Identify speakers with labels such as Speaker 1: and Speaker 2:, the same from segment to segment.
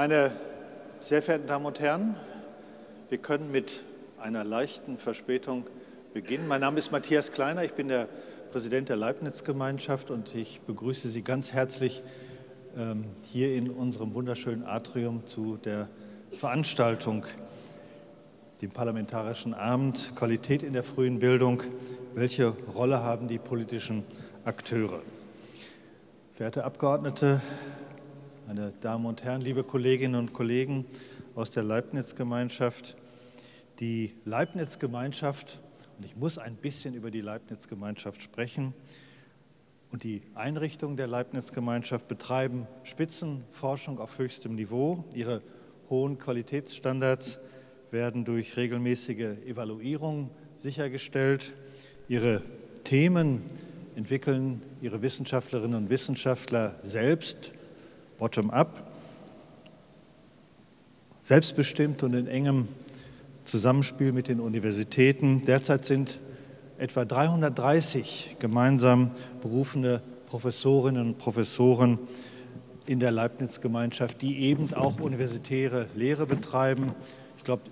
Speaker 1: Meine sehr verehrten Damen und Herren, wir können mit einer leichten Verspätung beginnen. Mein Name ist Matthias Kleiner, ich bin der Präsident der Leibniz-Gemeinschaft und ich begrüße Sie ganz herzlich ähm, hier in unserem wunderschönen Atrium zu der Veranstaltung, dem Parlamentarischen Abend Qualität in der frühen Bildung. Welche Rolle haben die politischen Akteure? Verehrte Abgeordnete, meine Damen und Herren, liebe Kolleginnen und Kollegen aus der Leibniz-Gemeinschaft, die Leibniz-Gemeinschaft, und ich muss ein bisschen über die Leibniz-Gemeinschaft sprechen, und die Einrichtungen der Leibniz-Gemeinschaft betreiben Spitzenforschung auf höchstem Niveau. Ihre hohen Qualitätsstandards werden durch regelmäßige Evaluierung sichergestellt. Ihre Themen entwickeln ihre Wissenschaftlerinnen und Wissenschaftler selbst bottom-up, selbstbestimmt und in engem Zusammenspiel mit den Universitäten. Derzeit sind etwa 330 gemeinsam berufene Professorinnen und Professoren in der Leibniz-Gemeinschaft, die eben auch universitäre Lehre betreiben. Ich glaube,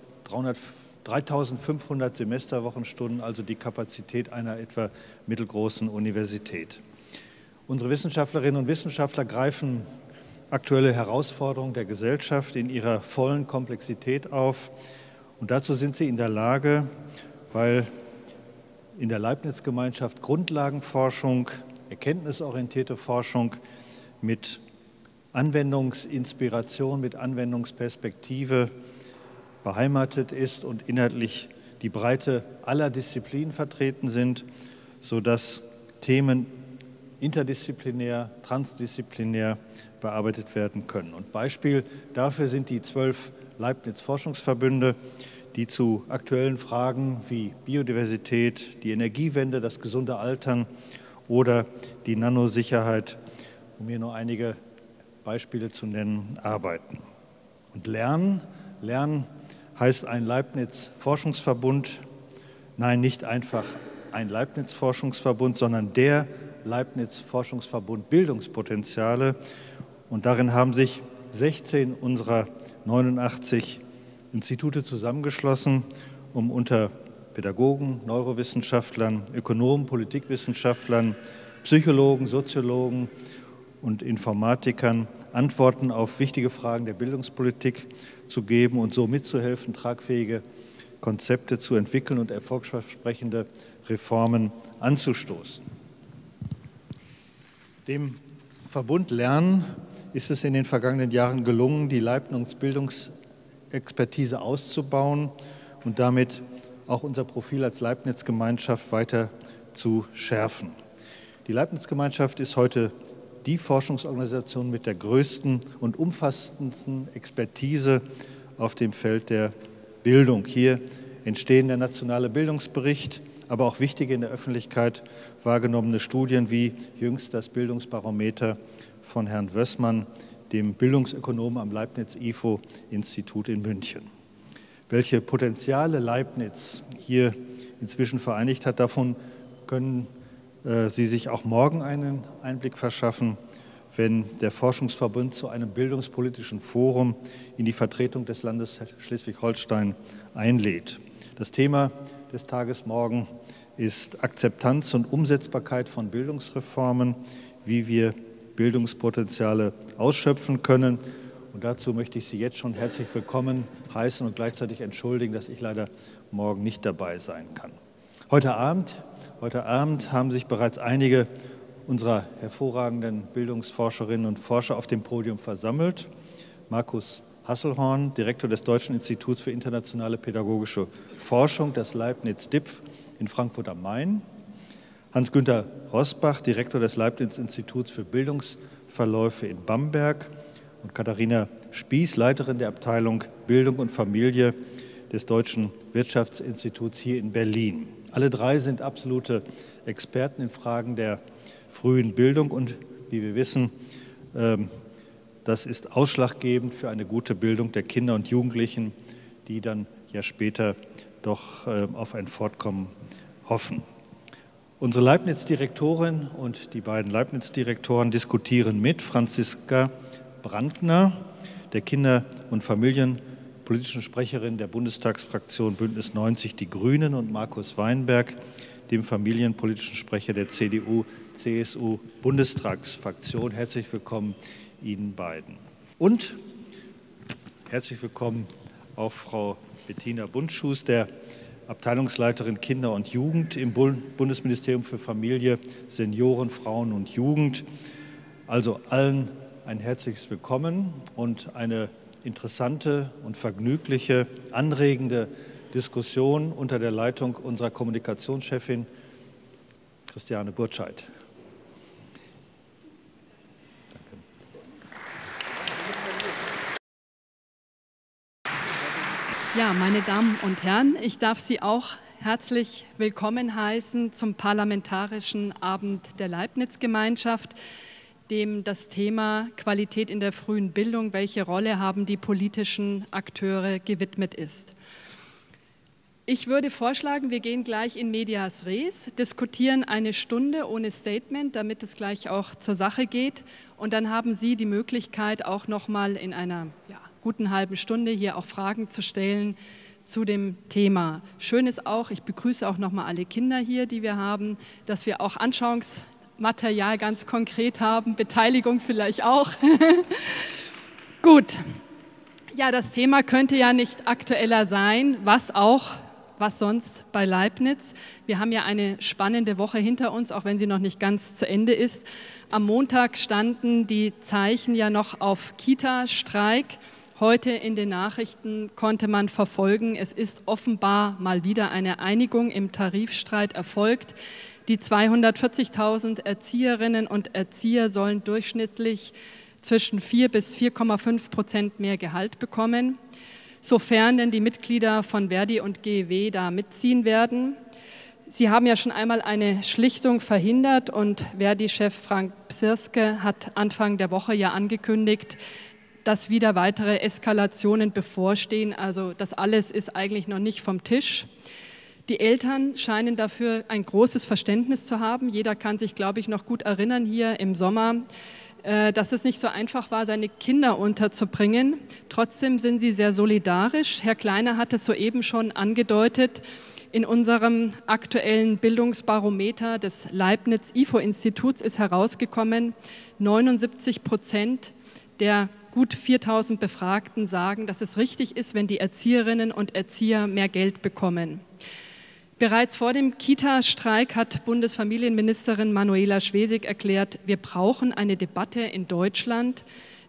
Speaker 1: 3500 Semesterwochenstunden, also die Kapazität einer etwa mittelgroßen Universität. Unsere Wissenschaftlerinnen und Wissenschaftler greifen aktuelle Herausforderungen der Gesellschaft in ihrer vollen Komplexität auf. Und dazu sind sie in der Lage, weil in der Leibniz-Gemeinschaft Grundlagenforschung, erkenntnisorientierte Forschung mit Anwendungsinspiration, mit Anwendungsperspektive beheimatet ist und inhaltlich die Breite aller Disziplinen vertreten sind, sodass Themen interdisziplinär, transdisziplinär bearbeitet werden können. Und Beispiel dafür sind die zwölf Leibniz-Forschungsverbünde, die zu aktuellen Fragen wie Biodiversität, die Energiewende, das gesunde Altern oder die Nanosicherheit, um hier nur einige Beispiele zu nennen, arbeiten. Und Lernen, Lernen heißt ein Leibniz-Forschungsverbund, nein, nicht einfach ein Leibniz-Forschungsverbund, sondern der Leibniz-Forschungsverbund Bildungspotenziale, und darin haben sich 16 unserer 89 Institute zusammengeschlossen, um unter Pädagogen, Neurowissenschaftlern, Ökonomen, Politikwissenschaftlern, Psychologen, Soziologen und Informatikern Antworten auf wichtige Fragen der Bildungspolitik zu geben und so mitzuhelfen, tragfähige Konzepte zu entwickeln und erfolgsversprechende Reformen anzustoßen. Dem Verbund Lernen ist es in den vergangenen Jahren gelungen, die Leibniz Bildungsexpertise auszubauen und damit auch unser Profil als Leibniz-Gemeinschaft weiter zu schärfen. Die Leibniz-Gemeinschaft ist heute die Forschungsorganisation mit der größten und umfassendsten Expertise auf dem Feld der Bildung. Hier entstehen der nationale Bildungsbericht, aber auch wichtige in der Öffentlichkeit wahrgenommene Studien wie jüngst das Bildungsbarometer von Herrn Wössmann, dem Bildungsökonomen am Leibniz-IFO-Institut in München. Welche Potenziale Leibniz hier inzwischen vereinigt hat, davon können äh, Sie sich auch morgen einen Einblick verschaffen, wenn der Forschungsverbund zu einem bildungspolitischen Forum in die Vertretung des Landes Schleswig-Holstein einlädt. Das Thema des Tages morgen ist Akzeptanz und Umsetzbarkeit von Bildungsreformen, wie wir Bildungspotenziale ausschöpfen können. Und dazu möchte ich Sie jetzt schon herzlich willkommen heißen und gleichzeitig entschuldigen, dass ich leider morgen nicht dabei sein kann. Heute Abend, heute Abend haben sich bereits einige unserer hervorragenden Bildungsforscherinnen und Forscher auf dem Podium versammelt. Markus Hasselhorn, Direktor des Deutschen Instituts für internationale pädagogische Forschung, das Leibniz-DIPF in Frankfurt am Main. Hans-Günter Rosbach, Direktor des Leibniz-Instituts für Bildungsverläufe in Bamberg und Katharina Spieß, Leiterin der Abteilung Bildung und Familie des Deutschen Wirtschaftsinstituts hier in Berlin. Alle drei sind absolute Experten in Fragen der frühen Bildung und wie wir wissen, ähm, das ist ausschlaggebend für eine gute Bildung der Kinder und Jugendlichen, die dann ja später doch ähm, auf ein Fortkommen hoffen. Unsere Leibniz-Direktorin und die beiden Leibniz-Direktoren diskutieren mit Franziska Brandner, der Kinder- und Familienpolitischen Sprecherin der Bundestagsfraktion Bündnis 90 Die Grünen und Markus Weinberg, dem familienpolitischen Sprecher der CDU-CSU-Bundestagsfraktion. Herzlich willkommen Ihnen beiden. Und herzlich willkommen auch Frau Bettina Bundschuß, der Abteilungsleiterin Kinder und Jugend im Bundesministerium für Familie, Senioren, Frauen und Jugend. Also allen ein herzliches Willkommen und eine interessante und vergnügliche, anregende Diskussion unter der Leitung unserer Kommunikationschefin Christiane Burtscheid.
Speaker 2: Ja, meine Damen und Herren, ich darf Sie auch herzlich willkommen heißen zum Parlamentarischen Abend der Leibniz-Gemeinschaft, dem das Thema Qualität in der frühen Bildung, welche Rolle haben die politischen Akteure gewidmet ist. Ich würde vorschlagen, wir gehen gleich in medias res, diskutieren eine Stunde ohne Statement, damit es gleich auch zur Sache geht. Und dann haben Sie die Möglichkeit, auch noch mal in einer ja, guten halben Stunde hier auch Fragen zu stellen zu dem Thema. Schön ist auch, ich begrüße auch nochmal alle Kinder hier, die wir haben, dass wir auch Anschauungsmaterial ganz konkret haben, Beteiligung vielleicht auch. Gut. Ja, das Thema könnte ja nicht aktueller sein, was auch was sonst bei Leibniz. Wir haben ja eine spannende Woche hinter uns, auch wenn sie noch nicht ganz zu Ende ist. Am Montag standen die Zeichen ja noch auf Kita-Streik. Heute in den Nachrichten konnte man verfolgen, es ist offenbar mal wieder eine Einigung im Tarifstreit erfolgt. Die 240.000 Erzieherinnen und Erzieher sollen durchschnittlich zwischen 4 bis 4,5 Prozent mehr Gehalt bekommen, sofern denn die Mitglieder von Verdi und GEW da mitziehen werden. Sie haben ja schon einmal eine Schlichtung verhindert und Verdi-Chef Frank Psirske hat Anfang der Woche ja angekündigt, dass wieder weitere Eskalationen bevorstehen. Also das alles ist eigentlich noch nicht vom Tisch. Die Eltern scheinen dafür ein großes Verständnis zu haben. Jeder kann sich, glaube ich, noch gut erinnern hier im Sommer, äh, dass es nicht so einfach war, seine Kinder unterzubringen. Trotzdem sind sie sehr solidarisch. Herr Kleiner hat es soeben schon angedeutet. In unserem aktuellen Bildungsbarometer des Leibniz-IFO-Instituts ist herausgekommen, 79 Prozent der gut 4000 Befragten sagen, dass es richtig ist, wenn die Erzieherinnen und Erzieher mehr Geld bekommen. Bereits vor dem Kita-Streik hat Bundesfamilienministerin Manuela Schwesig erklärt, wir brauchen eine Debatte in Deutschland,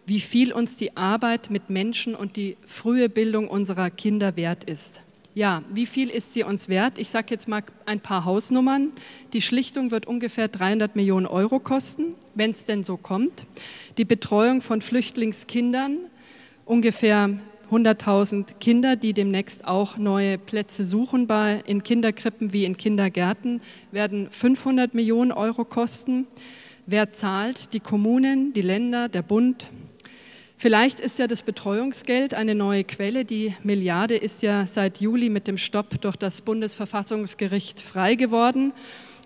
Speaker 2: wie viel uns die Arbeit mit Menschen und die frühe Bildung unserer Kinder wert ist. Ja, wie viel ist sie uns wert? Ich sage jetzt mal ein paar Hausnummern. Die Schlichtung wird ungefähr 300 Millionen Euro kosten, wenn es denn so kommt. Die Betreuung von Flüchtlingskindern, ungefähr 100.000 Kinder, die demnächst auch neue Plätze suchen bei, in Kinderkrippen wie in Kindergärten, werden 500 Millionen Euro kosten. Wer zahlt? Die Kommunen, die Länder, der Bund, Vielleicht ist ja das Betreuungsgeld eine neue Quelle. Die Milliarde ist ja seit Juli mit dem Stopp durch das Bundesverfassungsgericht frei geworden.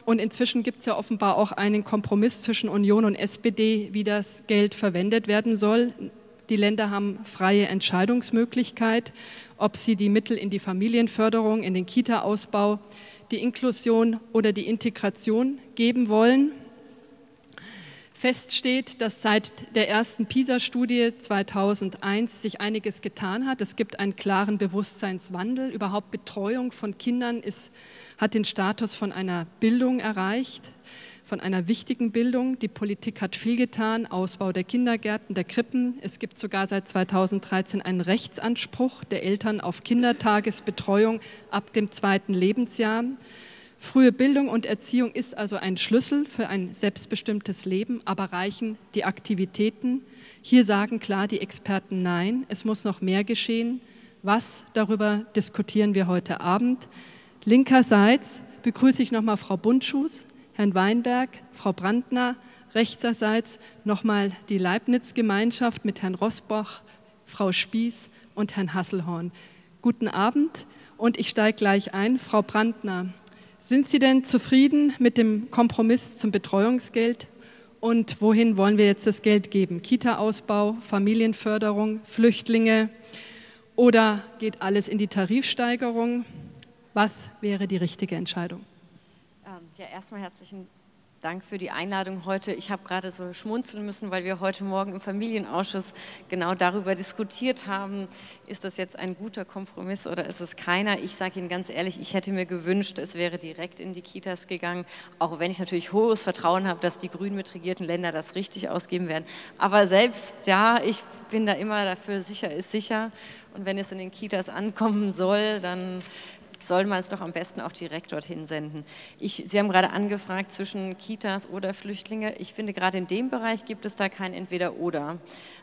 Speaker 2: Und inzwischen gibt es ja offenbar auch einen Kompromiss zwischen Union und SPD, wie das Geld verwendet werden soll. Die Länder haben freie Entscheidungsmöglichkeit, ob sie die Mittel in die Familienförderung, in den Kita-Ausbau, die Inklusion oder die Integration geben wollen. Fest steht, dass seit der ersten PISA-Studie 2001 sich einiges getan hat. Es gibt einen klaren Bewusstseinswandel. Überhaupt Betreuung von Kindern ist, hat den Status von einer Bildung erreicht, von einer wichtigen Bildung. Die Politik hat viel getan, Ausbau der Kindergärten, der Krippen. Es gibt sogar seit 2013 einen Rechtsanspruch der Eltern auf Kindertagesbetreuung ab dem zweiten Lebensjahr. Frühe Bildung und Erziehung ist also ein Schlüssel für ein selbstbestimmtes Leben, aber reichen die Aktivitäten? Hier sagen klar die Experten Nein, es muss noch mehr geschehen. Was darüber diskutieren wir heute Abend? Linkerseits begrüße ich nochmal Frau Bundschuß, Herrn Weinberg, Frau Brandner. Rechtserseits nochmal die Leibniz-Gemeinschaft mit Herrn Rosbach, Frau Spieß und Herrn Hasselhorn. Guten Abend und ich steige gleich ein. Frau Brandner, sind Sie denn zufrieden mit dem Kompromiss zum Betreuungsgeld Und wohin wollen wir jetzt das Geld geben? Kita-Ausbau, Familienförderung, Flüchtlinge oder geht alles in die Tarifsteigerung? Was wäre die richtige Entscheidung?
Speaker 3: Ähm, ja, erstmal herzlichen Dank für die Einladung heute. Ich habe gerade so schmunzeln müssen, weil wir heute Morgen im Familienausschuss genau darüber diskutiert haben, ist das jetzt ein guter Kompromiss oder ist es keiner? Ich sage Ihnen ganz ehrlich, ich hätte mir gewünscht, es wäre direkt in die Kitas gegangen, auch wenn ich natürlich hohes Vertrauen habe, dass die grün mitregierten Länder das richtig ausgeben werden. Aber selbst ja, ich bin da immer dafür, sicher ist sicher. Und wenn es in den Kitas ankommen soll, dann soll man es doch am besten auch direkt dorthin senden. Ich, Sie haben gerade angefragt zwischen Kitas oder Flüchtlinge. Ich finde, gerade in dem Bereich gibt es da kein Entweder-Oder,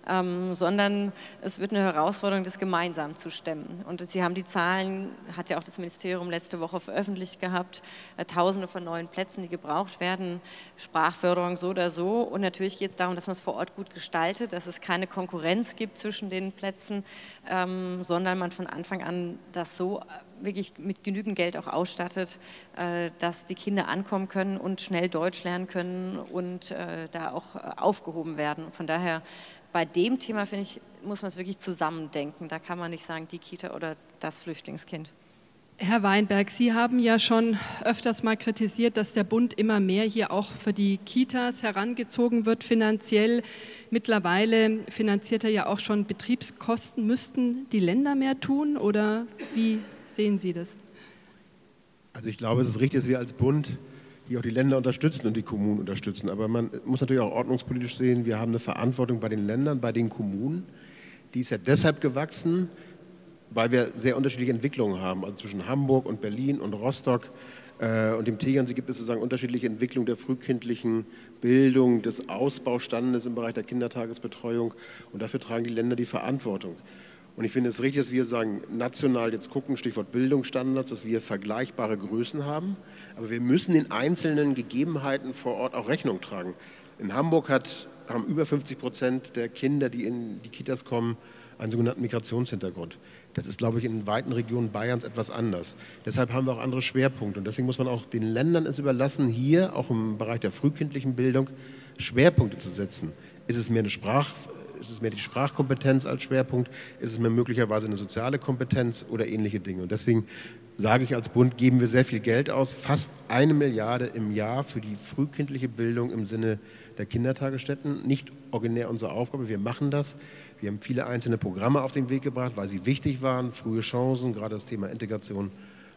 Speaker 3: ähm, sondern es wird eine Herausforderung, das gemeinsam zu stemmen. Und Sie haben die Zahlen, hat ja auch das Ministerium letzte Woche veröffentlicht gehabt, äh, Tausende von neuen Plätzen, die gebraucht werden, Sprachförderung so oder so. Und natürlich geht es darum, dass man es vor Ort gut gestaltet, dass es keine Konkurrenz gibt zwischen den Plätzen, ähm, sondern man von Anfang an das so wirklich mit genügend Geld auch ausstattet, äh, dass die Kinder ankommen können und schnell Deutsch lernen können und äh, da auch äh, aufgehoben werden. Von daher bei dem Thema finde ich, muss man es wirklich zusammendenken. Da kann man nicht sagen, die Kita oder das Flüchtlingskind.
Speaker 2: Herr Weinberg, Sie haben ja schon öfters mal kritisiert, dass der Bund immer mehr hier auch für die Kitas herangezogen wird finanziell. Mittlerweile finanziert er ja auch schon Betriebskosten. Müssten die Länder mehr tun oder wie sehen Sie das?
Speaker 4: Also ich glaube, es ist richtig, dass wir als Bund hier auch die Länder unterstützen und die Kommunen unterstützen. Aber man muss natürlich auch ordnungspolitisch sehen, wir haben eine Verantwortung bei den Ländern, bei den Kommunen. Die ist ja deshalb gewachsen, weil wir sehr unterschiedliche Entwicklungen haben. Also zwischen Hamburg und Berlin und Rostock äh, und dem Tegernsee gibt es sozusagen unterschiedliche Entwicklungen der frühkindlichen Bildung, des Ausbaustandes im Bereich der Kindertagesbetreuung. Und dafür tragen die Länder die Verantwortung. Und ich finde es richtig, dass wir sagen, national jetzt gucken, Stichwort Bildungsstandards, dass wir vergleichbare Größen haben. Aber wir müssen den einzelnen Gegebenheiten vor Ort auch Rechnung tragen. In Hamburg hat, haben über 50 Prozent der Kinder, die in die Kitas kommen, einen sogenannten Migrationshintergrund. Das ist, glaube ich, in weiten Regionen Bayerns etwas anders. Deshalb haben wir auch andere Schwerpunkte. Und deswegen muss man auch den Ländern es überlassen, hier auch im Bereich der frühkindlichen Bildung Schwerpunkte zu setzen. Ist es mehr eine Sprach, ist es mehr die Sprachkompetenz als Schwerpunkt? Ist es mehr möglicherweise eine soziale Kompetenz oder ähnliche Dinge? Und deswegen sage ich als Bund, geben wir sehr viel Geld aus, fast eine Milliarde im Jahr für die frühkindliche Bildung im Sinne der Kindertagesstätten. Nicht originär unsere Aufgabe, wir machen das. Wir haben viele einzelne Programme auf den Weg gebracht, weil sie wichtig waren, frühe Chancen, gerade das Thema Integration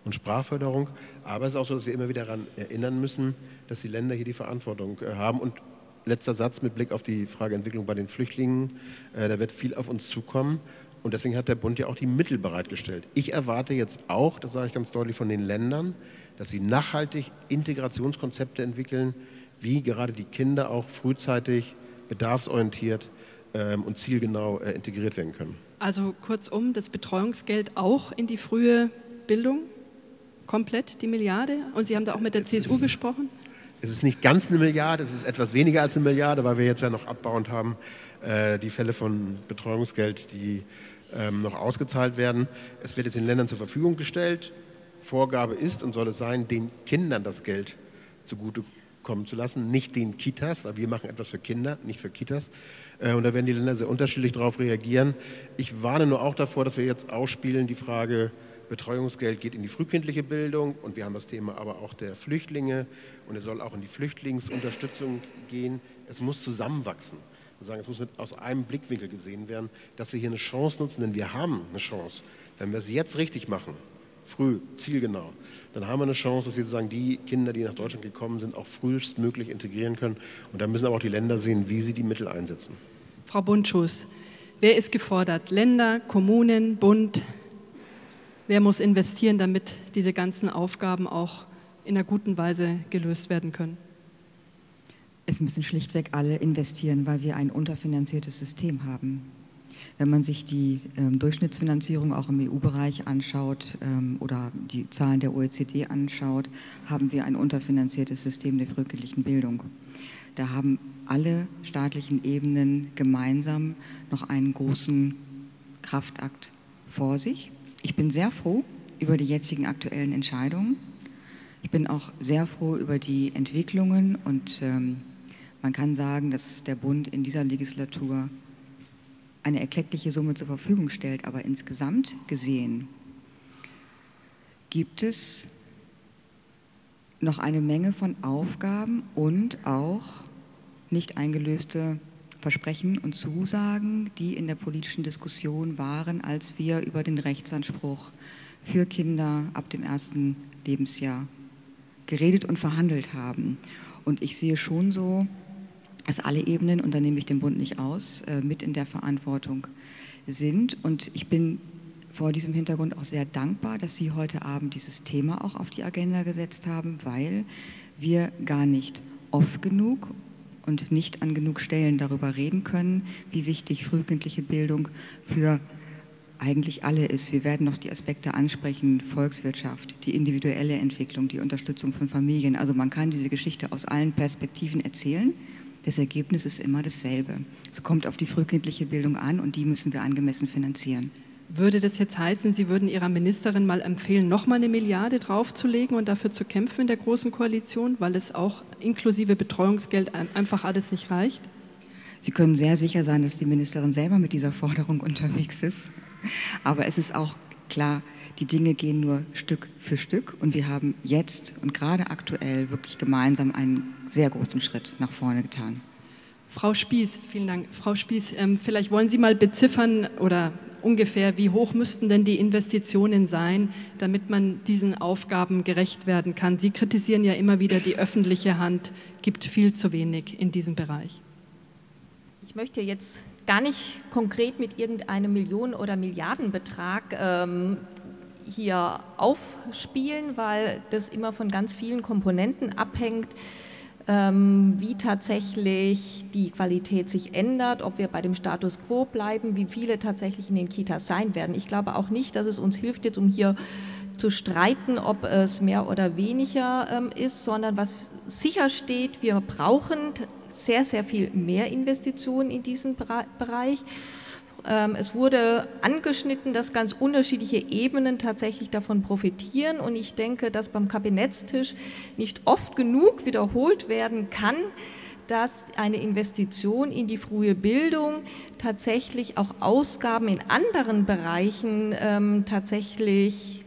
Speaker 4: und Sprachförderung. Aber es ist auch so, dass wir immer wieder daran erinnern müssen, dass die Länder hier die Verantwortung äh, haben und letzter Satz mit Blick auf die Frage Entwicklung bei den Flüchtlingen. Äh, da wird viel auf uns zukommen. Und deswegen hat der Bund ja auch die Mittel bereitgestellt. Ich erwarte jetzt auch, das sage ich ganz deutlich von den Ländern, dass sie nachhaltig Integrationskonzepte entwickeln, wie gerade die Kinder auch frühzeitig bedarfsorientiert ähm, und zielgenau äh, integriert werden können.
Speaker 2: Also kurzum, das Betreuungsgeld auch in die frühe Bildung? Komplett die Milliarde? Und Sie haben da auch mit der CSU gesprochen?
Speaker 4: Es ist nicht ganz eine Milliarde, es ist etwas weniger als eine Milliarde, weil wir jetzt ja noch abbauend haben äh, die Fälle von Betreuungsgeld, die ähm, noch ausgezahlt werden. Es wird jetzt den Ländern zur Verfügung gestellt. Vorgabe ist und soll es sein, den Kindern das Geld zugutekommen zu lassen, nicht den Kitas, weil wir machen etwas für Kinder, nicht für Kitas. Äh, und da werden die Länder sehr unterschiedlich darauf reagieren. Ich warne nur auch davor, dass wir jetzt ausspielen die Frage, Betreuungsgeld geht in die frühkindliche Bildung und wir haben das Thema aber auch der Flüchtlinge und es soll auch in die Flüchtlingsunterstützung gehen. Es muss zusammenwachsen. Sagen, es muss mit, aus einem Blickwinkel gesehen werden, dass wir hier eine Chance nutzen, denn wir haben eine Chance. Wenn wir es jetzt richtig machen, früh, zielgenau, dann haben wir eine Chance, dass wir sozusagen die Kinder, die nach Deutschland gekommen sind, auch frühestmöglich integrieren können. Und da müssen aber auch die Länder sehen, wie sie die Mittel einsetzen.
Speaker 2: Frau Bundschuss, wer ist gefordert? Länder, Kommunen, Bund, wer muss investieren, damit diese ganzen Aufgaben auch in einer guten Weise gelöst werden können?
Speaker 5: Es müssen schlichtweg alle investieren, weil wir ein unterfinanziertes System haben. Wenn man sich die ähm, Durchschnittsfinanzierung auch im EU-Bereich anschaut ähm, oder die Zahlen der OECD anschaut, haben wir ein unterfinanziertes System der frühkindlichen Bildung. Da haben alle staatlichen Ebenen gemeinsam noch einen großen Kraftakt vor sich. Ich bin sehr froh über die jetzigen aktuellen Entscheidungen. Ich bin auch sehr froh über die Entwicklungen und ähm, Man kann sagen, dass der Bund in dieser Legislatur eine erkleckliche Summe zur Verfügung stellt, aber insgesamt gesehen gibt es noch eine Menge von Aufgaben und auch nicht eingelöste Versprechen und Zusagen, die in der politischen Diskussion waren, als wir über den Rechtsanspruch für Kinder ab dem ersten Lebensjahr geredet und verhandelt haben. Und ich sehe schon so, dass alle Ebenen, und da nehme ich den Bund nicht aus, äh, mit in der Verantwortung sind. Und ich bin vor diesem Hintergrund auch sehr dankbar, dass Sie heute Abend dieses Thema auch auf die Agenda gesetzt haben, weil wir gar nicht oft genug und nicht an genug Stellen darüber reden können, wie wichtig frühkindliche Bildung für eigentlich alle ist. Wir werden noch die Aspekte ansprechen, Volkswirtschaft, die individuelle Entwicklung, die Unterstützung von Familien. Also man kann diese Geschichte aus allen Perspektiven erzählen. Das Ergebnis ist immer dasselbe. Es kommt auf die frühkindliche Bildung an und die müssen wir angemessen finanzieren.
Speaker 2: Würde das jetzt heißen, Sie würden Ihrer Ministerin mal empfehlen, nochmal eine Milliarde draufzulegen und dafür zu kämpfen in der Großen Koalition, weil es auch inklusive Betreuungsgeld einfach alles nicht reicht?
Speaker 5: Sie können sehr sicher sein, dass die Ministerin selber mit dieser Forderung unterwegs ist. Aber es ist auch klar, die Dinge gehen nur Stück für Stück und wir haben jetzt und gerade aktuell wirklich gemeinsam einen sehr großen Schritt nach vorne getan.
Speaker 2: Frau Spieß, vielen Dank. Frau Spieß, ähm, vielleicht wollen Sie mal beziffern oder ungefähr, wie hoch müssten denn die Investitionen sein, damit man diesen Aufgaben gerecht werden kann? Sie kritisieren ja immer wieder, die öffentliche Hand gibt viel zu wenig in diesem Bereich.
Speaker 6: Ich möchte jetzt gar nicht konkret mit irgendeinem Millionen- oder Milliardenbetrag ähm, hier aufspielen, weil das immer von ganz vielen Komponenten abhängt, wie tatsächlich die Qualität sich ändert, ob wir bei dem Status quo bleiben, wie viele tatsächlich in den Kitas sein werden. Ich glaube auch nicht, dass es uns hilft, jetzt um hier zu streiten, ob es mehr oder weniger ähm, ist, sondern was sicher steht, wir brauchen sehr, sehr viel mehr Investitionen in diesem Bereich. Ähm, es wurde angeschnitten, dass ganz unterschiedliche Ebenen tatsächlich davon profitieren. Und ich denke, dass beim Kabinettstisch nicht oft genug wiederholt werden kann, dass eine Investition in die frühe Bildung tatsächlich auch Ausgaben in anderen Bereichen ähm, tatsächlich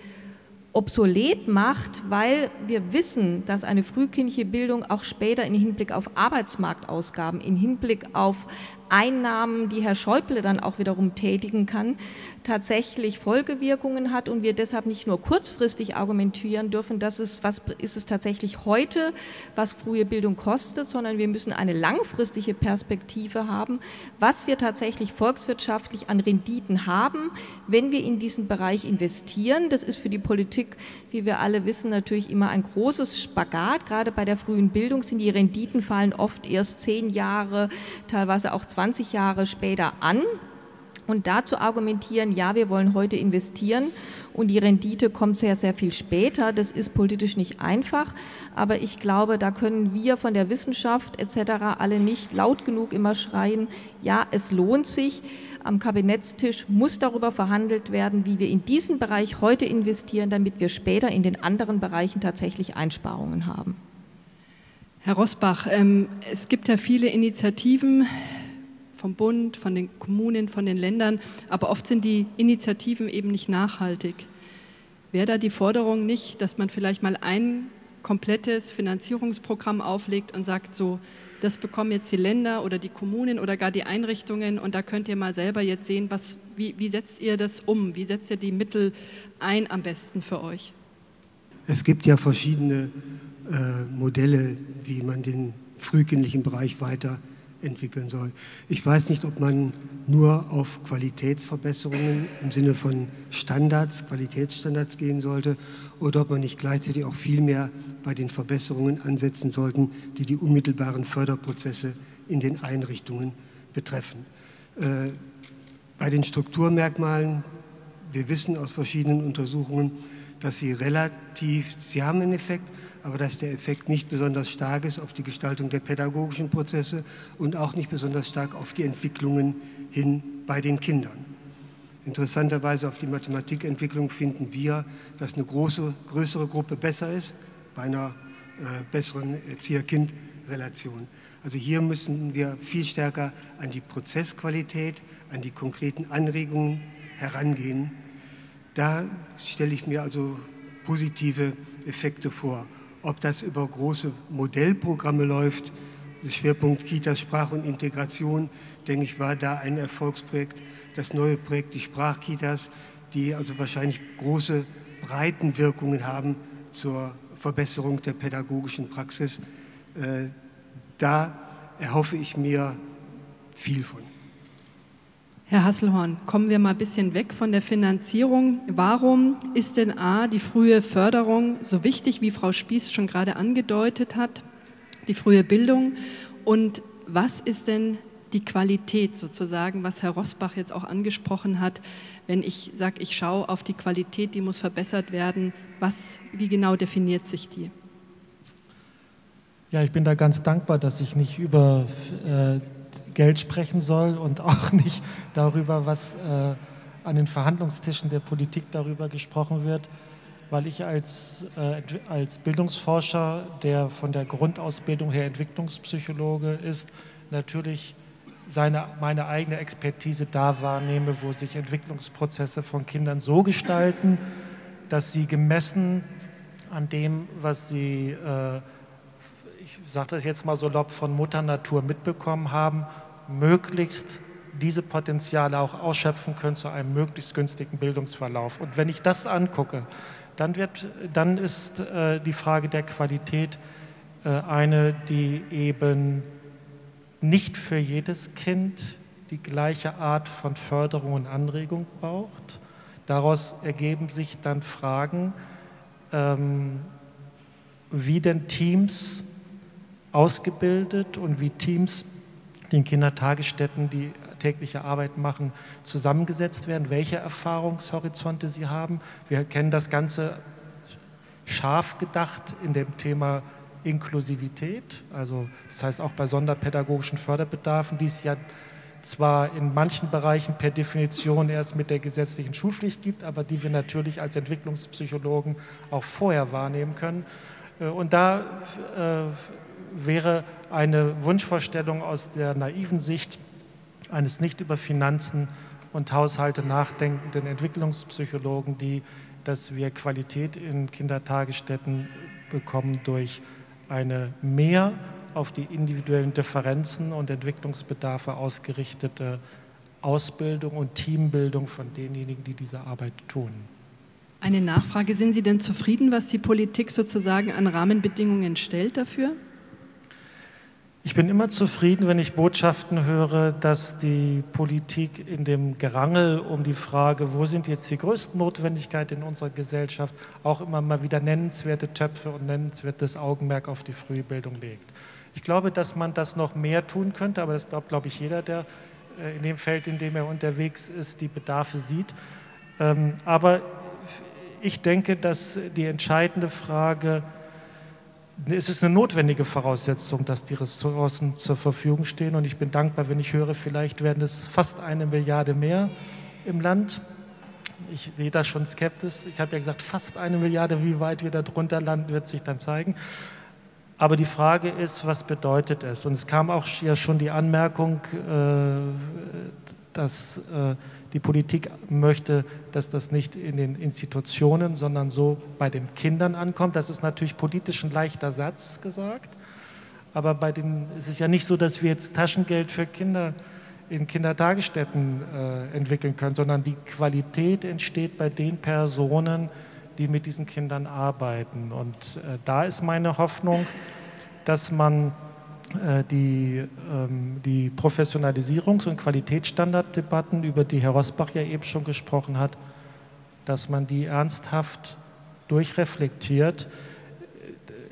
Speaker 6: obsolet macht, weil wir wissen, dass eine frühkindliche Bildung auch später im Hinblick auf Arbeitsmarktausgaben, im Hinblick auf Einnahmen, die Herr Schäuble dann auch wiederum tätigen kann, tatsächlich Folgewirkungen hat und wir deshalb nicht nur kurzfristig argumentieren dürfen, dass es, was ist es tatsächlich heute, was frühe Bildung kostet, sondern wir müssen eine langfristige Perspektive haben, was wir tatsächlich volkswirtschaftlich an Renditen haben, wenn wir in diesen Bereich investieren. Das ist für die Politik, wie wir alle wissen, natürlich immer ein großes Spagat. Gerade bei der frühen Bildung sind die Renditen fallen oft erst zehn Jahre, teilweise auch 20 Jahre später an und dazu argumentieren, ja, wir wollen heute investieren und die Rendite kommt sehr, sehr viel später. Das ist politisch nicht einfach, aber ich glaube, da können wir von der Wissenschaft etc. alle nicht laut genug immer schreien, ja, es lohnt sich. Am Kabinettstisch muss darüber verhandelt werden, wie wir in diesen Bereich heute investieren, damit wir später in den anderen Bereichen tatsächlich Einsparungen haben.
Speaker 2: Herr Rosbach, ähm, es gibt ja viele Initiativen, vom Bund, von den Kommunen, von den Ländern, aber oft sind die Initiativen eben nicht nachhaltig. Wäre da die Forderung nicht, dass man vielleicht mal ein komplettes Finanzierungsprogramm auflegt und sagt, so, das bekommen jetzt die Länder oder die Kommunen oder gar die Einrichtungen und da könnt ihr mal selber jetzt sehen, was, wie, wie setzt ihr das um? Wie setzt ihr die Mittel ein am besten für euch?
Speaker 7: Es gibt ja verschiedene äh, Modelle, wie man den frühkindlichen Bereich weiter entwickeln soll. Ich weiß nicht, ob man nur auf Qualitätsverbesserungen im Sinne von Standards, Qualitätsstandards gehen sollte oder ob man nicht gleichzeitig auch viel mehr bei den Verbesserungen ansetzen sollten, die die unmittelbaren Förderprozesse in den Einrichtungen betreffen. Äh, bei den Strukturmerkmalen, wir wissen aus verschiedenen Untersuchungen, dass sie relativ, sie haben einen Effekt, aber dass der Effekt nicht besonders stark ist auf die Gestaltung der pädagogischen Prozesse und auch nicht besonders stark auf die Entwicklungen hin bei den Kindern. Interessanterweise auf die Mathematikentwicklung finden wir, dass eine große, größere Gruppe besser ist. Bei einer äh, besseren Erzieher-Kind Relation. Also hier müssen wir viel stärker an die Prozessqualität, an die konkreten Anregungen herangehen. Da stelle ich mir also positive Effekte vor. Ob das über große Modellprogramme läuft, der Schwerpunkt Kitas, Sprache und Integration, denke ich, war da ein Erfolgsprojekt. Das neue Projekt, die Sprachkitas, die also wahrscheinlich große Breitenwirkungen haben zur Verbesserung der pädagogischen Praxis. Äh, da erhoffe ich mir viel von.
Speaker 2: Herr Hasselhorn, kommen wir mal ein bisschen weg von der Finanzierung. Warum ist denn A, die frühe Förderung so wichtig, wie Frau Spieß schon gerade angedeutet hat, die frühe Bildung? Und was ist denn die Qualität sozusagen, was Herr Rosbach jetzt auch angesprochen hat? Wenn ich sage, ich schaue auf die Qualität, die muss verbessert werden, was, wie genau definiert sich die?
Speaker 8: Ja, ich bin da ganz dankbar, dass ich nicht über äh, Geld sprechen soll und auch nicht darüber, was äh, an den Verhandlungstischen der Politik darüber gesprochen wird, weil ich als, äh, als Bildungsforscher, der von der Grundausbildung her Entwicklungspsychologe ist, natürlich seine, meine eigene Expertise da wahrnehme, wo sich Entwicklungsprozesse von Kindern so gestalten, dass sie gemessen an dem, was sie äh, ich sage das jetzt mal so lob, von Mutter Natur mitbekommen haben, möglichst diese Potenziale auch ausschöpfen können zu einem möglichst günstigen Bildungsverlauf. Und wenn ich das angucke, dann, wird, dann ist äh, die Frage der Qualität äh, eine, die eben nicht für jedes Kind die gleiche Art von Förderung und Anregung braucht. Daraus ergeben sich dann Fragen, ähm, wie denn Teams ausgebildet und wie Teams den Kindertagesstätten, die tägliche Arbeit machen, zusammengesetzt werden, welche Erfahrungshorizonte sie haben. Wir kennen das Ganze scharf gedacht in dem Thema Inklusivität, also das heißt auch bei sonderpädagogischen Förderbedarfen, die es ja zwar in manchen Bereichen per Definition erst mit der gesetzlichen Schulpflicht gibt, aber die wir natürlich als Entwicklungspsychologen auch vorher wahrnehmen können. Äh, und da äh, wäre eine Wunschvorstellung aus der naiven Sicht eines nicht über Finanzen und Haushalte nachdenkenden Entwicklungspsychologen, die, dass wir Qualität in Kindertagesstätten bekommen durch eine mehr auf die individuellen Differenzen und Entwicklungsbedarfe ausgerichtete Ausbildung und Teambildung von denjenigen, die diese Arbeit tun.
Speaker 2: Eine Nachfrage, sind Sie denn zufrieden, was die Politik sozusagen an Rahmenbedingungen stellt dafür?
Speaker 8: Ich bin immer zufrieden, wenn ich Botschaften höre, dass die Politik in dem Gerangel um die Frage, wo sind jetzt die größten Notwendigkeiten in unserer Gesellschaft, auch immer mal wieder nennenswerte Töpfe und nennenswertes Augenmerk auf die Frühbildung legt. Ich glaube, dass man das noch mehr tun könnte, aber das glaubt, glaube ich, jeder, der äh, in dem Feld, in dem er unterwegs ist, die Bedarfe sieht. Ähm, aber ich denke, dass die entscheidende Frage es ist eine notwendige Voraussetzung, dass die Ressourcen zur Verfügung stehen. Und ich bin dankbar, wenn ich höre, vielleicht werden es fast eine Milliarde mehr im Land. Ich sehe das schon skeptisch. Ich habe ja gesagt, fast eine Milliarde. Wie weit wir darunter landen, wird sich dann zeigen. Aber die Frage ist, was bedeutet es? Und es kam auch ja schon die Anmerkung, äh, dass äh, die Politik möchte, dass das nicht in den Institutionen, sondern so bei den Kindern ankommt. Das ist natürlich politisch ein leichter Satz gesagt, aber bei den, es ist ja nicht so, dass wir jetzt Taschengeld für Kinder in Kindertagesstätten äh, entwickeln können, sondern die Qualität entsteht bei den Personen, die mit diesen Kindern arbeiten. Und äh, da ist meine Hoffnung, dass man die, ähm, die Professionalisierungs- und Qualitätsstandarddebatten, über die Herr Rosbach ja eben schon gesprochen hat, dass man die ernsthaft durchreflektiert.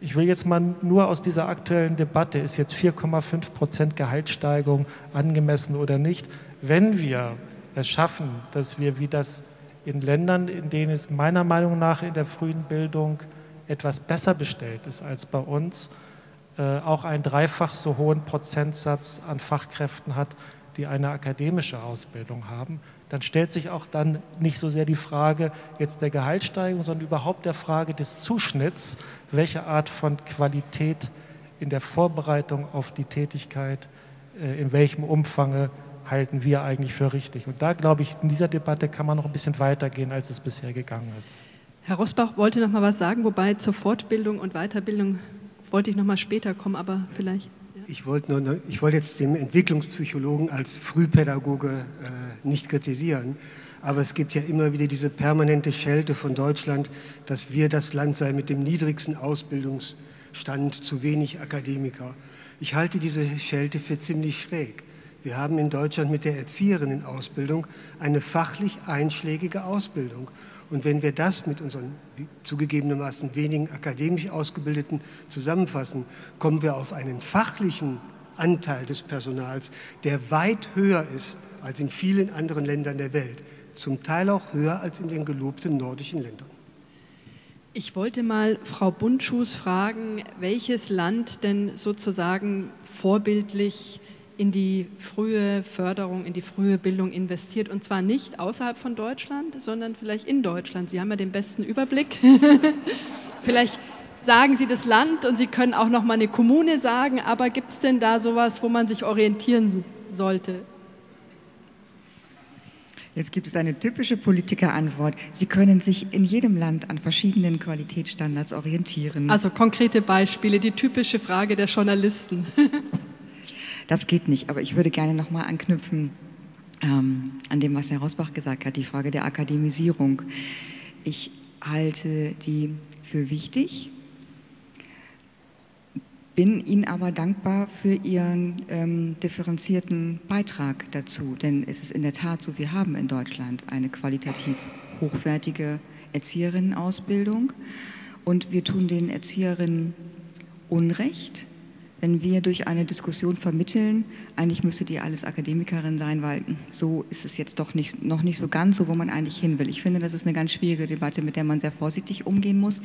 Speaker 8: Ich will jetzt mal nur aus dieser aktuellen Debatte, ist jetzt 4,5 Prozent Gehaltssteigerung angemessen oder nicht, wenn wir es schaffen, dass wir wie das in Ländern, in denen es meiner Meinung nach in der frühen Bildung etwas besser bestellt ist als bei uns, äh, auch einen dreifach so hohen Prozentsatz an Fachkräften hat, die eine akademische Ausbildung haben, dann stellt sich auch dann nicht so sehr die Frage jetzt der Gehaltssteigerung, sondern überhaupt der Frage des Zuschnitts, welche Art von Qualität in der Vorbereitung auf die Tätigkeit, äh, in welchem Umfang halten wir eigentlich für richtig. Und da glaube ich, in dieser Debatte kann man noch ein bisschen weitergehen, als es bisher gegangen ist.
Speaker 2: Herr Rosbach wollte noch mal was sagen, wobei zur Fortbildung und Weiterbildung wollte ich noch mal später kommen, aber vielleicht.
Speaker 7: Ja. Ich wollte wollte jetzt den Entwicklungspsychologen als Frühpädagoge äh, nicht kritisieren, aber es gibt ja immer wieder diese permanente Schelte von Deutschland, dass wir das Land sei mit dem niedrigsten Ausbildungsstand, zu wenig Akademiker. Ich halte diese Schelte für ziemlich schräg. Wir haben in Deutschland mit der Erzieherinnenausbildung eine fachlich einschlägige Ausbildung. Und wenn wir das mit unseren zugegebenermaßen wenigen akademisch Ausgebildeten zusammenfassen, kommen wir auf einen fachlichen Anteil des Personals, der weit höher ist als in vielen anderen Ländern der Welt, zum Teil auch höher als in den gelobten nordischen Ländern.
Speaker 2: Ich wollte mal Frau Bundschuß fragen, welches Land denn sozusagen vorbildlich in die frühe Förderung, in die frühe Bildung investiert. Und zwar nicht außerhalb von Deutschland, sondern vielleicht in Deutschland. Sie haben ja den besten Überblick. vielleicht sagen Sie das Land und Sie können auch noch mal eine Kommune sagen, aber gibt es denn da sowas, wo man sich orientieren sollte?
Speaker 5: Jetzt gibt es eine typische Politikerantwort. Sie können sich in jedem Land an verschiedenen Qualitätsstandards orientieren.
Speaker 2: Also konkrete Beispiele, die typische Frage der Journalisten.
Speaker 5: Das geht nicht, aber ich würde gerne nochmal anknüpfen ähm, an dem, was Herr Rosbach gesagt hat, die Frage der Akademisierung. Ich halte die für wichtig, bin Ihnen aber dankbar für Ihren ähm, differenzierten Beitrag dazu, denn es ist in der Tat so, wir haben in Deutschland eine qualitativ hochwertige Erzieherinnenausbildung und wir tun den Erzieherinnen Unrecht, wenn wir durch eine Diskussion vermitteln, eigentlich müsste die alles Akademikerin sein, weil so ist es jetzt doch nicht, noch nicht so ganz so, wo man eigentlich hin will. Ich finde, das ist eine ganz schwierige Debatte, mit der man sehr vorsichtig umgehen muss,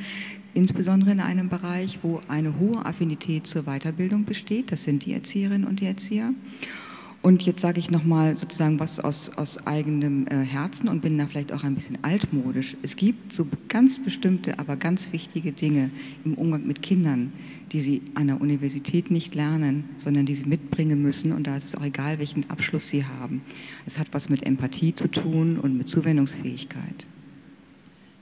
Speaker 5: insbesondere in einem Bereich, wo eine hohe Affinität zur Weiterbildung besteht. Das sind die Erzieherinnen und die Erzieher. Und jetzt sage ich nochmal sozusagen was aus, aus eigenem äh, Herzen und bin da vielleicht auch ein bisschen altmodisch. Es gibt so ganz bestimmte, aber ganz wichtige Dinge im Umgang mit Kindern, die sie an der Universität nicht lernen, sondern die sie mitbringen müssen. Und da ist es auch egal, welchen Abschluss sie haben. Es hat was mit Empathie zu tun und mit Zuwendungsfähigkeit.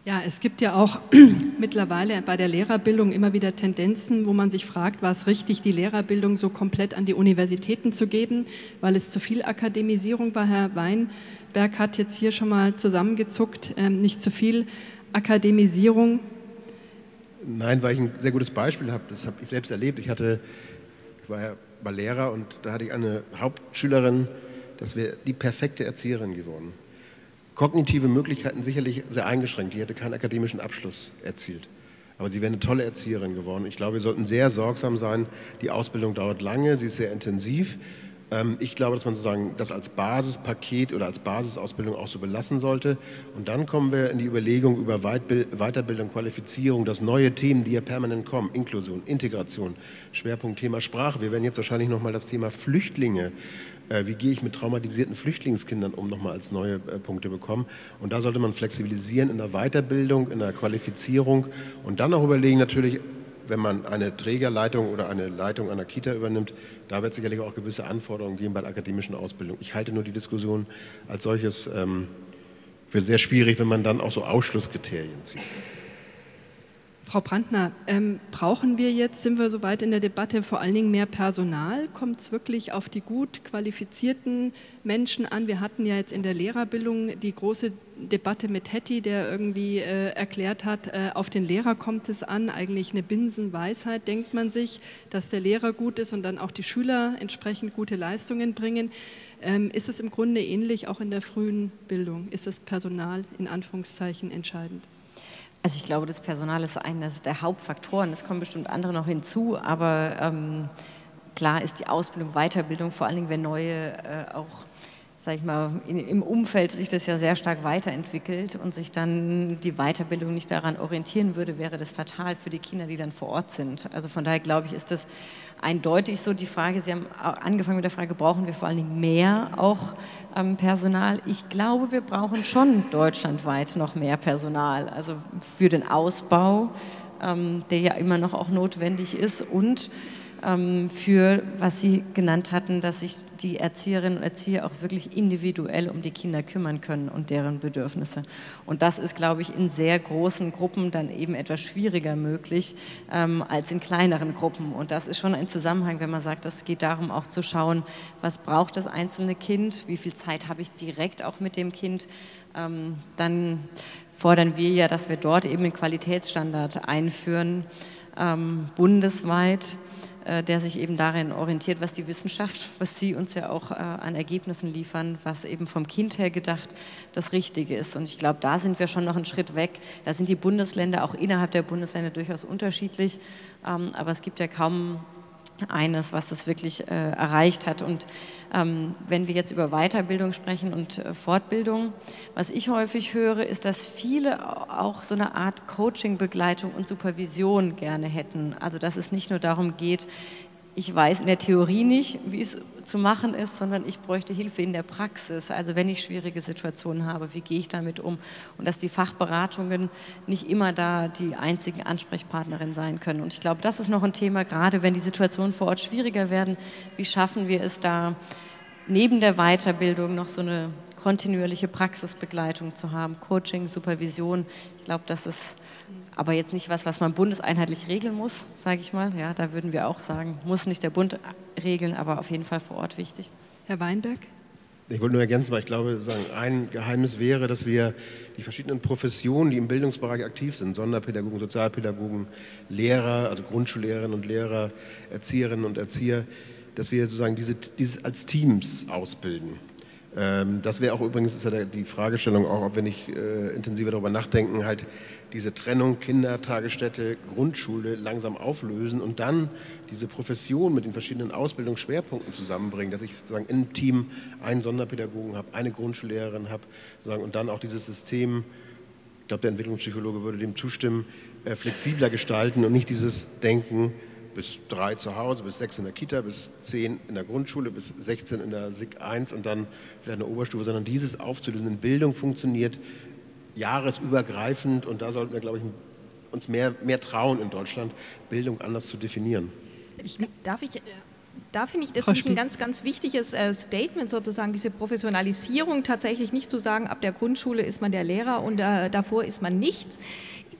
Speaker 2: Ja, es gibt ja auch mittlerweile bei der Lehrerbildung immer wieder Tendenzen, wo man sich fragt, war es richtig, die Lehrerbildung so komplett an die Universitäten zu geben, weil es zu viel Akademisierung war. Herr Weinberg hat jetzt hier schon mal zusammengezuckt, ähm, nicht zu viel Akademisierung.
Speaker 4: Nein, weil ich ein sehr gutes Beispiel habe. Das habe ich selbst erlebt. Ich hatte, ich war ja mal Lehrer und da hatte ich eine Hauptschülerin, das wäre die perfekte Erzieherin geworden kognitive Möglichkeiten sicherlich sehr eingeschränkt. Die hätte keinen akademischen Abschluss erzielt. Aber sie wäre eine tolle Erzieherin geworden. Ich glaube, wir sollten sehr sorgsam sein. Die Ausbildung dauert lange, sie ist sehr intensiv. Ähm, ich glaube, dass man sozusagen das als Basispaket oder als Basisausbildung auch so belassen sollte. Und dann kommen wir in die Überlegung über Weiterbildung, Qualifizierung, dass neue Themen, die ja permanent kommen, Inklusion, Integration, Schwerpunkt Thema Sprache. Wir werden jetzt wahrscheinlich nochmal das Thema Flüchtlinge äh, wie gehe ich mit traumatisierten Flüchtlingskindern um, nochmal als neue äh, Punkte bekommen. Und da sollte man flexibilisieren in der Weiterbildung, in der Qualifizierung und dann auch überlegen natürlich, wenn man eine Trägerleitung oder eine Leitung einer Kita übernimmt, da wird es sicherlich auch gewisse Anforderungen geben bei der akademischen Ausbildung. Ich halte nur die Diskussion als solches ähm, für sehr schwierig, wenn man dann auch so Ausschlusskriterien zieht.
Speaker 2: Frau Brandner, ähm, brauchen wir jetzt, sind wir soweit in der Debatte, vor allen Dingen mehr Personal? Kommt es wirklich auf die gut qualifizierten Menschen an? Wir hatten ja jetzt in der Lehrerbildung die große Debatte mit Hetty, der irgendwie äh, erklärt hat, äh, auf den Lehrer kommt es an, eigentlich eine Binsenweisheit, denkt man sich, dass der Lehrer gut ist und dann auch die Schüler entsprechend gute Leistungen bringen. Ähm, ist es im Grunde ähnlich auch in der frühen Bildung? Ist das Personal in Anführungszeichen entscheidend?
Speaker 3: Also ich glaube, das Personal ist eines der Hauptfaktoren. Es kommen bestimmt andere noch hinzu, aber ähm, klar ist die Ausbildung, Weiterbildung, vor allen Dingen, wenn neue äh, auch sag ich mal, in, im Umfeld sich das ja sehr stark weiterentwickelt und sich dann die Weiterbildung nicht daran orientieren würde, wäre das fatal für die Kinder, die dann vor Ort sind. Also von daher glaube ich, ist das eindeutig so die Frage, Sie haben angefangen mit der Frage, brauchen wir vor allen Dingen mehr auch ähm, Personal? Ich glaube, wir brauchen schon deutschlandweit noch mehr Personal, also für den Ausbau, ähm, der ja immer noch auch notwendig ist und für, was Sie genannt hatten, dass sich die Erzieherinnen und Erzieher auch wirklich individuell um die Kinder kümmern können und deren Bedürfnisse. Und das ist, glaube ich, in sehr großen Gruppen dann eben etwas schwieriger möglich ähm, als in kleineren Gruppen. Und das ist schon ein Zusammenhang, wenn man sagt, es geht darum auch zu schauen, was braucht das einzelne Kind, wie viel Zeit habe ich direkt auch mit dem Kind. Ähm, dann fordern wir ja, dass wir dort eben einen Qualitätsstandard einführen, ähm, bundesweit der sich eben darin orientiert, was die Wissenschaft, was Sie uns ja auch äh, an Ergebnissen liefern, was eben vom Kind her gedacht das Richtige ist. Und ich glaube, da sind wir schon noch einen Schritt weg. Da sind die Bundesländer auch innerhalb der Bundesländer durchaus unterschiedlich. Ähm, aber es gibt ja kaum eines, was das wirklich äh, erreicht hat. Und ähm, wenn wir jetzt über Weiterbildung sprechen und äh, Fortbildung, was ich häufig höre, ist, dass viele auch so eine Art Coaching-Begleitung und Supervision gerne hätten. Also dass es nicht nur darum geht, ich weiß in der Theorie nicht, wie es zu machen ist, sondern ich bräuchte Hilfe in der Praxis. Also wenn ich schwierige Situationen habe, wie gehe ich damit um? Und dass die Fachberatungen nicht immer da die einzigen Ansprechpartnerin sein können. Und ich glaube, das ist noch ein Thema, gerade wenn die Situationen vor Ort schwieriger werden. Wie schaffen wir es da, neben der Weiterbildung noch so eine kontinuierliche Praxisbegleitung zu haben, Coaching, Supervision. Ich glaube, das ist aber jetzt nicht was, was man bundeseinheitlich regeln muss, sage ich mal. Ja, da würden wir auch sagen, muss nicht der Bund regeln, aber auf jeden Fall vor Ort wichtig.
Speaker 2: Herr Weinberg?
Speaker 4: Ich wollte nur ergänzen, weil ich glaube, sagen, ein Geheimnis wäre, dass wir die verschiedenen Professionen, die im Bildungsbereich aktiv sind, Sonderpädagogen, Sozialpädagogen, Lehrer, also Grundschullehrerinnen und Lehrer, Erzieherinnen und Erzieher, dass wir sozusagen diese, diese als Teams ausbilden. Ähm, das wäre auch übrigens ist ja die Fragestellung, auch ob wir nicht äh, intensiver darüber nachdenken, halt diese Trennung Kindertagesstätte, Grundschule langsam auflösen und dann diese Profession mit den verschiedenen Ausbildungsschwerpunkten zusammenbringen, dass ich sozusagen im Team einen Sonderpädagogen habe, eine Grundschullehrerin habe und dann auch dieses System, ich glaube, der Entwicklungspsychologe würde dem zustimmen, äh, flexibler gestalten und nicht dieses Denken, bis drei zu Hause, bis sechs in der Kita, bis zehn in der Grundschule, bis 16 in der SIG 1 und dann vielleicht in der Oberstufe, sondern dieses aufzulösen. Bildung funktioniert jahresübergreifend und da sollten wir, glaube ich, uns mehr, mehr trauen in Deutschland, Bildung anders zu definieren.
Speaker 6: Ich, darf ich da finde ich das ein ganz, ganz wichtiges äh, Statement sozusagen, diese Professionalisierung tatsächlich nicht zu sagen, ab der Grundschule ist man der Lehrer und äh, davor ist man nichts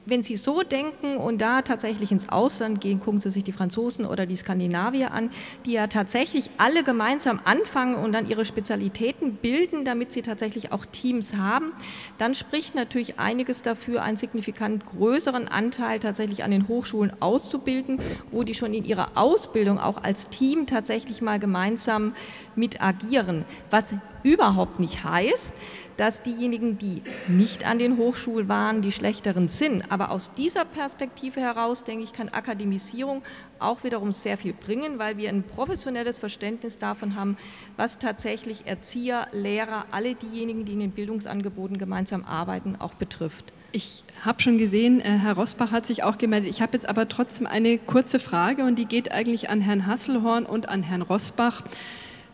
Speaker 6: wenn Sie so denken und da tatsächlich ins Ausland gehen, gucken Sie sich die Franzosen oder die Skandinavier an, die ja tatsächlich alle gemeinsam anfangen und dann ihre Spezialitäten bilden, damit sie tatsächlich auch Teams haben, dann spricht natürlich einiges dafür, einen signifikant größeren Anteil tatsächlich an den Hochschulen auszubilden, wo die schon in ihrer Ausbildung auch als Team tatsächlich mal gemeinsam mit agieren, was überhaupt nicht heißt, dass diejenigen, die nicht an den Hochschulen waren, die schlechteren sind. Aber aus dieser Perspektive heraus, denke ich, kann Akademisierung auch wiederum sehr viel bringen, weil wir ein professionelles Verständnis davon haben, was tatsächlich Erzieher, Lehrer, alle diejenigen, die in den Bildungsangeboten gemeinsam arbeiten, auch betrifft.
Speaker 2: Ich habe schon gesehen, äh, Herr Rosbach hat sich auch gemeldet. Ich habe jetzt aber trotzdem eine kurze Frage und die geht eigentlich an Herrn Hasselhorn und an Herrn Rosbach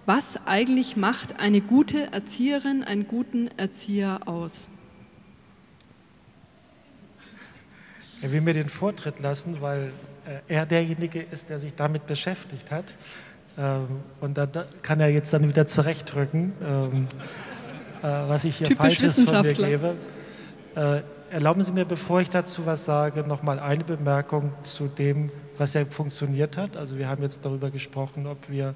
Speaker 2: was eigentlich macht eine gute Erzieherin, einen guten Erzieher aus?
Speaker 8: Er will mir den Vortritt lassen, weil äh, er derjenige ist, der sich damit beschäftigt hat. Ähm, und da kann er jetzt dann wieder zurechtrücken, ähm, äh, was ich hier
Speaker 2: Typisch
Speaker 8: Falsches von mir gebe. Äh, erlauben Sie mir, bevor ich dazu was sage, noch mal eine Bemerkung zu dem, was ja funktioniert hat. Also wir haben jetzt darüber gesprochen, ob wir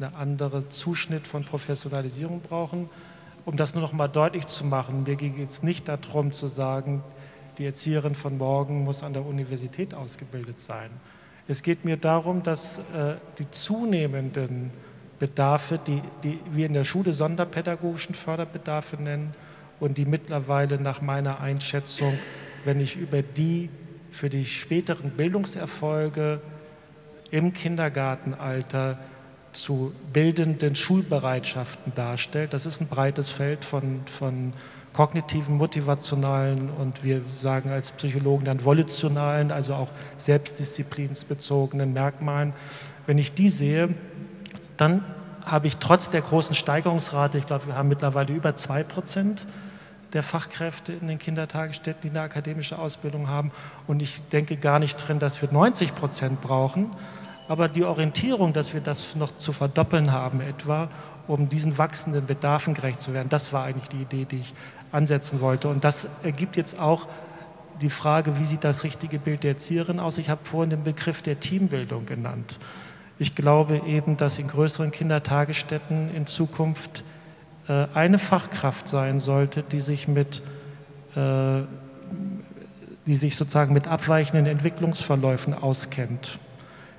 Speaker 8: einen anderen Zuschnitt von Professionalisierung brauchen. Um das nur noch mal deutlich zu machen, mir ging es nicht darum zu sagen, die Erzieherin von morgen muss an der Universität ausgebildet sein. Es geht mir darum, dass äh, die zunehmenden Bedarfe, die, die wir in der Schule sonderpädagogischen Förderbedarfe nennen und die mittlerweile nach meiner Einschätzung, wenn ich über die für die späteren Bildungserfolge im Kindergartenalter zu bildenden Schulbereitschaften darstellt. Das ist ein breites Feld von, von kognitiven, motivationalen und wir sagen als Psychologen dann volitionalen, also auch selbstdisziplinsbezogenen Merkmalen. Wenn ich die sehe, dann habe ich trotz der großen Steigerungsrate, ich glaube, wir haben mittlerweile über zwei Prozent der Fachkräfte in den Kindertagesstätten, die eine akademische Ausbildung haben. Und ich denke gar nicht drin, dass wir 90 Prozent brauchen, Aber die Orientierung, dass wir das noch zu verdoppeln haben etwa, um diesen wachsenden Bedarfen gerecht zu werden, das war eigentlich die Idee, die ich ansetzen wollte. Und das ergibt jetzt auch die Frage, wie sieht das richtige Bild der Erzieherin aus? Ich habe vorhin den Begriff der Teambildung genannt. Ich glaube eben, dass in größeren Kindertagesstätten in Zukunft äh, eine Fachkraft sein sollte, die sich mit äh, die sich sozusagen mit abweichenden Entwicklungsverläufen auskennt,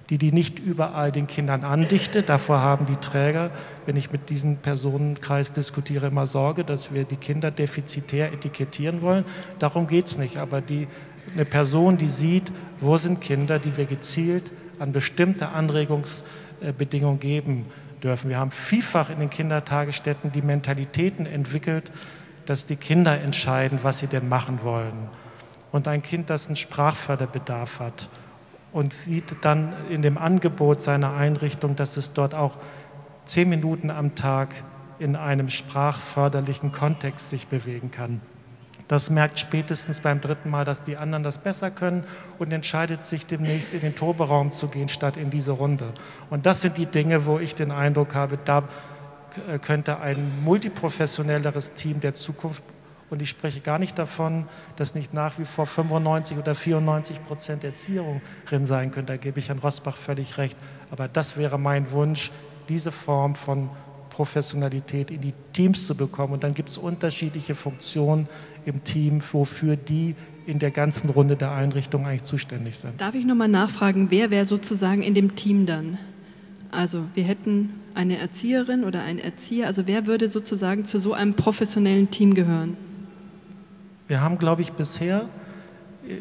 Speaker 8: die die nicht überall den Kindern andichtet. Davor haben die Träger, wenn ich mit diesem Personenkreis diskutiere, immer Sorge, dass wir die Kinder defizitär etikettieren wollen. Darum geht es nicht. Aber die, eine Person, die sieht, wo sind Kinder, die wir gezielt an bestimmte Anregungsbedingungen geben dürfen. Wir haben vielfach in den Kindertagesstätten die Mentalitäten entwickelt, dass die Kinder entscheiden, was sie denn machen wollen und ein Kind, das einen Sprachförderbedarf hat und sieht dann in dem Angebot seiner Einrichtung, dass es dort auch zehn Minuten am Tag in einem sprachförderlichen Kontext sich bewegen kann. Das merkt spätestens beim dritten Mal, dass die anderen das besser können und entscheidet sich demnächst in den Toberaum zu gehen, statt in diese Runde. Und das sind die Dinge, wo ich den Eindruck habe, da könnte ein multiprofessionelleres Team der Zukunft und ich spreche gar nicht davon, dass nicht nach wie vor 95 oder 94 Prozent Erzieherin sein können. Da gebe ich Herrn Rosbach völlig recht. Aber das wäre mein Wunsch, diese Form von Professionalität in die Teams zu bekommen. Und dann gibt es unterschiedliche Funktionen im Team, wofür die in der ganzen Runde der Einrichtung eigentlich zuständig sind.
Speaker 2: Darf ich nochmal nachfragen, wer wäre sozusagen in dem Team dann? Also wir hätten eine Erzieherin oder einen Erzieher, also wer würde sozusagen zu so einem professionellen Team gehören?
Speaker 8: Wir haben, glaube ich, bisher,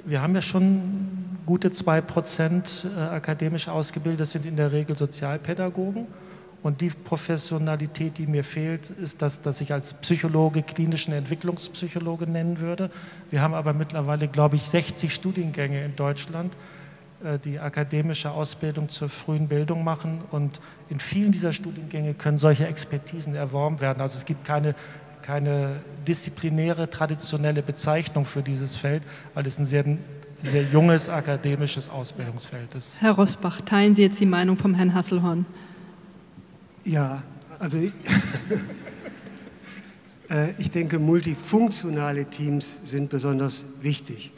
Speaker 8: wir haben ja schon gute zwei Prozent äh, akademisch ausgebildet, das sind in der Regel Sozialpädagogen. Und die Professionalität, die mir fehlt, ist das, dass ich als Psychologe klinischen Entwicklungspsychologe nennen würde. Wir haben aber mittlerweile, glaube ich, 60 Studiengänge in Deutschland, äh, die akademische Ausbildung zur frühen Bildung machen. Und in vielen dieser Studiengänge können solche Expertisen erworben werden. Also es gibt keine keine disziplinäre, traditionelle Bezeichnung für dieses Feld, weil es ein sehr, sehr junges akademisches Ausbildungsfeld ist.
Speaker 2: Herr Rosbach, teilen Sie jetzt die Meinung vom Herrn Hasselhorn?
Speaker 7: Ja, also ich, äh, ich denke, multifunktionale Teams sind besonders wichtig.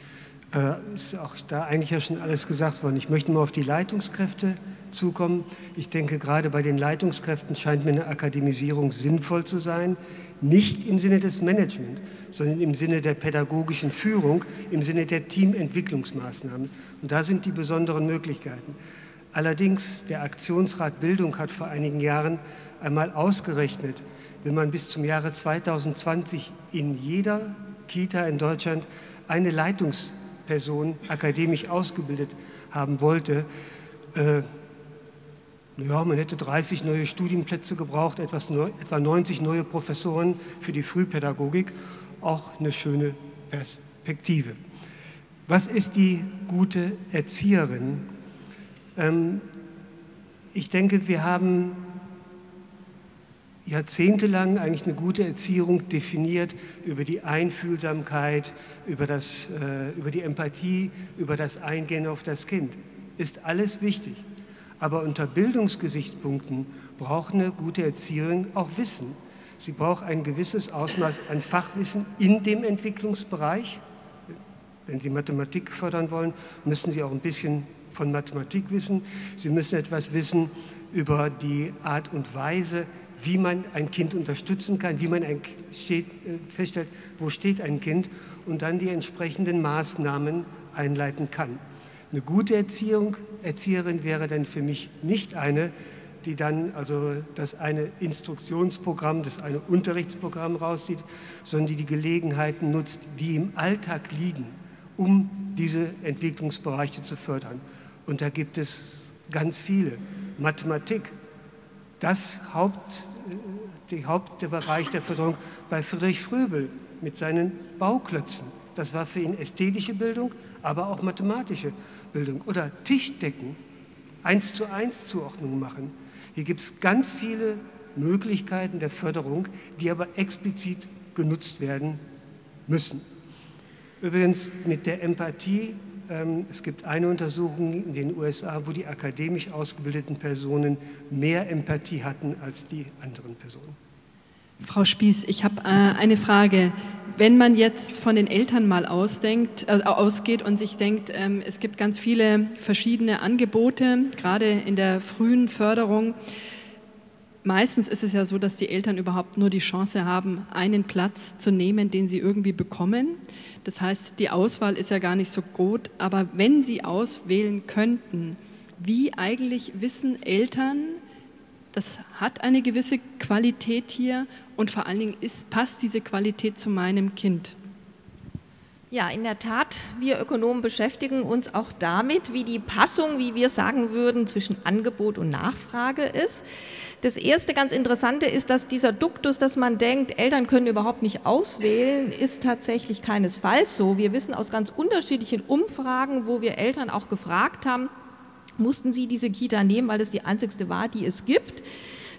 Speaker 7: Äh, ist auch da eigentlich ja schon alles gesagt worden. Ich möchte nur auf die Leitungskräfte zukommen. Ich denke, gerade bei den Leitungskräften scheint mir eine Akademisierung sinnvoll zu sein nicht im Sinne des Management, sondern im Sinne der pädagogischen Führung, im Sinne der Teamentwicklungsmaßnahmen. Und da sind die besonderen Möglichkeiten. Allerdings, der Aktionsrat Bildung hat vor einigen Jahren einmal ausgerechnet, wenn man bis zum Jahre 2020 in jeder Kita in Deutschland eine Leitungsperson akademisch ausgebildet haben wollte, äh, ja, man hätte 30 neue Studienplätze gebraucht, etwas etwa 90 neue Professoren für die Frühpädagogik. Auch eine schöne Perspektive. Was ist die gute Erzieherin? Ähm, ich denke, wir haben jahrzehntelang eigentlich eine gute Erziehung definiert über die Einfühlsamkeit, über, das, äh, über die Empathie, über das Eingehen auf das Kind. Ist alles wichtig. Aber unter Bildungsgesichtspunkten braucht eine gute Erzieherin auch Wissen. Sie braucht ein gewisses Ausmaß an Fachwissen in dem Entwicklungsbereich. Wenn Sie Mathematik fördern wollen, müssen Sie auch ein bisschen von Mathematik wissen. Sie müssen etwas wissen über die Art und Weise, wie man ein Kind unterstützen kann, wie man steht, äh, feststellt, wo steht ein Kind und dann die entsprechenden Maßnahmen einleiten kann. Eine gute Erziehung, Erzieherin wäre dann für mich nicht eine, die dann also das eine Instruktionsprogramm, das eine Unterrichtsprogramm rauszieht, sondern die die Gelegenheiten nutzt, die im Alltag liegen, um diese Entwicklungsbereiche zu fördern. Und da gibt es ganz viele. Mathematik, das Haupt, die Hauptbereich der Förderung bei Friedrich Fröbel mit seinen Bauklötzen. Das war für ihn ästhetische Bildung, aber auch mathematische Bildung. Oder Tischdecken, eins zu eins Zuordnungen machen. Hier gibt es ganz viele Möglichkeiten der Förderung, die aber explizit genutzt werden müssen. Übrigens mit der Empathie Ähm, es gibt eine Untersuchung in den USA, wo die akademisch ausgebildeten Personen mehr Empathie hatten als die anderen Personen.
Speaker 2: Frau Spieß, ich habe äh, eine Frage. Wenn man jetzt von den Eltern mal ausdenkt, äh, ausgeht und sich denkt, ähm, es gibt ganz viele verschiedene Angebote, gerade in der frühen Förderung, meistens ist es ja so, dass die Eltern überhaupt nur die Chance haben, einen Platz zu nehmen, den sie irgendwie bekommen. Das heißt, die Auswahl ist ja gar nicht so gut, aber wenn sie auswählen könnten, wie eigentlich wissen Eltern, das hat eine gewisse Qualität hier und vor allen Dingen ist, passt diese Qualität zu meinem Kind.
Speaker 6: Ja, in der Tat, wir Ökonomen beschäftigen uns auch damit, wie die Passung, wie wir sagen würden, zwischen Angebot und Nachfrage ist. Das erste ganz Interessante ist, dass dieser Duktus, dass man denkt, Eltern können überhaupt nicht auswählen, ist tatsächlich keinesfalls so. Wir wissen aus ganz unterschiedlichen Umfragen, wo wir Eltern auch gefragt haben, mussten sie diese Kita nehmen, weil das die einzigste war, die es gibt.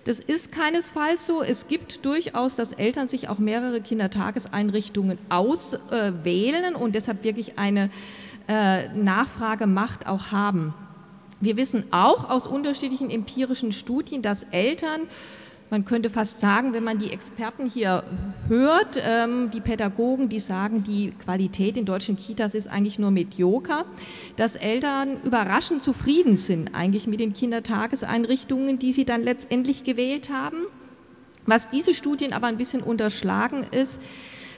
Speaker 6: Das ist keinesfalls so. Es gibt durchaus, dass Eltern sich auch mehrere Kindertageseinrichtungen auswählen und deshalb wirklich eine äh, Nachfragemacht auch haben. Wir wissen auch aus unterschiedlichen empirischen Studien, dass Eltern man könnte fast sagen, wenn man die Experten hier hört, ähm, die Pädagogen, die sagen, die Qualität in deutschen Kitas ist eigentlich nur medioker, dass Eltern überraschend zufrieden sind eigentlich mit den Kindertageseinrichtungen, die sie dann letztendlich gewählt haben. Was diese Studien aber ein bisschen unterschlagen ist,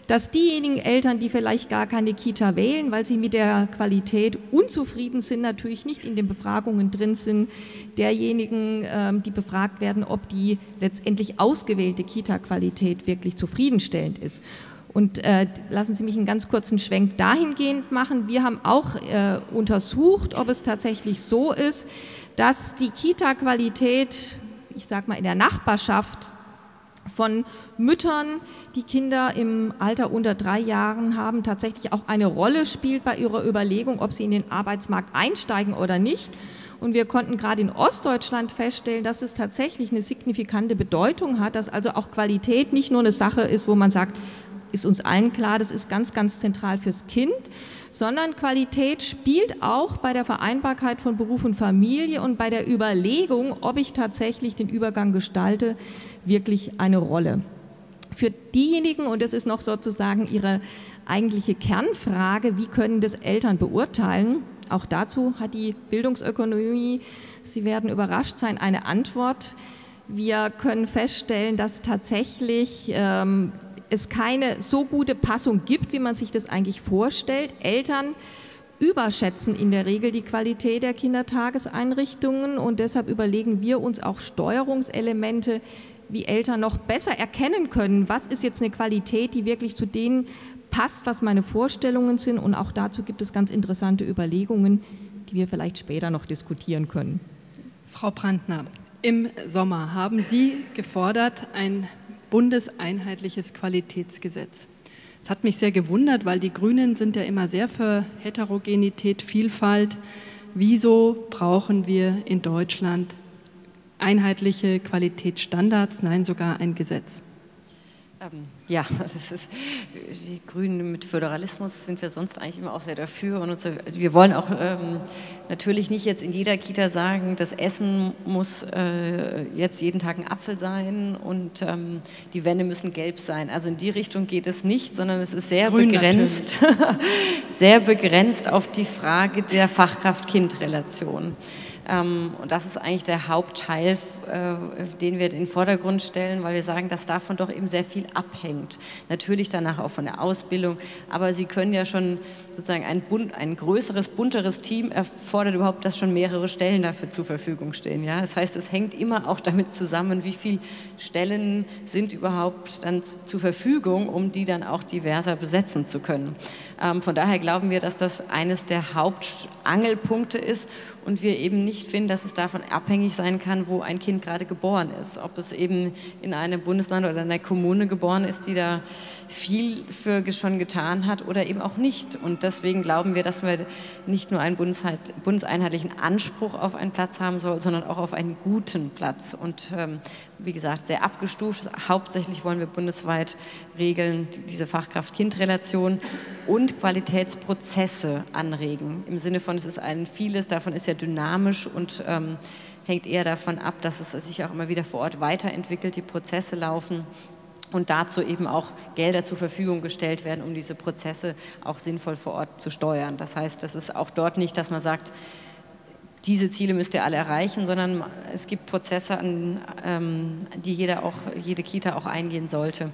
Speaker 6: dass diejenigen Eltern, die vielleicht gar keine Kita wählen, weil sie mit der Qualität unzufrieden sind, natürlich nicht in den Befragungen drin sind, derjenigen, ähm, die befragt werden, ob die letztendlich ausgewählte Kita-Qualität wirklich zufriedenstellend ist. Und äh, lassen Sie mich einen ganz kurzen Schwenk dahingehend machen. Wir haben auch äh, untersucht, ob es tatsächlich so ist, dass die Kita-Qualität, ich sage mal in der Nachbarschaft, von Müttern, die Kinder im Alter unter drei Jahren haben, tatsächlich auch eine Rolle spielt bei ihrer Überlegung, ob sie in den Arbeitsmarkt einsteigen oder nicht. Und wir konnten gerade in Ostdeutschland feststellen, dass es tatsächlich eine signifikante Bedeutung hat, dass also auch Qualität nicht nur eine Sache ist, wo man sagt, ist uns allen klar, das ist ganz, ganz zentral fürs Kind, sondern Qualität spielt auch bei der Vereinbarkeit von Beruf und Familie und bei der Überlegung, ob ich tatsächlich den Übergang gestalte, wirklich eine Rolle. Für diejenigen, und das ist noch sozusagen ihre eigentliche Kernfrage, wie können das Eltern beurteilen? Auch dazu hat die Bildungsökonomie, Sie werden überrascht sein, eine Antwort. Wir können feststellen, dass tatsächlich ähm, es keine so gute Passung gibt, wie man sich das eigentlich vorstellt. Eltern überschätzen in der Regel die Qualität der Kindertageseinrichtungen und deshalb überlegen wir uns auch Steuerungselemente, wie Eltern noch besser erkennen können, was ist jetzt eine Qualität, die wirklich zu denen passt, was meine Vorstellungen sind. Und auch dazu gibt es ganz interessante Überlegungen, die wir vielleicht später noch diskutieren können.
Speaker 2: Frau Brandner, im Sommer haben Sie gefordert ein bundeseinheitliches Qualitätsgesetz. Es hat mich sehr gewundert, weil die Grünen sind ja immer sehr für Heterogenität, Vielfalt. Wieso brauchen wir in Deutschland einheitliche Qualitätsstandards, nein, sogar ein Gesetz.
Speaker 3: Ähm, ja, das ist, die Grünen mit Föderalismus sind wir sonst eigentlich immer auch sehr dafür. Und uns, wir wollen auch ähm, natürlich nicht jetzt in jeder Kita sagen, das Essen muss äh, jetzt jeden Tag ein Apfel sein und ähm, die Wände müssen gelb sein. Also in die Richtung geht es nicht, sondern es ist sehr Grün begrenzt, sehr begrenzt auf die Frage der Fachkraft-Kind-Relation. Ähm, und das ist eigentlich der Hauptteil, den wir in den Vordergrund stellen, weil wir sagen, dass davon doch eben sehr viel abhängt. Natürlich danach auch von der Ausbildung, aber Sie können ja schon sozusagen ein, bunt, ein größeres, bunteres Team erfordert überhaupt, dass schon mehrere Stellen dafür zur Verfügung stehen. Ja? Das heißt, es hängt immer auch damit zusammen, wie viele Stellen sind überhaupt dann zur Verfügung, um die dann auch diverser besetzen zu können. Ähm, von daher glauben wir, dass das eines der Hauptangelpunkte ist und wir eben nicht finden, dass es davon abhängig sein kann, wo ein Kind gerade geboren ist. Ob es eben in einem Bundesland oder in einer Kommune geboren ist, die da viel für schon getan hat oder eben auch nicht. Und deswegen glauben wir, dass wir nicht nur einen bundeseinheitlichen Anspruch auf einen Platz haben sollen, sondern auch auf einen guten Platz. Und ähm, wie gesagt, sehr abgestuft. Hauptsächlich wollen wir bundesweit regeln, diese Fachkraft-Kind-Relation und Qualitätsprozesse anregen. Im Sinne von, es ist ein vieles, davon ist ja dynamisch und ähm, hängt eher davon ab, dass es sich auch immer wieder vor Ort weiterentwickelt, die Prozesse laufen und dazu eben auch Gelder zur Verfügung gestellt werden, um diese Prozesse auch sinnvoll vor Ort zu steuern. Das heißt, das ist auch dort nicht, dass man sagt, diese Ziele müsst ihr alle erreichen, sondern es gibt Prozesse, an, ähm, die jeder auch, jede Kita auch eingehen sollte.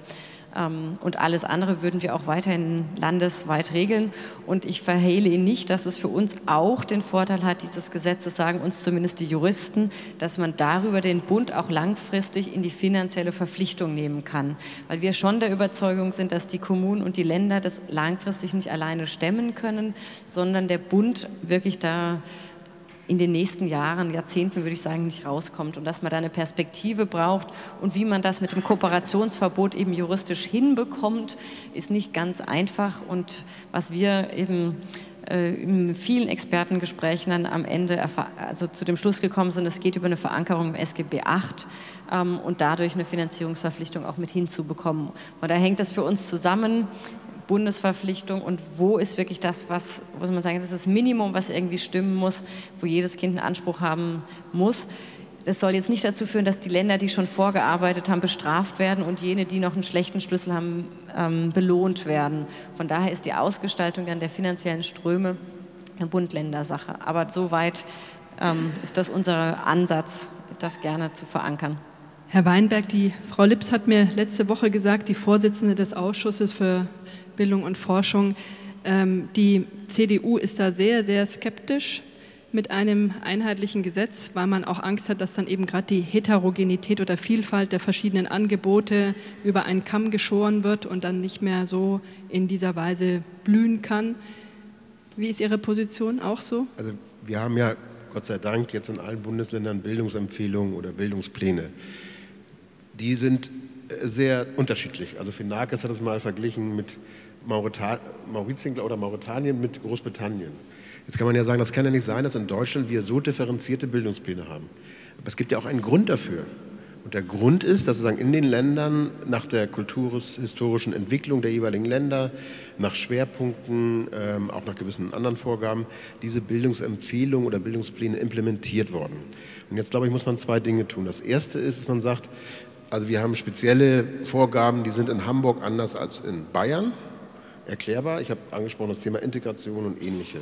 Speaker 3: Ähm, und alles andere würden wir auch weiterhin landesweit regeln. Und ich verhehle Ihnen nicht, dass es für uns auch den Vorteil hat, dieses Gesetzes sagen uns zumindest die Juristen, dass man darüber den Bund auch langfristig in die finanzielle Verpflichtung nehmen kann. Weil wir schon der Überzeugung sind, dass die Kommunen und die Länder das langfristig nicht alleine stemmen können, sondern der Bund wirklich da in den nächsten Jahren, Jahrzehnten würde ich sagen, nicht rauskommt und dass man da eine Perspektive braucht und wie man das mit dem Kooperationsverbot eben juristisch hinbekommt, ist nicht ganz einfach und was wir eben äh, in vielen Expertengesprächen dann am Ende also zu dem Schluss gekommen sind, es geht über eine Verankerung im SGB VIII ähm, und dadurch eine Finanzierungsverpflichtung auch mit hinzubekommen. Von daher hängt das für uns zusammen. Bundesverpflichtung und wo ist wirklich das, was, muss man sagen, das ist das Minimum, was irgendwie stimmen muss, wo jedes Kind einen Anspruch haben muss. Das soll jetzt nicht dazu führen, dass die Länder, die schon vorgearbeitet haben, bestraft werden und jene, die noch einen schlechten Schlüssel haben, ähm, belohnt werden. Von daher ist die Ausgestaltung dann der finanziellen Ströme eine Bund-Länder-Sache. Aber soweit ähm, ist das unser Ansatz, das gerne zu verankern.
Speaker 2: Herr Weinberg, die Frau Lips hat mir letzte Woche gesagt, die Vorsitzende des Ausschusses für Bildung und Forschung. Ähm, die CDU ist da sehr, sehr skeptisch mit einem einheitlichen Gesetz, weil man auch Angst hat, dass dann eben gerade die Heterogenität oder Vielfalt der verschiedenen Angebote über einen Kamm geschoren wird und dann nicht mehr so in dieser Weise blühen kann. Wie ist Ihre Position auch so?
Speaker 4: Also wir haben ja Gott sei Dank jetzt in allen Bundesländern Bildungsempfehlungen oder Bildungspläne. Die sind sehr unterschiedlich. Also Finakis hat es mal verglichen mit Maurita Mauritien oder Mauretanien mit Großbritannien. Jetzt kann man ja sagen, das kann ja nicht sein, dass in Deutschland wir so differenzierte Bildungspläne haben. Aber es gibt ja auch einen Grund dafür. Und der Grund ist, dass sozusagen in den Ländern nach der kulturhistorischen Entwicklung der jeweiligen Länder, nach Schwerpunkten, ähm, auch nach gewissen anderen Vorgaben, diese Bildungsempfehlungen oder Bildungspläne implementiert worden. Und jetzt glaube ich, muss man zwei Dinge tun. Das erste ist, dass man sagt, also wir haben spezielle Vorgaben, die sind in Hamburg anders als in Bayern erklärbar. Ich habe angesprochen das Thema Integration und ähnliche.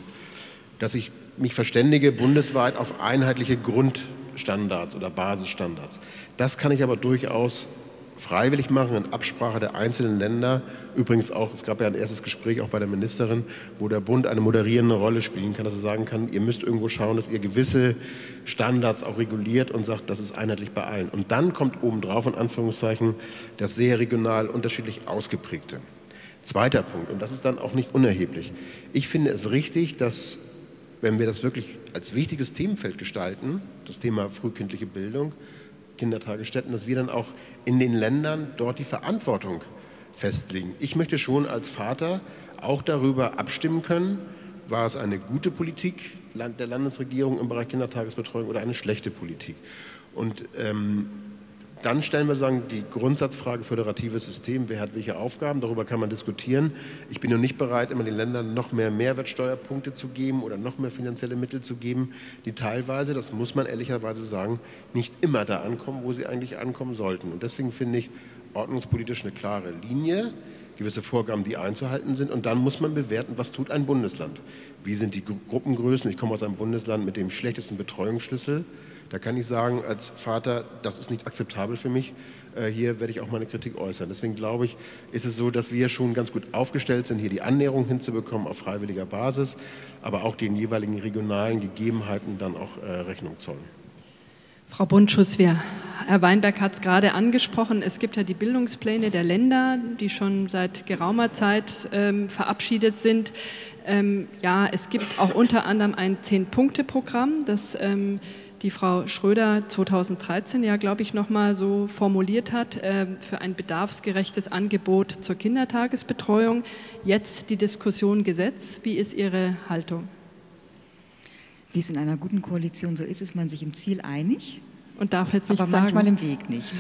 Speaker 4: Dass ich mich verständige bundesweit auf einheitliche Grundstandards oder Basisstandards. Das kann ich aber durchaus freiwillig machen in Absprache der einzelnen Länder. Übrigens auch, es gab ja ein erstes Gespräch auch bei der Ministerin, wo der Bund eine moderierende Rolle spielen kann, dass er sagen kann, ihr müsst irgendwo schauen, dass ihr gewisse Standards auch reguliert und sagt, das ist einheitlich bei allen. Und dann kommt obendrauf, in Anführungszeichen, das sehr regional unterschiedlich ausgeprägte. Zweiter Punkt, und das ist dann auch nicht unerheblich. Ich finde es richtig, dass, wenn wir das wirklich als wichtiges Themenfeld gestalten, das Thema frühkindliche Bildung, Kindertagesstätten, dass wir dann auch in den Ländern dort die Verantwortung festlegen. Ich möchte schon als Vater auch darüber abstimmen können, war es eine gute Politik der Landesregierung im Bereich Kindertagesbetreuung oder eine schlechte Politik. Und ähm, dann stellen wir sagen, die Grundsatzfrage föderatives System, wer hat welche Aufgaben, darüber kann man diskutieren. Ich bin noch nicht bereit, immer den Ländern noch mehr Mehrwertsteuerpunkte zu geben oder noch mehr finanzielle Mittel zu geben, die teilweise, das muss man ehrlicherweise sagen, nicht immer da ankommen, wo sie eigentlich ankommen sollten. Und deswegen finde ich ordnungspolitisch eine klare Linie, gewisse Vorgaben, die einzuhalten sind. Und dann muss man bewerten, was tut ein Bundesland. Wie sind die Gruppengrößen? Ich komme aus einem Bundesland mit dem schlechtesten Betreuungsschlüssel. Da kann ich sagen, als Vater, das ist nicht akzeptabel für mich. Äh, hier werde ich auch meine Kritik äußern. Deswegen glaube ich, ist es so, dass wir schon ganz gut aufgestellt sind, hier die Annäherung hinzubekommen auf freiwilliger Basis, aber auch den jeweiligen regionalen Gegebenheiten dann auch äh, Rechnung zollen.
Speaker 2: Frau Bundschuss, wir, Herr Weinberg hat es gerade angesprochen, es gibt ja die Bildungspläne der Länder, die schon seit geraumer Zeit ähm, verabschiedet sind. Ähm, ja, es gibt auch unter anderem ein Zehn-Punkte-Programm, das ähm, die Frau Schröder 2013 ja, glaube ich, nochmal so formuliert hat, äh, für ein bedarfsgerechtes Angebot zur Kindertagesbetreuung. Jetzt die Diskussion Gesetz. Wie ist Ihre Haltung?
Speaker 5: Wie es in einer guten Koalition so ist, ist man sich im Ziel einig
Speaker 2: und darf jetzt nicht
Speaker 5: Aber
Speaker 2: sagen.
Speaker 5: manchmal im Weg nicht.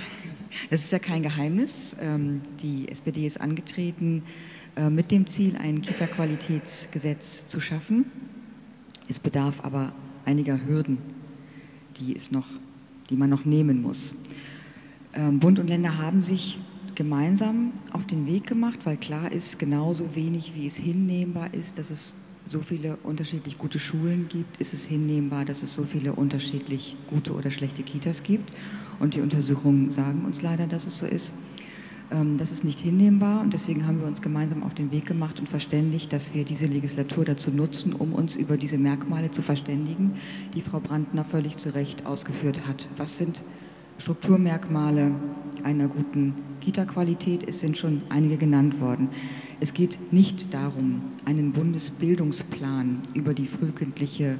Speaker 5: Das ist ja kein Geheimnis. Ähm, die SPD ist angetreten äh, mit dem Ziel, ein Kita-Qualitätsgesetz zu schaffen. Es bedarf aber einiger Hürden, die, es noch, die man noch nehmen muss. Ähm, Bund und Länder haben sich gemeinsam auf den Weg gemacht, weil klar ist, genauso wenig wie es hinnehmbar ist, dass es so viele unterschiedlich gute Schulen gibt, ist es hinnehmbar, dass es so viele unterschiedlich gute oder schlechte Kitas gibt. Und die Untersuchungen sagen uns leider, dass es so ist. Ähm, das ist nicht hinnehmbar und deswegen haben wir uns gemeinsam auf den Weg gemacht und verständigt, dass wir diese Legislatur dazu nutzen, um uns über diese Merkmale zu verständigen, die Frau Brandner völlig zu Recht ausgeführt hat. Was sind Strukturmerkmale einer guten Kita-Qualität? Es sind schon einige genannt worden. Es geht nicht darum, einen Bundesbildungsplan über die frühkindliche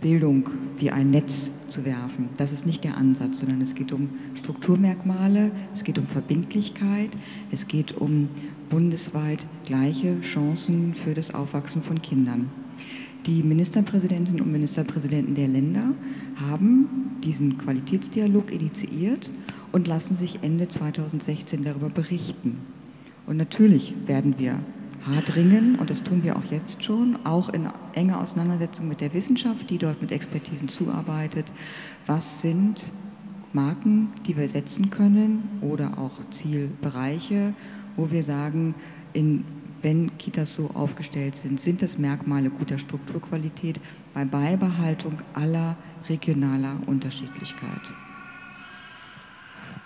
Speaker 5: Bildung wie ein Netz zu werfen. Das ist nicht der Ansatz, sondern es geht um Strukturmerkmale, es geht um Verbindlichkeit, es geht um bundesweit gleiche Chancen für das Aufwachsen von Kindern. Die Ministerpräsidentinnen und Ministerpräsidenten der Länder haben diesen Qualitätsdialog initiiert und lassen sich Ende 2016 darüber berichten. Und natürlich werden wir hart ringen, und das tun wir auch jetzt schon, auch in enger Auseinandersetzung mit der Wissenschaft, die dort mit Expertisen zuarbeitet. Was sind Marken, die wir setzen können oder auch Zielbereiche, wo wir sagen, in, wenn Kitas so aufgestellt sind, sind das Merkmale guter Strukturqualität bei Beibehaltung aller regionaler Unterschiedlichkeit.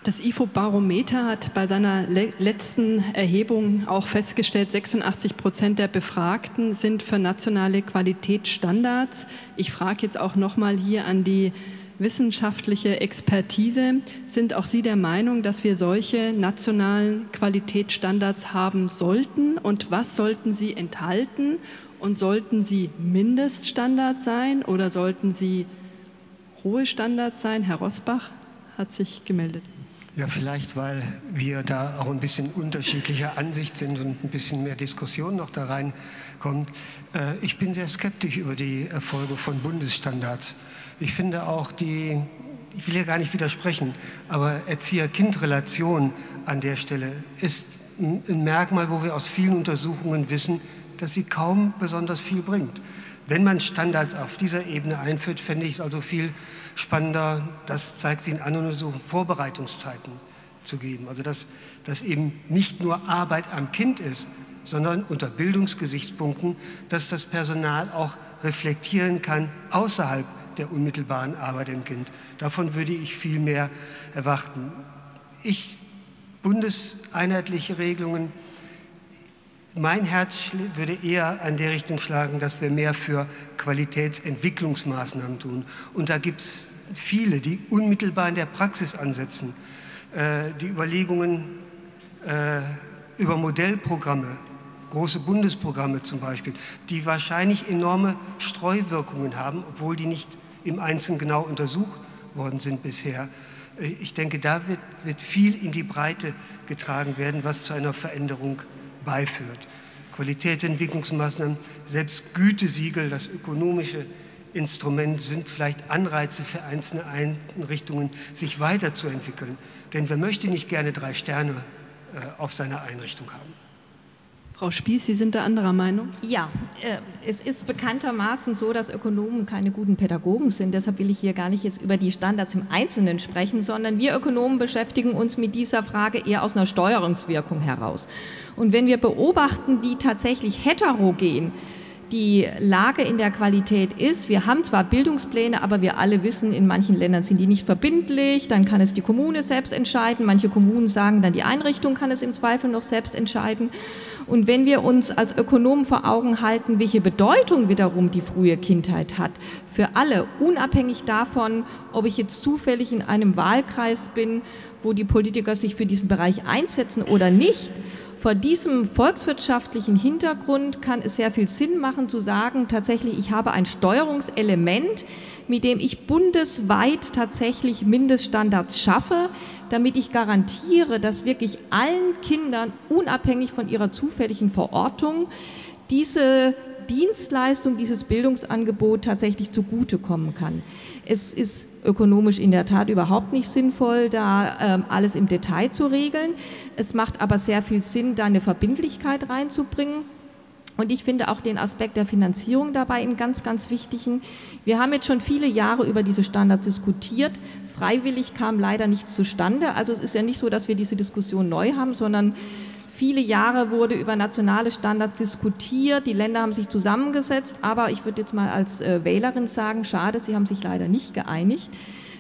Speaker 2: Das IFO-Barometer hat bei seiner le letzten Erhebung auch festgestellt, 86 Prozent der Befragten sind für nationale Qualitätsstandards. Ich frage jetzt auch noch mal hier an die wissenschaftliche Expertise. Sind auch Sie der Meinung, dass wir solche nationalen Qualitätsstandards haben sollten? Und was sollten sie enthalten? Und sollten sie Mindeststandards sein oder sollten sie hohe Standards sein? Herr Rosbach hat sich gemeldet.
Speaker 7: Ja, vielleicht, weil wir da auch ein bisschen unterschiedlicher Ansicht sind und ein bisschen mehr Diskussion noch da reinkommt. Äh, ich bin sehr skeptisch über die Erfolge von Bundesstandards. Ich finde auch die, ich will ja gar nicht widersprechen, aber Erzieher-Kind-Relation an der Stelle ist ein Merkmal, wo wir aus vielen Untersuchungen wissen, dass sie kaum besonders viel bringt. Wenn man Standards auf dieser Ebene einführt, fände ich es also viel spannender, das zeigt sich in anderen so Vorbereitungszeiten zu geben. Also dass das eben nicht nur Arbeit am Kind ist, sondern unter Bildungsgesichtspunkten, dass das Personal auch reflektieren kann außerhalb der unmittelbaren Arbeit im Kind. Davon würde ich viel mehr erwarten. Ich, bundeseinheitliche Regelungen, mein Herz würde eher an der Richtung schlagen, dass wir mehr für Qualitätsentwicklungsmaßnahmen tun. Und da gibt es viele, die unmittelbar in der Praxis ansetzen. Äh, die Überlegungen äh, über Modellprogramme, große Bundesprogramme zum Beispiel, die wahrscheinlich enorme Streuwirkungen haben, obwohl die nicht im Einzelnen genau untersucht worden sind bisher. Äh, ich denke, da wird, wird viel in die Breite getragen werden, was zu einer Veränderung beiführt. Qualitätsentwicklungsmaßnahmen, selbst Gütesiegel, das ökonomische Instrument, sind vielleicht Anreize für einzelne Einrichtungen, sich weiterzuentwickeln. Denn wer möchte nicht gerne drei Sterne äh, auf seiner Einrichtung haben?
Speaker 2: Frau Spieß, Sie sind da anderer Meinung?
Speaker 6: Ja, äh, es ist bekanntermaßen so, dass Ökonomen keine guten Pädagogen sind. Deshalb will ich hier gar nicht jetzt über die Standards im Einzelnen sprechen, sondern wir Ökonomen beschäftigen uns mit dieser Frage eher aus einer Steuerungswirkung heraus. Und wenn wir beobachten, wie tatsächlich heterogen die Lage in der Qualität ist. Wir haben zwar Bildungspläne, aber wir alle wissen, in manchen Ländern sind die nicht verbindlich, dann kann es die Kommune selbst entscheiden, manche Kommunen sagen dann, die Einrichtung kann es im Zweifel noch selbst entscheiden. Und wenn wir uns als Ökonomen vor Augen halten, welche Bedeutung wiederum die frühe Kindheit hat, für alle, unabhängig davon, ob ich jetzt zufällig in einem Wahlkreis bin, wo die Politiker sich für diesen Bereich einsetzen oder nicht, vor diesem volkswirtschaftlichen Hintergrund kann es sehr viel Sinn machen zu sagen, tatsächlich, ich habe ein Steuerungselement, mit dem ich bundesweit tatsächlich Mindeststandards schaffe, damit ich garantiere, dass wirklich allen Kindern, unabhängig von ihrer zufälligen Verortung, diese Dienstleistung, dieses Bildungsangebot tatsächlich zugutekommen kann. Es ist ökonomisch in der Tat überhaupt nicht sinnvoll, da ähm, alles im Detail zu regeln. Es macht aber sehr viel Sinn, da eine Verbindlichkeit reinzubringen. Und ich finde auch den Aspekt der Finanzierung dabei einen ganz, ganz wichtigen. Wir haben jetzt schon viele Jahre über diese Standards diskutiert. Freiwillig kam leider nichts zustande. Also es ist ja nicht so, dass wir diese Diskussion neu haben, sondern viele Jahre wurde über nationale Standards diskutiert. Die Länder haben sich zusammengesetzt. Aber ich würde jetzt mal als äh, Wählerin sagen, schade, sie haben sich leider nicht geeinigt.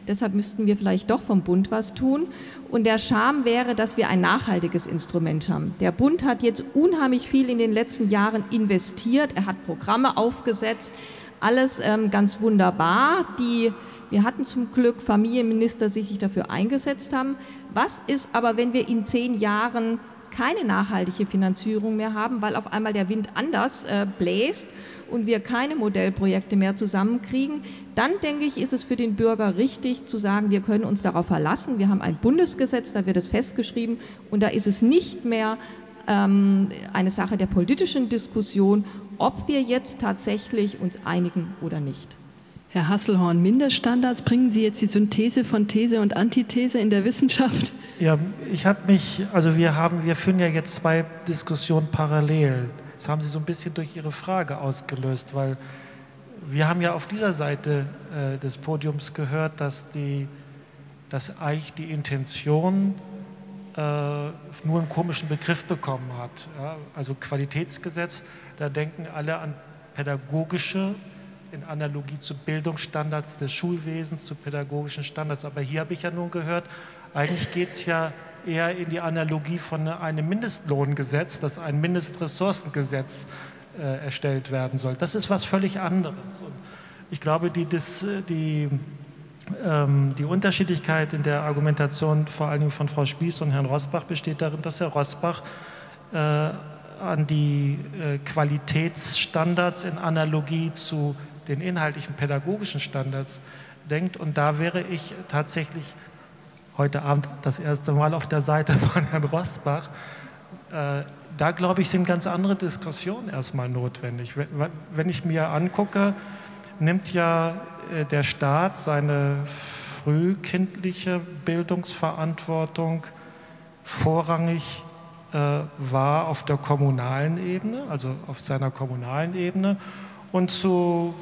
Speaker 6: Deshalb müssten wir vielleicht doch vom Bund was tun. Und der Charme wäre, dass wir ein nachhaltiges Instrument haben. Der Bund hat jetzt unheimlich viel in den letzten Jahren investiert. Er hat Programme aufgesetzt. Alles ähm, ganz wunderbar. Die, wir hatten zum Glück Familienminister, die sich dafür eingesetzt haben. Was ist aber, wenn wir in zehn Jahren keine nachhaltige Finanzierung mehr haben, weil auf einmal der Wind anders äh, bläst und wir keine Modellprojekte mehr zusammenkriegen, dann denke ich, ist es für den Bürger richtig zu sagen, wir können uns darauf verlassen. Wir haben ein Bundesgesetz, da wird es festgeschrieben und da ist es nicht mehr ähm, eine Sache der politischen Diskussion, ob wir jetzt tatsächlich uns einigen oder nicht.
Speaker 2: Herr Hasselhorn, Mindeststandards, bringen Sie jetzt die Synthese von These und Antithese in der Wissenschaft?
Speaker 8: Ja, ich habe mich, also wir haben, wir führen ja jetzt zwei Diskussionen parallel. Das haben Sie so ein bisschen durch Ihre Frage ausgelöst, weil wir haben ja auf dieser Seite äh, des Podiums gehört, dass, die, dass eigentlich die Intention äh, nur einen komischen Begriff bekommen hat. Ja? Also Qualitätsgesetz, da denken alle an pädagogische, in Analogie zu Bildungsstandards des Schulwesens, zu pädagogischen Standards. Aber hier habe ich ja nun gehört, eigentlich geht es ja eher in die Analogie von einem Mindestlohngesetz, dass ein Mindestressourcengesetz äh, erstellt werden soll. Das ist was völlig anderes. Und ich glaube, die, das, die, ähm, die Unterschiedlichkeit in der Argumentation vor allen Dingen von Frau Spieß und Herrn Rosbach besteht darin, dass Herr Rosbach äh, an die äh, Qualitätsstandards in Analogie zu den inhaltlichen pädagogischen Standards denkt. Und da wäre ich tatsächlich heute Abend das erste Mal auf der Seite von Herrn Rosbach. Äh, da glaube ich, sind ganz andere Diskussionen erstmal notwendig. Wenn ich mir angucke, nimmt ja äh, der Staat seine frühkindliche Bildungsverantwortung vorrangig äh, wahr auf der kommunalen Ebene, also auf seiner kommunalen Ebene. Und zu,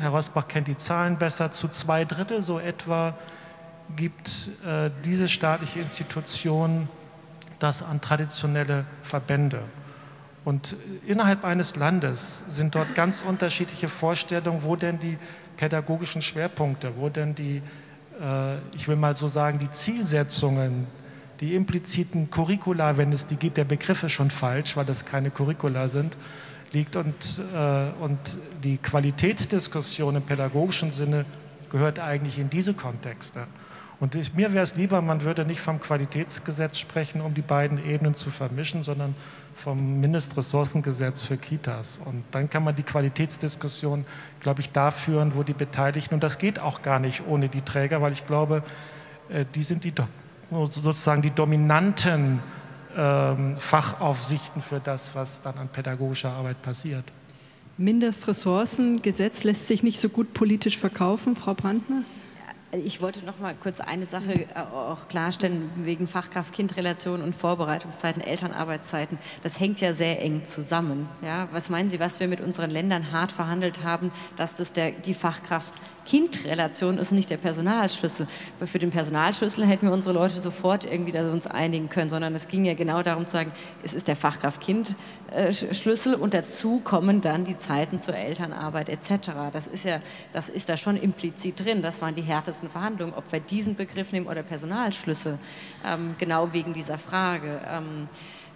Speaker 8: Herr Rosbach kennt die Zahlen besser, zu zwei Drittel so etwa gibt äh, diese staatliche Institution das an traditionelle Verbände. Und innerhalb eines Landes sind dort ganz unterschiedliche Vorstellungen, wo denn die pädagogischen Schwerpunkte, wo denn die, äh, ich will mal so sagen, die Zielsetzungen, die impliziten Curricula, wenn es die gibt, der Begriff ist schon falsch, weil das keine Curricula sind, liegt. Und, äh, und die Qualitätsdiskussion im pädagogischen Sinne gehört eigentlich in diese Kontexte. Und ich, mir wäre es lieber, man würde nicht vom Qualitätsgesetz sprechen, um die beiden Ebenen zu vermischen, sondern vom Mindestressourcengesetz für Kitas. Und dann kann man die Qualitätsdiskussion, glaube ich, da führen, wo die Beteiligten, und das geht auch gar nicht ohne die Träger, weil ich glaube, äh, die sind die, sozusagen die dominanten Fachaufsichten für das, was dann an pädagogischer Arbeit passiert.
Speaker 2: Mindestressourcengesetz lässt sich nicht so gut politisch verkaufen, Frau Brandner?
Speaker 3: Ich wollte noch mal kurz eine Sache äh, auch klarstellen wegen Fachkraft-Kind-Relation und Vorbereitungszeiten, Elternarbeitszeiten. Das hängt ja sehr eng zusammen. Ja? Was meinen Sie, was wir mit unseren Ländern hart verhandelt haben, dass das der, die Fachkraft Kind-Relation ist nicht der Personalschlüssel. Für den Personalschlüssel hätten wir unsere Leute sofort irgendwie da uns einigen können, sondern es ging ja genau darum zu sagen, es ist der Fachkraft-Kind-Schlüssel und dazu kommen dann die Zeiten zur Elternarbeit etc. Das ist ja, das ist da schon implizit drin. Das waren die härtesten Verhandlungen, ob wir diesen Begriff nehmen oder Personalschlüssel, ähm, genau wegen dieser Frage. Ähm,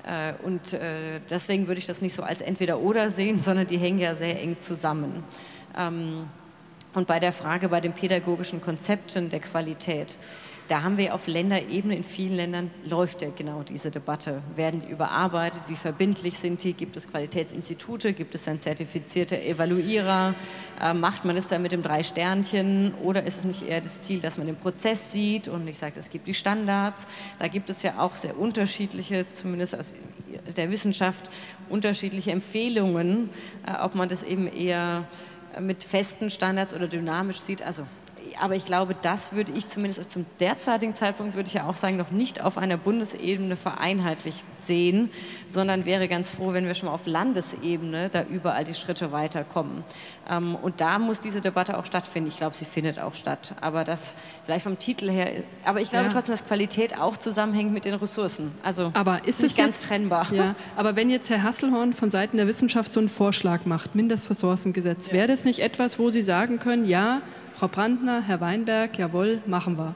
Speaker 3: äh, und äh, deswegen würde ich das nicht so als entweder oder sehen, sondern die hängen ja sehr eng zusammen. Ähm, und bei der Frage bei den pädagogischen Konzepten der Qualität. Da haben wir auf Länderebene, in vielen Ländern läuft ja genau diese Debatte. Werden die überarbeitet? Wie verbindlich sind die? Gibt es Qualitätsinstitute? Gibt es dann zertifizierte Evaluierer? Äh, macht man es dann mit dem drei Sternchen? Oder ist es nicht eher das Ziel, dass man den Prozess sieht? Und ich sage, es gibt die Standards. Da gibt es ja auch sehr unterschiedliche, zumindest aus der Wissenschaft, unterschiedliche Empfehlungen, äh, ob man das eben eher mit festen Standards oder dynamisch sieht. Also aber ich glaube, das würde ich zumindest zum derzeitigen Zeitpunkt, würde ich ja auch sagen, noch nicht auf einer Bundesebene vereinheitlicht sehen, sondern wäre ganz froh, wenn wir schon mal auf Landesebene da überall die Schritte weiterkommen. Ähm, und da muss diese Debatte auch stattfinden. Ich glaube, sie findet auch statt. Aber das vielleicht vom Titel her, aber ich glaube ja. trotzdem, dass Qualität auch zusammenhängt mit den Ressourcen. Also
Speaker 2: aber ist nicht es ganz jetzt, trennbar. Ja, aber wenn jetzt Herr Hasselhorn von Seiten der Wissenschaft so einen Vorschlag macht, Mindestressourcengesetz, ja. wäre das nicht etwas, wo Sie sagen können, ja, Frau Brandner, Herr Weinberg, jawohl, machen wir.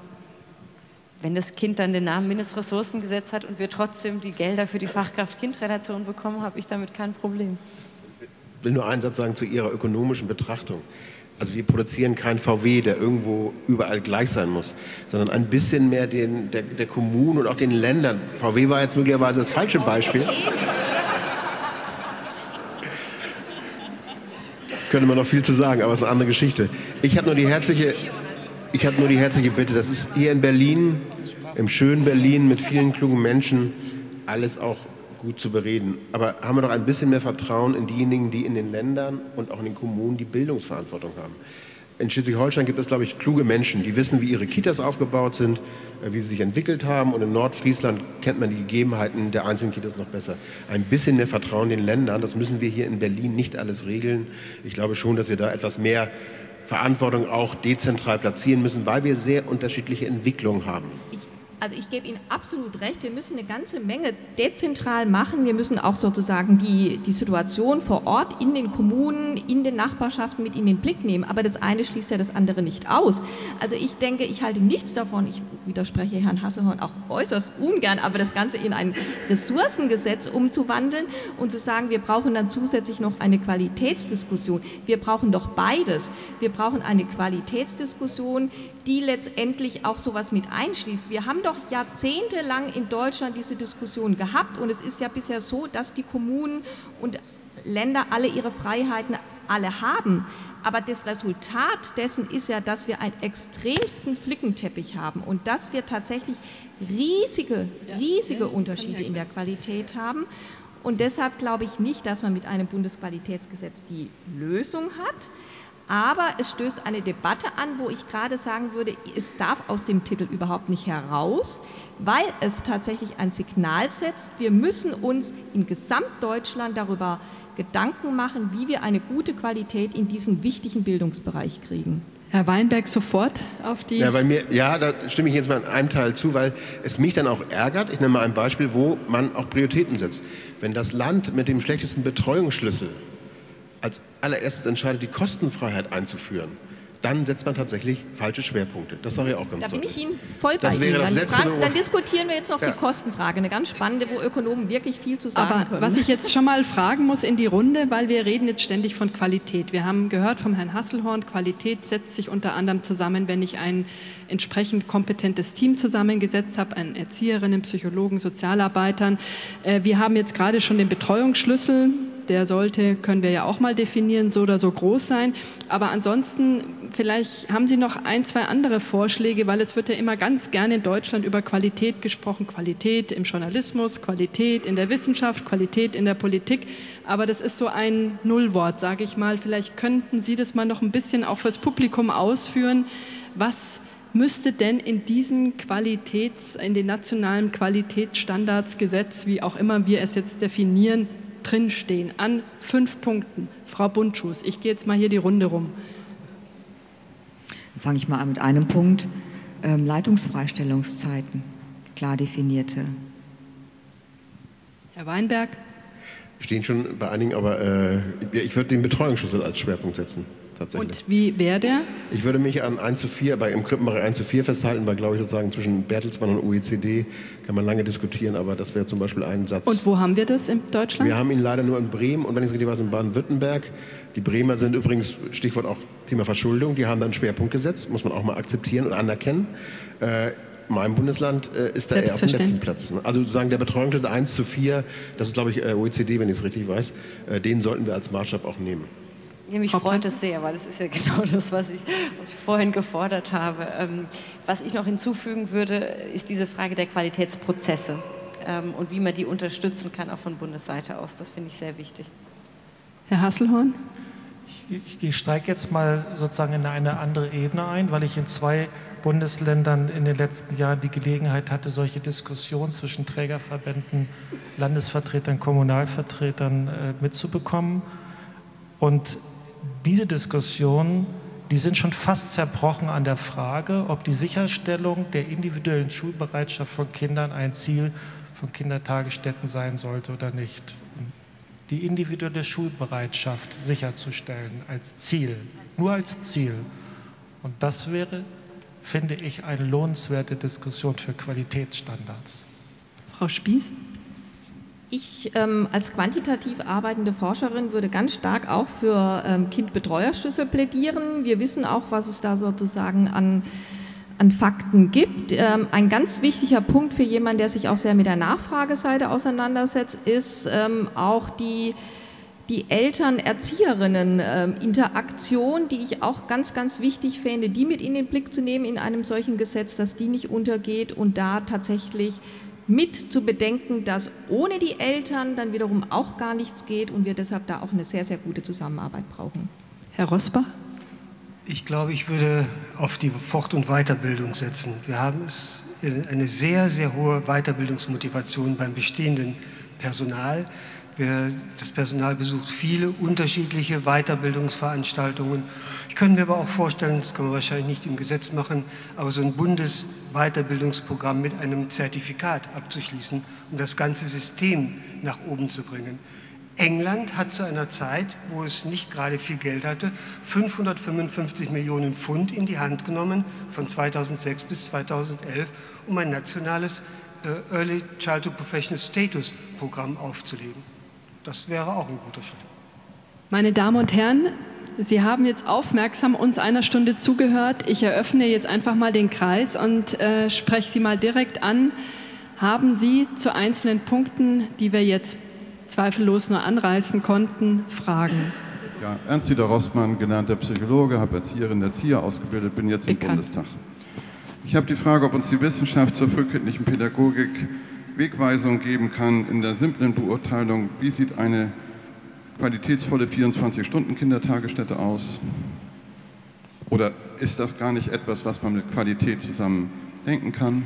Speaker 3: Wenn das Kind dann den Namen Mindestressourcengesetz hat und wir trotzdem die Gelder für die Fachkraft-Kind-Relation bekommen, habe ich damit kein Problem.
Speaker 4: Ich will nur einen Satz sagen zu Ihrer ökonomischen Betrachtung. Also wir produzieren kein VW, der irgendwo überall gleich sein muss, sondern ein bisschen mehr den, der, der Kommunen und auch den Ländern. VW war jetzt möglicherweise das falsche Beispiel. Könnte man noch viel zu sagen, aber es ist eine andere Geschichte. Ich habe nur die herzliche, ich habe nur die herzliche Bitte. Das ist hier in Berlin, im schönen Berlin mit vielen klugen Menschen, alles auch gut zu bereden. Aber haben wir doch ein bisschen mehr Vertrauen in diejenigen, die in den Ländern und auch in den Kommunen die Bildungsverantwortung haben. In Schleswig-Holstein gibt es, glaube ich, kluge Menschen, die wissen, wie ihre Kitas aufgebaut sind, wie sie sich entwickelt haben. Und in Nordfriesland kennt man die Gegebenheiten der einzelnen Kitas noch besser. Ein bisschen mehr Vertrauen den Ländern, das müssen wir hier in Berlin nicht alles regeln. Ich glaube schon, dass wir da etwas mehr Verantwortung auch dezentral platzieren müssen, weil wir sehr unterschiedliche Entwicklungen haben.
Speaker 6: Ich also ich gebe Ihnen absolut recht, wir müssen eine ganze Menge dezentral machen. Wir müssen auch sozusagen die, die Situation vor Ort in den Kommunen, in den Nachbarschaften mit in den Blick nehmen. Aber das eine schließt ja das andere nicht aus. Also ich denke, ich halte nichts davon, ich widerspreche Herrn Hassehorn auch äußerst ungern, aber das Ganze in ein Ressourcengesetz umzuwandeln und zu sagen, wir brauchen dann zusätzlich noch eine Qualitätsdiskussion. Wir brauchen doch beides. Wir brauchen eine Qualitätsdiskussion, die letztendlich auch sowas mit einschließt. Wir haben doch jahrzehntelang in Deutschland diese Diskussion gehabt und es ist ja bisher so, dass die Kommunen und Länder alle ihre Freiheiten alle haben. Aber das Resultat dessen ist ja, dass wir einen extremsten Flickenteppich haben und dass wir tatsächlich riesige, riesige Unterschiede in der Qualität haben. Und deshalb glaube ich nicht, dass man mit einem Bundesqualitätsgesetz die Lösung hat. Aber es stößt eine Debatte an, wo ich gerade sagen würde, es darf aus dem Titel überhaupt nicht heraus, weil es tatsächlich ein Signal setzt. Wir müssen uns in Gesamtdeutschland darüber Gedanken machen, wie wir eine gute Qualität in diesen wichtigen Bildungsbereich kriegen.
Speaker 2: Herr Weinberg, sofort auf die.
Speaker 4: Ja, bei mir, ja, da stimme ich jetzt mal in einem Teil zu, weil es mich dann auch ärgert. Ich nenne mal ein Beispiel, wo man auch Prioritäten setzt. Wenn das Land mit dem schlechtesten Betreuungsschlüssel als allererstes entscheidet, die Kostenfreiheit einzuführen, dann setzt man tatsächlich falsche Schwerpunkte. Das sage ich auch ganz
Speaker 6: Da bin ich Ihnen voll bei Ihnen. Dann, Fragen, dann, diskutieren wir jetzt noch ja. die Kostenfrage, eine ganz spannende, wo Ökonomen wirklich viel zu sagen
Speaker 2: Aber
Speaker 6: können.
Speaker 2: Was ich jetzt schon mal fragen muss in die Runde, weil wir reden jetzt ständig von Qualität. Wir haben gehört vom Herrn Hasselhorn, Qualität setzt sich unter anderem zusammen, wenn ich ein entsprechend kompetentes Team zusammengesetzt habe, an Erzieherinnen, Psychologen, Sozialarbeitern. Äh, wir haben jetzt gerade schon den Betreuungsschlüssel der sollte, können wir ja auch mal definieren, so oder so groß sein. Aber ansonsten, vielleicht haben Sie noch ein, zwei andere Vorschläge, weil es wird ja immer ganz gerne in Deutschland über Qualität gesprochen. Qualität im Journalismus, Qualität in der Wissenschaft, Qualität in der Politik. Aber das ist so ein Nullwort, sage ich mal. Vielleicht könnten Sie das mal noch ein bisschen auch fürs Publikum ausführen. Was müsste denn in diesem Qualitäts, in den nationalen Qualitätsstandardsgesetz, wie auch immer wir es jetzt definieren, drinstehen an fünf Punkten. Frau Buntschuss, ich gehe jetzt mal hier die Runde rum.
Speaker 5: Dann fange ich mal an mit einem Punkt. Ähm, Leitungsfreistellungszeiten, klar definierte.
Speaker 2: Herr Weinberg?
Speaker 4: Stehen schon bei einigen, aber äh, ich würde den Betreuungsschlüssel als Schwerpunkt setzen
Speaker 2: tatsächlich. Und wie wäre der?
Speaker 4: Ich würde mich an 1 zu 4, bei, im Krippenbereich 1 zu 4 festhalten, weil, glaube ich, sozusagen zwischen Bertelsmann und OECD kann man lange diskutieren, aber das wäre zum Beispiel ein Satz.
Speaker 2: Und wo haben wir das in Deutschland?
Speaker 4: Wir haben ihn leider nur in Bremen und wenn ich es richtig weiß, in Baden-Württemberg. Die Bremer sind übrigens, Stichwort auch Thema Verschuldung, die haben da einen Schwerpunkt gesetzt, muss man auch mal akzeptieren und anerkennen. Äh, meinem Bundesland äh, ist da eher auf dem letzten Platz. Also sozusagen der Betreuungsschutz 1 zu 4, das ist glaube ich äh, OECD, wenn ich es richtig weiß, äh, den sollten wir als Maßstab auch nehmen.
Speaker 3: Ja, mich freut es sehr, weil es ist ja genau das, was ich, was ich vorhin gefordert habe. Ähm, was ich noch hinzufügen würde, ist diese Frage der Qualitätsprozesse ähm, und wie man die unterstützen kann, auch von Bundesseite aus. Das finde ich sehr wichtig.
Speaker 2: Herr Hasselhorn?
Speaker 8: Ich, ich, ich steige jetzt mal sozusagen in eine andere Ebene ein, weil ich in zwei Bundesländern in den letzten Jahren die Gelegenheit hatte, solche Diskussionen zwischen Trägerverbänden, Landesvertretern, Kommunalvertretern äh, mitzubekommen. Und diese Diskussionen, die sind schon fast zerbrochen an der Frage, ob die Sicherstellung der individuellen Schulbereitschaft von Kindern ein Ziel von Kindertagesstätten sein sollte oder nicht. Die individuelle Schulbereitschaft sicherzustellen als Ziel, nur als Ziel. Und das wäre finde ich eine lohnenswerte Diskussion für Qualitätsstandards.
Speaker 2: Frau Spieß?
Speaker 6: Ich ähm, als quantitativ arbeitende Forscherin würde ganz stark auch für ähm, Kindbetreuerschlüssel plädieren. Wir wissen auch, was es da sozusagen an, an Fakten gibt. Ähm, ein ganz wichtiger Punkt für jemanden, der sich auch sehr mit der Nachfrageseite auseinandersetzt, ist ähm, auch die die Eltern-Erzieherinnen-Interaktion, die ich auch ganz, ganz wichtig fände, die mit in den Blick zu nehmen in einem solchen Gesetz, dass die nicht untergeht und da tatsächlich mit zu bedenken, dass ohne die Eltern dann wiederum auch gar nichts geht und wir deshalb da auch eine sehr, sehr gute Zusammenarbeit brauchen.
Speaker 2: Herr Rosbach?
Speaker 7: Ich glaube, ich würde auf die Fort- und Weiterbildung setzen. Wir haben es eine sehr, sehr hohe Weiterbildungsmotivation beim bestehenden Personal. Das Personal besucht viele unterschiedliche Weiterbildungsveranstaltungen. Ich könnte mir aber auch vorstellen, das kann man wahrscheinlich nicht im Gesetz machen, aber so ein Bundesweiterbildungsprogramm mit einem Zertifikat abzuschließen, um das ganze System nach oben zu bringen. England hat zu einer Zeit, wo es nicht gerade viel Geld hatte, 555 Millionen Pfund in die Hand genommen von 2006 bis 2011, um ein nationales äh, Early Childhood Professional Status Programm aufzulegen. Das wäre auch ein guter Schritt.
Speaker 2: Meine Damen und Herren, Sie haben jetzt aufmerksam uns einer Stunde zugehört. Ich eröffne jetzt einfach mal den Kreis und äh, spreche Sie mal direkt an. Haben Sie zu einzelnen Punkten, die wir jetzt zweifellos nur anreißen konnten, Fragen?
Speaker 9: Ja, Ernst-Dieter Rossmann, gelernter Psychologe, habe Erzieherin, Erzieher ausgebildet, bin jetzt Bekannt. im Bundestag. Ich habe die Frage, ob uns die Wissenschaft zur frühkindlichen Pädagogik Wegweisung geben kann in der simplen Beurteilung, wie sieht eine qualitätsvolle 24-Stunden-Kindertagesstätte aus? Oder ist das gar nicht etwas, was man mit Qualität zusammen denken kann?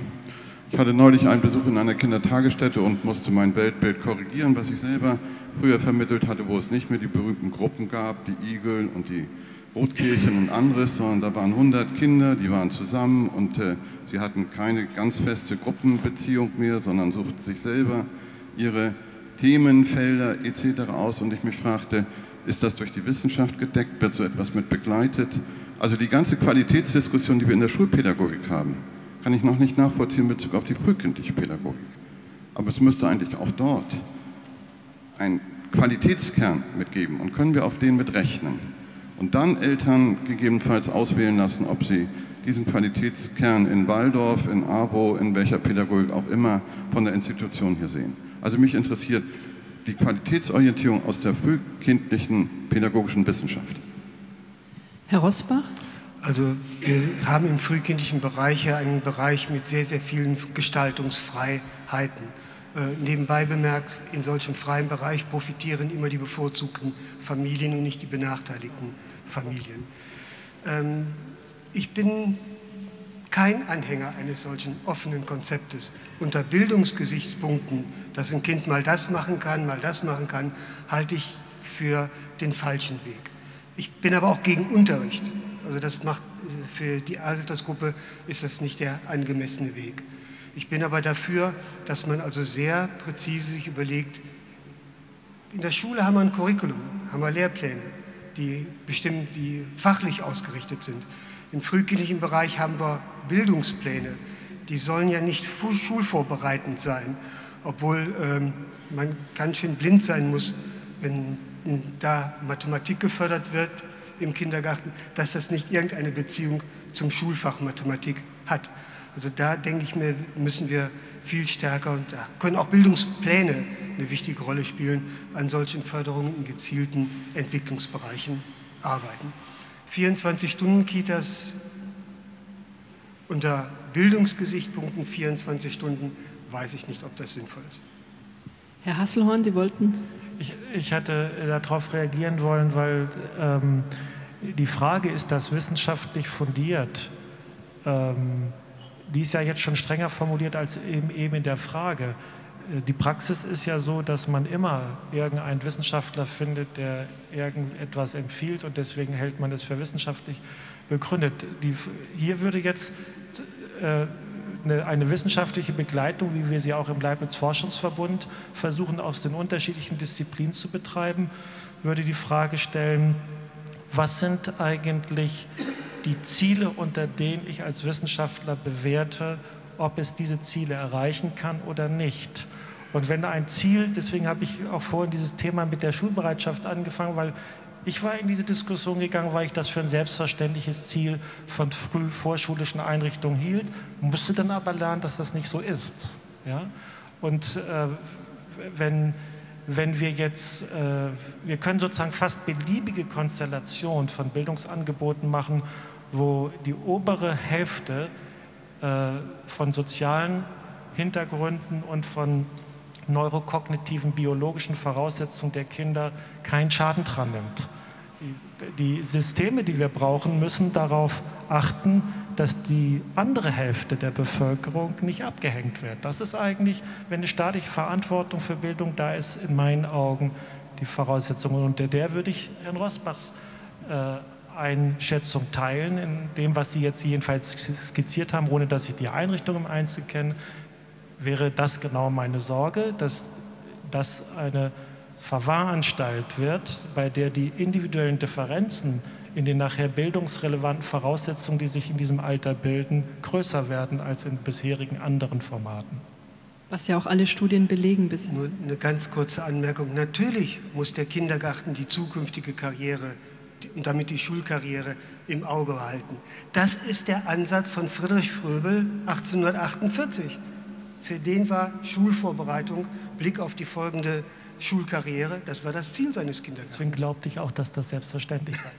Speaker 9: Ich hatte neulich einen Besuch in einer Kindertagesstätte und musste mein Weltbild korrigieren, was ich selber früher vermittelt hatte, wo es nicht mehr die berühmten Gruppen gab, die Igel und die Rotkehlchen und anderes, sondern da waren 100 Kinder, die waren zusammen und äh, Sie hatten keine ganz feste Gruppenbeziehung mehr, sondern suchten sich selber ihre Themenfelder etc. aus. Und ich mich fragte, ist das durch die Wissenschaft gedeckt? Wird so etwas mit begleitet? Also die ganze Qualitätsdiskussion, die wir in der Schulpädagogik haben, kann ich noch nicht nachvollziehen in Bezug auf die frühkindliche Pädagogik. Aber es müsste eigentlich auch dort einen Qualitätskern mitgeben und können wir auf den mitrechnen. Und dann Eltern gegebenenfalls auswählen lassen, ob sie diesen Qualitätskern in Waldorf, in Abo, in welcher Pädagogik auch immer von der Institution hier sehen. Also mich interessiert die Qualitätsorientierung aus der frühkindlichen pädagogischen Wissenschaft.
Speaker 2: Herr Rosbach?
Speaker 7: Also wir haben im frühkindlichen Bereich ja einen Bereich mit sehr, sehr vielen Gestaltungsfreiheiten. Äh, nebenbei bemerkt, in solchem freien Bereich profitieren immer die bevorzugten Familien und nicht die benachteiligten Familien. Ähm, ich bin kein Anhänger eines solchen offenen Konzeptes. Unter Bildungsgesichtspunkten, dass ein Kind mal das machen kann, mal das machen kann, halte ich für den falschen Weg. Ich bin aber auch gegen Unterricht. Also das macht für die Altersgruppe ist das nicht der angemessene Weg. Ich bin aber dafür, dass man also sehr präzise sich überlegt, in der Schule haben wir ein Curriculum, haben wir Lehrpläne, die bestimmt, die fachlich ausgerichtet sind. Im frühkindlichen Bereich haben wir Bildungspläne. Die sollen ja nicht schulvorbereitend sein, obwohl ähm, man ganz schön blind sein muss, wenn da Mathematik gefördert wird im Kindergarten, dass das nicht irgendeine Beziehung zum Schulfach Mathematik hat. Also da denke ich mir, müssen wir viel stärker und da können auch Bildungspläne eine wichtige Rolle spielen, an solchen Förderungen in gezielten Entwicklungsbereichen arbeiten. 24-Stunden-Kitas unter Bildungsgesichtspunkten 24 Stunden, weiß ich nicht, ob das sinnvoll ist.
Speaker 2: Herr Hasselhorn, Sie wollten?
Speaker 8: Ich, ich hatte darauf reagieren wollen, weil ähm, die Frage ist das wissenschaftlich fundiert. Ähm, die ist ja jetzt schon strenger formuliert als eben, eben in der Frage. Äh, die Praxis ist ja so, dass man immer irgendeinen Wissenschaftler findet, der irgendetwas empfiehlt und deswegen hält man es für wissenschaftlich begründet. Die, hier würde jetzt äh, eine, eine, wissenschaftliche Begleitung, wie wir sie auch im Leibniz Forschungsverbund versuchen, aus den unterschiedlichen Disziplinen zu betreiben, würde die Frage stellen, was sind eigentlich die Ziele, unter denen ich als Wissenschaftler bewerte, ob es diese Ziele erreichen kann oder nicht. Und wenn ein Ziel, deswegen habe ich auch vorhin dieses Thema mit der Schulbereitschaft angefangen, weil ich war in diese Diskussion gegangen, weil ich das für ein selbstverständliches Ziel von früh vorschulischen Einrichtungen hielt, musste dann aber lernen, dass das nicht so ist. Ja? Und äh, wenn, wenn wir jetzt, äh, wir können sozusagen fast beliebige Konstellationen von Bildungsangeboten machen, wo die obere Hälfte äh, von sozialen Hintergründen und von neurokognitiven, biologischen Voraussetzungen der Kinder keinen Schaden dran nimmt. Die Systeme, die wir brauchen, müssen darauf achten, dass die andere Hälfte der Bevölkerung nicht abgehängt wird. Das ist eigentlich, wenn eine staatliche Verantwortung für Bildung da ist, in meinen Augen die Voraussetzung. Und unter der würde ich Herrn Rosbachs äh, Einschätzung teilen, in dem, was Sie jetzt jedenfalls skizziert haben, ohne dass ich die Einrichtung im Einzelnen kenne, wäre das genau meine Sorge, dass das eine Verwahranstalt wird, bei der die individuellen Differenzen in den nachher bildungsrelevanten Voraussetzungen, die sich in diesem Alter bilden, größer werden als in bisherigen anderen Formaten.
Speaker 2: Was ja auch alle Studien belegen bisher.
Speaker 7: Nur eine ganz kurze Anmerkung. Natürlich muss der Kindergarten die zukünftige Karriere und damit die Schulkarriere im Auge behalten. Das ist der Ansatz von Friedrich Fröbel 1848. Für den war Schulvorbereitung, Blick auf die folgende Schulkarriere, das war das Ziel seines Kindergartens.
Speaker 8: Deswegen glaubte ich auch, dass das selbstverständlich sei.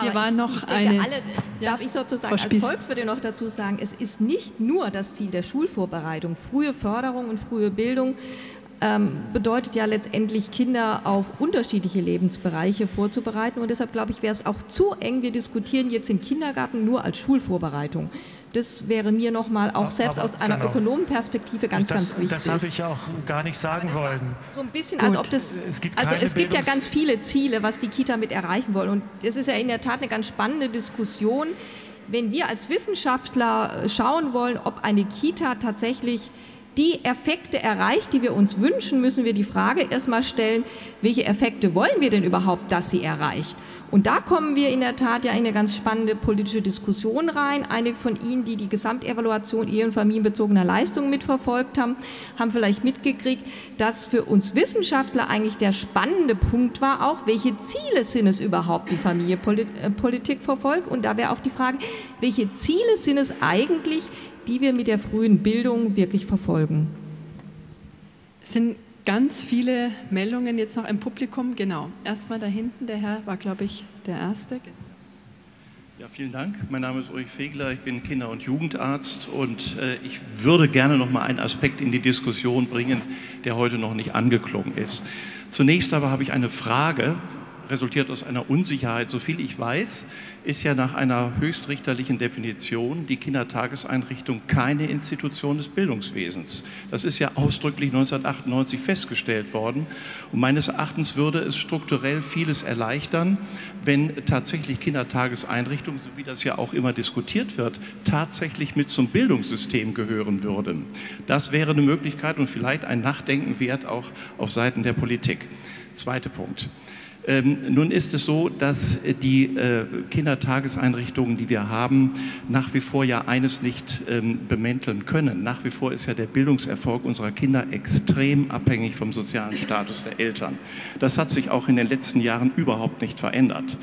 Speaker 2: Hier war noch
Speaker 6: ich
Speaker 2: denke, eine.
Speaker 6: Alle, ja, darf ich sozusagen als Volkswirte noch dazu sagen, es ist nicht nur das Ziel der Schulvorbereitung, frühe Förderung und frühe Bildung ähm, bedeutet ja letztendlich, Kinder auf unterschiedliche Lebensbereiche vorzubereiten. Und deshalb glaube ich, wäre es auch zu eng. Wir diskutieren jetzt den Kindergarten nur als Schulvorbereitung. Das wäre mir nochmal auch selbst aus einer genau. Ökonomenperspektive ganz,
Speaker 8: das,
Speaker 6: ganz wichtig.
Speaker 8: Das habe ich auch gar nicht sagen wollen.
Speaker 6: So ein bisschen, als ob das. Es gibt also es gibt ja ganz viele Ziele, was die Kita mit erreichen wollen. Und das ist ja in der Tat eine ganz spannende Diskussion. Wenn wir als Wissenschaftler schauen wollen, ob eine Kita tatsächlich die Effekte erreicht, die wir uns wünschen, müssen wir die Frage erstmal stellen, welche Effekte wollen wir denn überhaupt, dass sie erreicht? Und da kommen wir in der Tat ja in eine ganz spannende politische Diskussion rein. Einige von Ihnen, die die Gesamtevaluation Ehe- und familienbezogener Leistungen mitverfolgt haben, haben vielleicht mitgekriegt, dass für uns Wissenschaftler eigentlich der spannende Punkt war auch, welche Ziele sind es überhaupt, die Familienpolitik verfolgt? Und da wäre auch die Frage, welche Ziele sind es eigentlich, die wir mit der frühen Bildung wirklich verfolgen.
Speaker 2: Es sind ganz viele Meldungen jetzt noch im Publikum. Genau, erstmal da hinten, der Herr war, glaube ich, der Erste.
Speaker 10: Ja, vielen Dank. Mein Name ist Ulrich Fegler, ich bin Kinder- und Jugendarzt und äh, ich würde gerne noch mal einen Aspekt in die Diskussion bringen, der heute noch nicht angeklungen ist. Zunächst aber habe ich eine Frage, resultiert aus einer Unsicherheit. So viel ich weiß, ist ja nach einer höchstrichterlichen Definition die Kindertageseinrichtung keine Institution des Bildungswesens. Das ist ja ausdrücklich 1998 festgestellt worden. Und meines Erachtens würde es strukturell vieles erleichtern, wenn tatsächlich Kindertageseinrichtungen, so wie das ja auch immer diskutiert wird, tatsächlich mit zum Bildungssystem gehören würden. Das wäre eine Möglichkeit und vielleicht ein Nachdenken wert auch auf Seiten der Politik. Zweiter Punkt. Ähm, nun ist es so, dass die äh, Kindertageseinrichtungen, die wir haben, nach wie vor ja eines nicht ähm, bemänteln können. Nach wie vor ist ja der Bildungserfolg unserer Kinder extrem abhängig vom sozialen Status der Eltern. Das hat sich auch in den letzten Jahren überhaupt nicht verändert.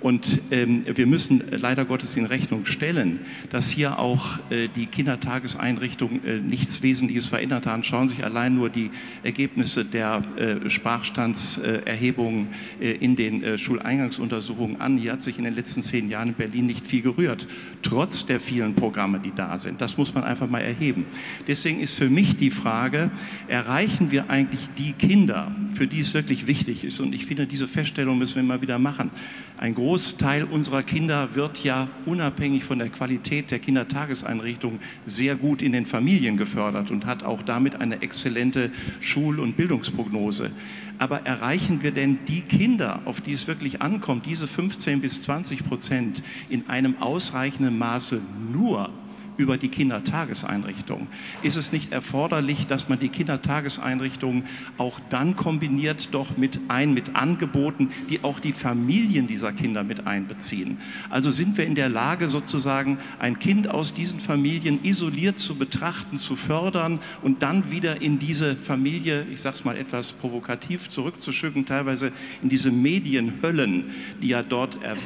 Speaker 10: Und ähm, wir müssen leider Gottes in Rechnung stellen, dass hier auch äh, die Kindertageseinrichtungen äh, nichts Wesentliches verändert haben. Schauen Sie sich allein nur die Ergebnisse der äh, Sprachstandserhebungen äh, in den äh, Schuleingangsuntersuchungen an. Hier hat sich in den letzten zehn Jahren in Berlin nicht viel gerührt, trotz der vielen Programme, die da sind. Das muss man einfach mal erheben. Deswegen ist für mich die Frage, erreichen wir eigentlich die Kinder, für die es wirklich wichtig ist? Und ich finde, diese Feststellung müssen wir immer wieder machen. Ein Großteil unserer Kinder wird ja unabhängig von der Qualität der Kindertageseinrichtungen sehr gut in den Familien gefördert und hat auch damit eine exzellente Schul- und Bildungsprognose. Aber erreichen wir denn die Kinder, auf die es wirklich ankommt, diese 15 bis 20 Prozent in einem ausreichenden Maße nur über die Kindertageseinrichtung. Ist es nicht erforderlich, dass man die Kindertageseinrichtungen auch dann kombiniert, doch mit ein, mit Angeboten, die auch die Familien dieser Kinder mit einbeziehen? Also sind wir in der Lage, sozusagen ein Kind aus diesen Familien isoliert zu betrachten, zu fördern und dann wieder in diese Familie, ich sage es mal etwas provokativ, zurückzuschicken, teilweise in diese Medienhöllen, die ja dort er, äh,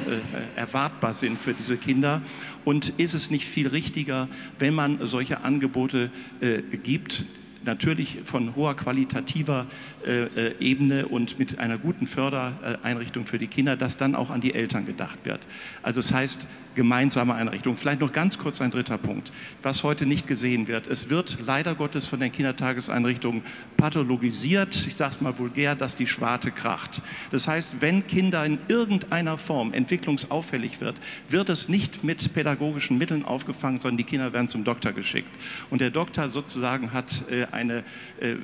Speaker 10: erwartbar sind für diese Kinder. Und ist es nicht viel richtiger, wenn man solche Angebote äh, gibt, natürlich von hoher qualitativer äh, äh, Ebene und mit einer guten Fördereinrichtung für die Kinder, dass dann auch an die Eltern gedacht wird. Also das heißt, gemeinsame Einrichtungen. Vielleicht noch ganz kurz ein dritter Punkt, was heute nicht gesehen wird. Es wird leider Gottes von den Kindertageseinrichtungen pathologisiert, ich sage es mal vulgär, dass die Schwarte kracht. Das heißt, wenn Kinder in irgendeiner Form entwicklungsauffällig wird, wird es nicht mit pädagogischen Mitteln aufgefangen, sondern die Kinder werden zum Doktor geschickt. Und der Doktor sozusagen hat äh, eine äh,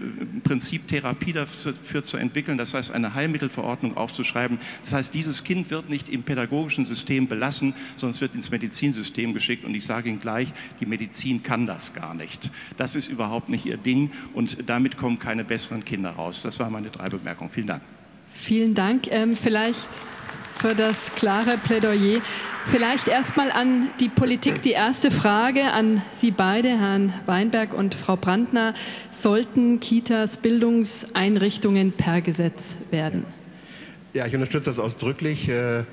Speaker 10: Prinziptherapie dafür zu entwickeln, das heißt eine Heilmittelverordnung aufzuschreiben. Das heißt, dieses Kind wird nicht im pädagogischen System belassen, sondern es wird ins Medizinsystem geschickt. Und ich sage Ihnen gleich, die Medizin kann das gar nicht. Das ist überhaupt nicht ihr Ding und damit kommen keine besseren Kinder raus. Das waren meine drei Bemerkungen. Vielen Dank.
Speaker 2: Vielen Dank. Ähm, vielleicht für das klare Plädoyer. Vielleicht erstmal an die Politik die erste Frage an Sie beide, Herrn Weinberg und Frau Brandner. Sollten Kitas Bildungseinrichtungen per Gesetz werden?
Speaker 4: Ja, ich unterstütze das ausdrücklich, äh,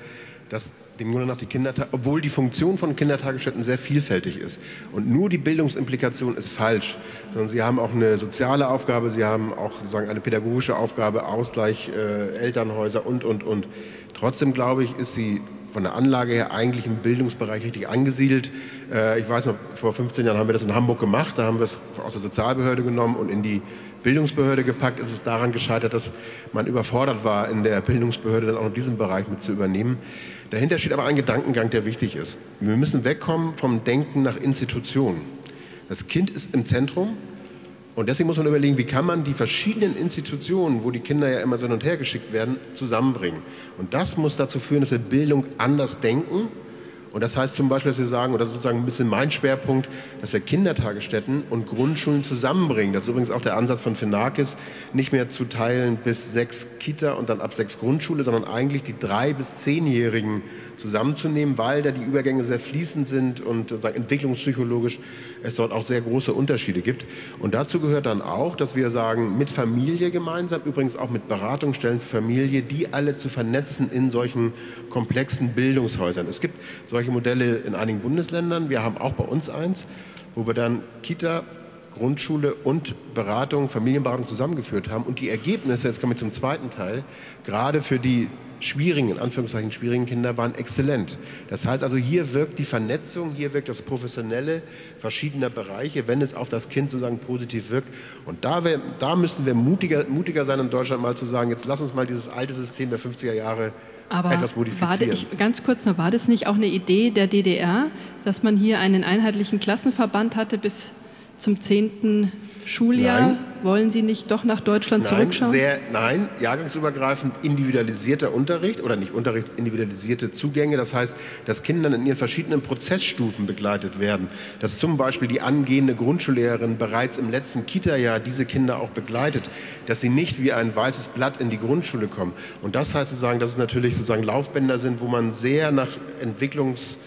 Speaker 4: dass dem Grunde nach die Kinderta obwohl die Funktion von Kindertagesstätten sehr vielfältig ist. Und nur die Bildungsimplikation ist falsch, sondern sie haben auch eine soziale Aufgabe, sie haben auch sozusagen eine pädagogische Aufgabe, Ausgleich, äh, Elternhäuser und, und, und. Trotzdem glaube ich, ist sie von der Anlage her eigentlich im Bildungsbereich richtig angesiedelt. Äh, ich weiß noch, vor 15 Jahren haben wir das in Hamburg gemacht, da haben wir es aus der Sozialbehörde genommen und in die Bildungsbehörde gepackt. Ist es daran gescheitert, dass man überfordert war, in der Bildungsbehörde dann auch noch diesen Bereich mit zu übernehmen. Dahinter steht aber ein Gedankengang, der wichtig ist. Wir müssen wegkommen vom Denken nach Institutionen. Das Kind ist im Zentrum und deswegen muss man überlegen, wie kann man die verschiedenen Institutionen, wo die Kinder ja immer so hin und her geschickt werden, zusammenbringen. Und das muss dazu führen, dass wir Bildung anders denken und das heißt zum Beispiel, dass wir sagen, und das ist sozusagen ein bisschen mein Schwerpunkt, dass wir Kindertagesstätten und Grundschulen zusammenbringen. Das ist übrigens auch der Ansatz von Finakis, nicht mehr zu teilen bis sechs Kita und dann ab sechs Grundschule, sondern eigentlich die drei- bis zehnjährigen zusammenzunehmen, weil da die Übergänge sehr fließend sind und entwicklungspsychologisch es dort auch sehr große Unterschiede gibt. Und dazu gehört dann auch, dass wir sagen, mit Familie gemeinsam, übrigens auch mit Beratungsstellen für Familie, die alle zu vernetzen in solchen komplexen Bildungshäusern. Es gibt solche Modelle in einigen Bundesländern. Wir haben auch bei uns eins, wo wir dann Kita, Grundschule und Beratung, Familienberatung zusammengeführt haben. Und die Ergebnisse, jetzt kommen wir zum zweiten Teil, gerade für die schwierigen, in Anführungszeichen schwierigen Kinder waren exzellent. Das heißt also, hier wirkt die Vernetzung, hier wirkt das Professionelle verschiedener Bereiche, wenn es auf das Kind sozusagen positiv wirkt. Und da, wär, da müssten wir mutiger, mutiger sein, in Deutschland mal zu sagen, jetzt lass uns mal dieses alte System der 50er Jahre
Speaker 2: aber etwas modifizieren. War, ich, ganz kurz nur, war das nicht auch eine Idee der DDR, dass man hier einen einheitlichen Klassenverband hatte bis zum 10. Schuljahr? Nein. Wollen Sie nicht doch nach Deutschland
Speaker 4: nein,
Speaker 2: zurückschauen?
Speaker 4: Sehr, nein, jahrgangsübergreifend individualisierter Unterricht oder nicht Unterricht, individualisierte Zugänge. Das heißt, dass Kinder in ihren verschiedenen Prozessstufen begleitet werden. Dass zum Beispiel die angehende Grundschullehrerin bereits im letzten Kita-Jahr diese Kinder auch begleitet. Dass sie nicht wie ein weißes Blatt in die Grundschule kommen. Und das heißt sozusagen, dass es natürlich sozusagen Laufbänder sind, wo man sehr nach Entwicklungs-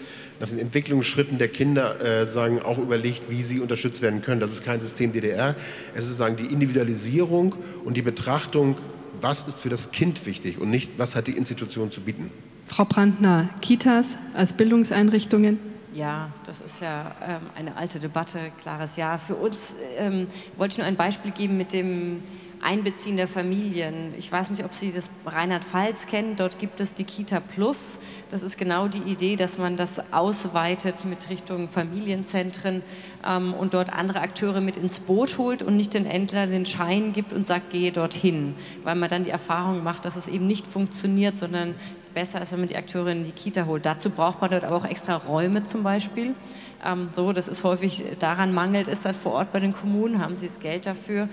Speaker 4: nach den Entwicklungsschritten der Kinder äh, sagen, auch überlegt, wie sie unterstützt werden können. Das ist kein System DDR. Es ist sagen, die Individualisierung und die Betrachtung was ist für das Kind wichtig und nicht, was hat die Institution zu bieten.
Speaker 2: Frau Brandner, Kitas als Bildungseinrichtungen?
Speaker 3: Ja, das ist ja ähm, eine alte Debatte, klares Ja. Für uns ähm, wollte ich nur ein Beispiel geben mit dem Einbeziehen der Familien. Ich weiß nicht, ob Sie das Rheinland-Pfalz kennen. Dort gibt es die Kita Plus. Das ist genau die Idee, dass man das ausweitet mit Richtung Familienzentren ähm, und dort andere Akteure mit ins Boot holt und nicht den Endler den Schein gibt und sagt, gehe dorthin, weil man dann die Erfahrung macht, dass es eben nicht funktioniert, sondern es besser ist, wenn man die Akteure in die Kita holt. Dazu braucht man dort aber auch extra Räume zum Beispiel. Ähm, so, das ist häufig daran mangelt es dann vor Ort bei den Kommunen, haben sie das Geld dafür.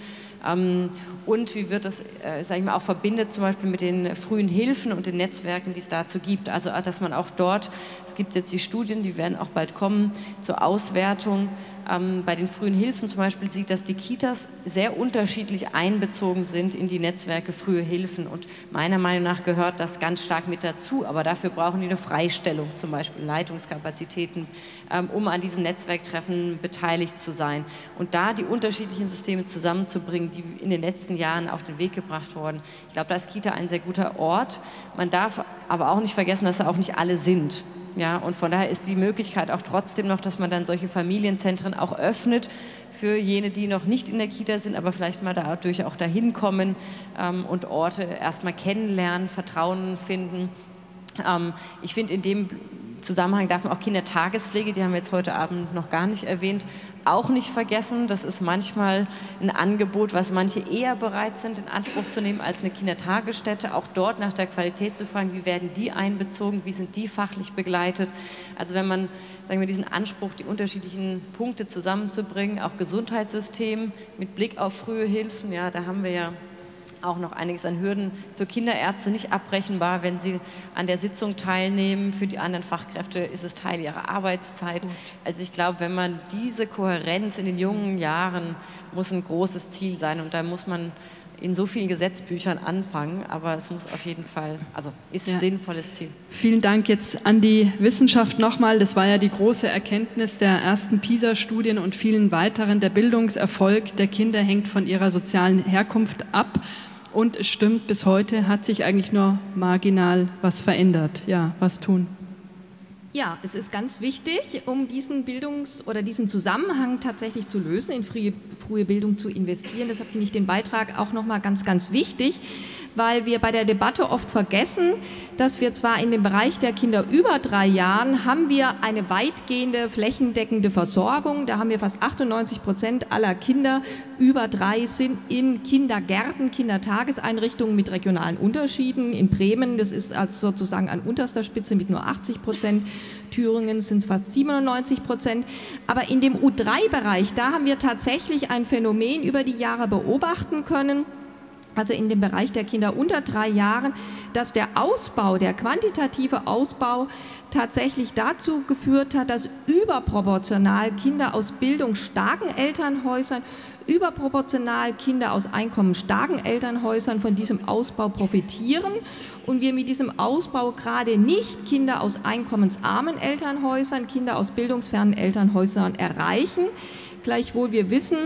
Speaker 3: Ähm, und wie wird das, äh, sage ich mal, auch verbindet zum Beispiel mit den frühen Hilfen und den Netzwerken, die es dazu gibt. Also, dass man auch dort, es gibt jetzt die Studien, die werden auch bald kommen, zur Auswertung ähm, bei den frühen Hilfen zum Beispiel sieht, dass die Kitas sehr unterschiedlich einbezogen sind in die Netzwerke frühe Hilfen. Und meiner Meinung nach gehört das ganz stark mit dazu. Aber dafür brauchen die eine Freistellung, zum Beispiel Leitungskapazitäten, ähm, um an diesen Netzwerktreffen beteiligt zu sein. Und da die unterschiedlichen Systeme zusammenzubringen, die in den letzten Jahren auf den Weg gebracht wurden. Ich glaube, da ist Kita ein sehr guter Ort. Man darf aber auch nicht vergessen, dass da auch nicht alle sind. Ja, und von daher ist die Möglichkeit auch trotzdem noch, dass man dann solche Familienzentren auch öffnet für jene, die noch nicht in der Kita sind, aber vielleicht mal dadurch auch dahin kommen ähm, und Orte erstmal kennenlernen, Vertrauen finden. Ähm, ich finde in dem Zusammenhang darf man auch Kindertagespflege, die haben wir jetzt heute Abend noch gar nicht erwähnt, auch nicht vergessen. Das ist manchmal ein Angebot, was manche eher bereit sind, in Anspruch zu nehmen als eine Kindertagesstätte. Auch dort nach der Qualität zu fragen, wie werden die einbezogen, wie sind die fachlich begleitet. Also wenn man sagen wir, diesen Anspruch, die unterschiedlichen Punkte zusammenzubringen, auch Gesundheitssystem mit Blick auf frühe Hilfen, ja, da haben wir ja auch noch einiges an Hürden für Kinderärzte nicht abbrechenbar, wenn sie an der Sitzung teilnehmen. Für die anderen Fachkräfte ist es Teil ihrer Arbeitszeit. Gut. Also ich glaube, wenn man diese Kohärenz in den jungen Jahren muss ein großes Ziel sein und da muss man in so vielen Gesetzbüchern anfangen, aber es muss auf jeden Fall, also ist ein ja. sinnvolles Ziel.
Speaker 2: Vielen Dank jetzt an die Wissenschaft nochmal. Das war ja die große Erkenntnis der ersten PISA-Studien und vielen weiteren. Der Bildungserfolg der Kinder hängt von ihrer sozialen Herkunft ab. Und es stimmt, bis heute hat sich eigentlich nur marginal was verändert. Ja, was tun?
Speaker 6: Ja, es ist ganz wichtig, um diesen Bildungs- oder diesen Zusammenhang tatsächlich zu lösen, in frühe, frühe Bildung zu investieren. Deshalb finde ich den Beitrag auch nochmal ganz, ganz wichtig weil wir bei der Debatte oft vergessen, dass wir zwar in dem Bereich der Kinder über drei Jahren haben wir eine weitgehende flächendeckende Versorgung. Da haben wir fast 98 Prozent aller Kinder über drei sind in Kindergärten, Kindertageseinrichtungen mit regionalen Unterschieden. In Bremen, das ist als sozusagen an unterster Spitze mit nur 80 Prozent. Thüringen sind es fast 97 Prozent. Aber in dem U3-Bereich, da haben wir tatsächlich ein Phänomen über die Jahre beobachten können also in dem Bereich der Kinder unter drei Jahren, dass der Ausbau, der quantitative Ausbau tatsächlich dazu geführt hat, dass überproportional Kinder aus bildungsstarken Elternhäusern, überproportional Kinder aus einkommensstarken Elternhäusern von diesem Ausbau profitieren und wir mit diesem Ausbau gerade nicht Kinder aus einkommensarmen Elternhäusern, Kinder aus bildungsfernen Elternhäusern erreichen. Gleichwohl wir wissen,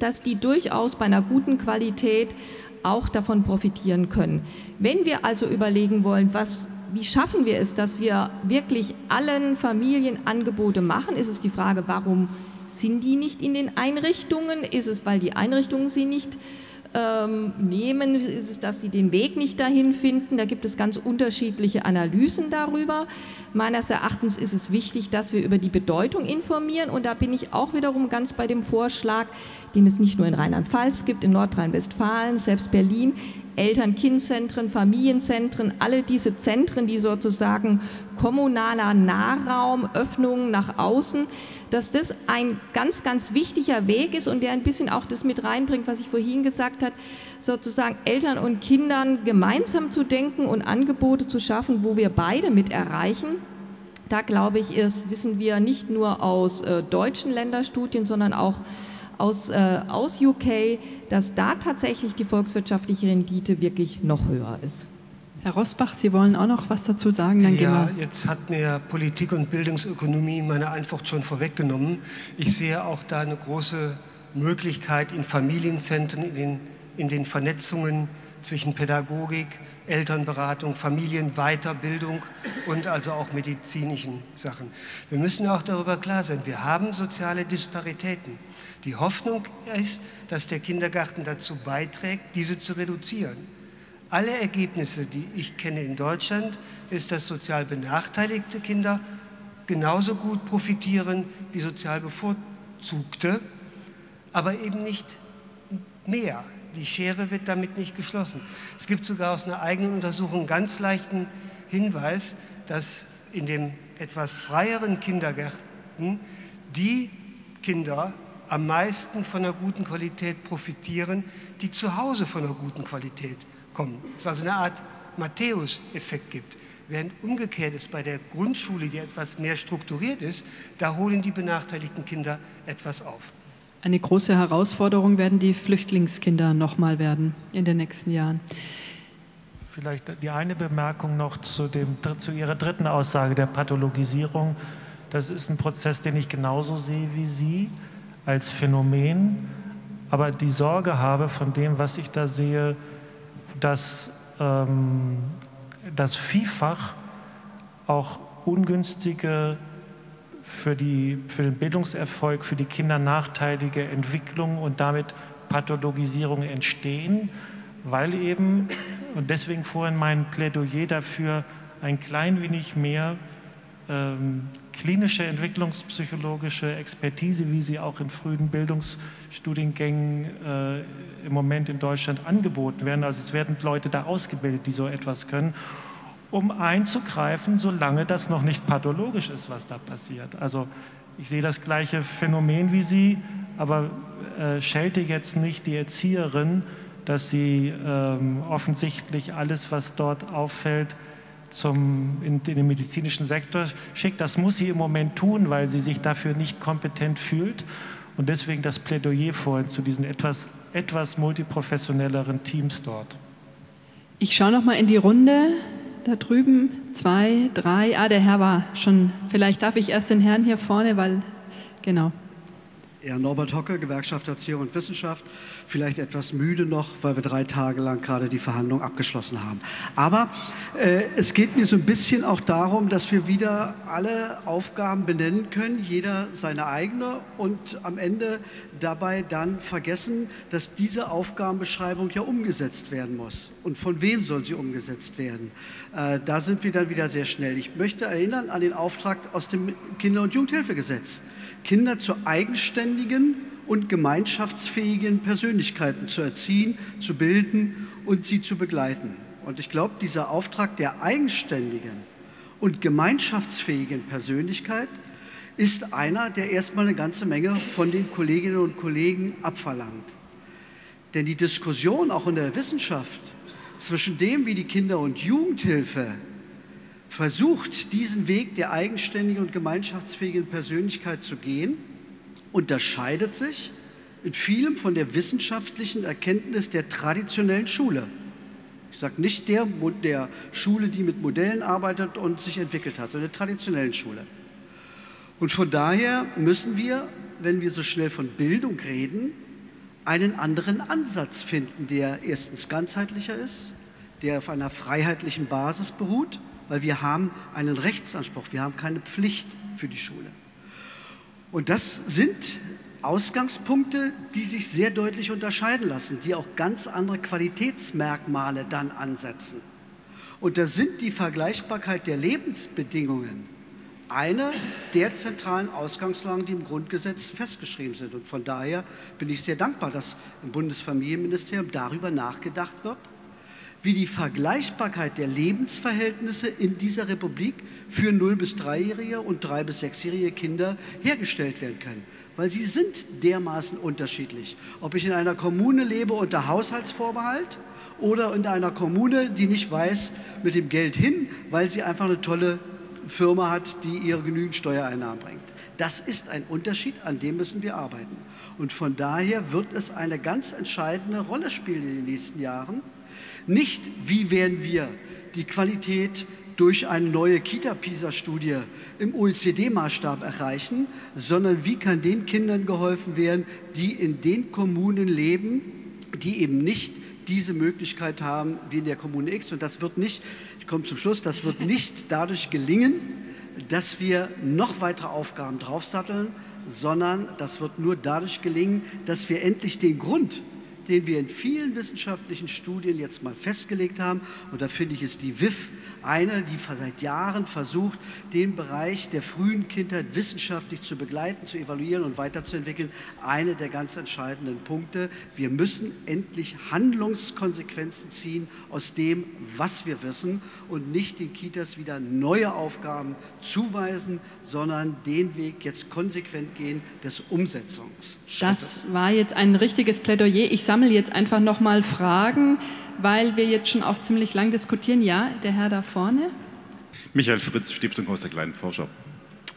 Speaker 6: dass die durchaus bei einer guten Qualität auch davon profitieren können. Wenn wir also überlegen wollen, was, wie schaffen wir es, dass wir wirklich allen Familien Angebote machen, ist es die Frage, warum sind die nicht in den Einrichtungen? Ist es, weil die Einrichtungen sie nicht ähm, nehmen? Ist es, dass sie den Weg nicht dahin finden? Da gibt es ganz unterschiedliche Analysen darüber. Meines Erachtens ist es wichtig, dass wir über die Bedeutung informieren. Und da bin ich auch wiederum ganz bei dem Vorschlag, den es nicht nur in Rheinland-Pfalz gibt, in Nordrhein-Westfalen, selbst Berlin, Eltern-Kind-Zentren, Familienzentren, alle diese Zentren, die sozusagen kommunaler Nahraum, Öffnungen nach außen, dass das ein ganz, ganz wichtiger Weg ist und der ein bisschen auch das mit reinbringt, was ich vorhin gesagt habe, sozusagen Eltern und Kindern gemeinsam zu denken und Angebote zu schaffen, wo wir beide mit erreichen. Da glaube ich, ist, wissen wir nicht nur aus äh, deutschen Länderstudien, sondern auch aus, äh, aus UK, dass da tatsächlich die volkswirtschaftliche Rendite wirklich noch höher ist.
Speaker 2: Herr Rosbach, Sie wollen auch noch was dazu sagen?
Speaker 7: Dann ja, jetzt hat mir Politik und Bildungsökonomie meine Antwort schon vorweggenommen. Ich sehe auch da eine große Möglichkeit in Familienzentren, in den, in den Vernetzungen zwischen Pädagogik, Elternberatung, Familienweiterbildung und also auch medizinischen Sachen. Wir müssen auch darüber klar sein, wir haben soziale Disparitäten. Die Hoffnung ist, dass der Kindergarten dazu beiträgt, diese zu reduzieren. Alle Ergebnisse, die ich kenne in Deutschland, ist, dass sozial benachteiligte Kinder genauso gut profitieren wie sozial bevorzugte, aber eben nicht mehr. Die Schere wird damit nicht geschlossen. Es gibt sogar aus einer eigenen Untersuchung einen ganz leichten Hinweis, dass in dem etwas freieren Kindergärten die Kinder am meisten von einer guten Qualität profitieren, die zu Hause von einer guten Qualität kommen. Es also eine Art Matthäus-Effekt gibt. Während umgekehrt ist bei der Grundschule, die etwas mehr strukturiert ist, da holen die benachteiligten Kinder etwas auf.
Speaker 2: Eine große Herausforderung werden die Flüchtlingskinder nochmal werden in den nächsten Jahren.
Speaker 8: Vielleicht die eine Bemerkung noch zu, dem, zu Ihrer dritten Aussage der Pathologisierung. Das ist ein Prozess, den ich genauso sehe wie Sie als Phänomen, aber die Sorge habe von dem, was ich da sehe, dass ähm, das vielfach auch ungünstige für, die, für den Bildungserfolg, für die Kinder nachteilige Entwicklungen und damit Pathologisierung entstehen, weil eben, und deswegen vorhin mein Plädoyer dafür, ein klein wenig mehr ähm, klinische entwicklungspsychologische Expertise, wie sie auch in frühen Bildungsstudiengängen äh, im Moment in Deutschland angeboten werden. Also es werden Leute da ausgebildet, die so etwas können um einzugreifen, solange das noch nicht pathologisch ist, was da passiert. Also ich sehe das gleiche Phänomen wie Sie, aber äh, schelte jetzt nicht die Erzieherin, dass sie ähm, offensichtlich alles, was dort auffällt, zum, in, in, den medizinischen Sektor schickt. Das muss sie im Moment tun, weil sie sich dafür nicht kompetent fühlt. Und deswegen das Plädoyer vorhin zu diesen etwas, etwas multiprofessionelleren Teams dort.
Speaker 2: Ich schaue noch mal in die Runde. Da drüben zwei, drei. Ah, der Herr war schon. Vielleicht darf ich erst den Herrn hier vorne, weil. Genau.
Speaker 11: Ja, Norbert Hocke, Gewerkschaft Erziehung und Wissenschaft. Vielleicht etwas müde noch, weil wir drei Tage lang gerade die Verhandlungen abgeschlossen haben. Aber äh, es geht mir so ein bisschen auch darum, dass wir wieder alle Aufgaben benennen können, jeder seine eigene und am Ende dabei dann vergessen, dass diese Aufgabenbeschreibung ja umgesetzt werden muss. Und von wem soll sie umgesetzt werden? Äh, da sind wir dann wieder sehr schnell. Ich möchte erinnern an den Auftrag aus dem Kinder- und Jugendhilfegesetz. Kinder zu eigenständigen und gemeinschaftsfähigen Persönlichkeiten zu erziehen, zu bilden und sie zu begleiten. Und ich glaube, dieser Auftrag der eigenständigen und gemeinschaftsfähigen Persönlichkeit ist einer, der erstmal eine ganze Menge von den Kolleginnen und Kollegen abverlangt. Denn die Diskussion auch in der Wissenschaft zwischen dem, wie die Kinder- und Jugendhilfe versucht, diesen Weg der eigenständigen und gemeinschaftsfähigen Persönlichkeit zu gehen, unterscheidet sich in vielem von der wissenschaftlichen Erkenntnis der traditionellen Schule. Ich sage nicht der, der Schule, die mit Modellen arbeitet und sich entwickelt hat, sondern der traditionellen Schule. Und von daher müssen wir, wenn wir so schnell von Bildung reden, einen anderen Ansatz finden, der erstens ganzheitlicher ist, der auf einer freiheitlichen Basis beruht weil wir haben einen Rechtsanspruch, wir haben keine Pflicht für die Schule. Und das sind Ausgangspunkte, die sich sehr deutlich unterscheiden lassen, die auch ganz andere Qualitätsmerkmale dann ansetzen. Und da sind die Vergleichbarkeit der Lebensbedingungen eine der zentralen Ausgangslagen, die im Grundgesetz festgeschrieben sind. Und von daher bin ich sehr dankbar, dass im Bundesfamilienministerium darüber nachgedacht wird, wie die Vergleichbarkeit der Lebensverhältnisse in dieser Republik für 0- bis 3-jährige und 3- bis 6-jährige Kinder hergestellt werden können. Weil sie sind dermaßen unterschiedlich. Ob ich in einer Kommune lebe unter Haushaltsvorbehalt oder in einer Kommune, die nicht weiß mit dem Geld hin, weil sie einfach eine tolle Firma hat, die ihr genügend Steuereinnahmen bringt. Das ist ein Unterschied, an dem müssen wir arbeiten. Und von daher wird es eine ganz entscheidende Rolle spielen in den nächsten Jahren, nicht, wie werden wir die Qualität durch eine neue Kita-PISA-Studie im OECD-Maßstab erreichen, sondern wie kann den Kindern geholfen werden, die in den Kommunen leben, die eben nicht diese Möglichkeit haben wie in der Kommune X. Und das wird nicht, ich komme zum Schluss, das wird nicht dadurch gelingen, dass wir noch weitere Aufgaben draufsatteln, sondern das wird nur dadurch gelingen, dass wir endlich den Grund, den wir in vielen wissenschaftlichen Studien jetzt mal festgelegt haben. Und da finde ich, ist die WIF eine, die seit Jahren versucht, den Bereich der frühen Kindheit wissenschaftlich zu begleiten, zu evaluieren und weiterzuentwickeln. Eine der ganz entscheidenden Punkte. Wir müssen endlich Handlungskonsequenzen ziehen aus dem, was wir wissen und nicht den Kitas wieder neue Aufgaben zuweisen, sondern den Weg jetzt konsequent gehen des Umsetzungs.
Speaker 2: Das war jetzt ein richtiges Plädoyer. Ich sammle jetzt einfach noch mal Fragen, weil wir jetzt schon auch ziemlich lang diskutieren. Ja, der Herr da vorne.
Speaker 12: Michael Fritz, Stiftung Haus der kleinen Forscher.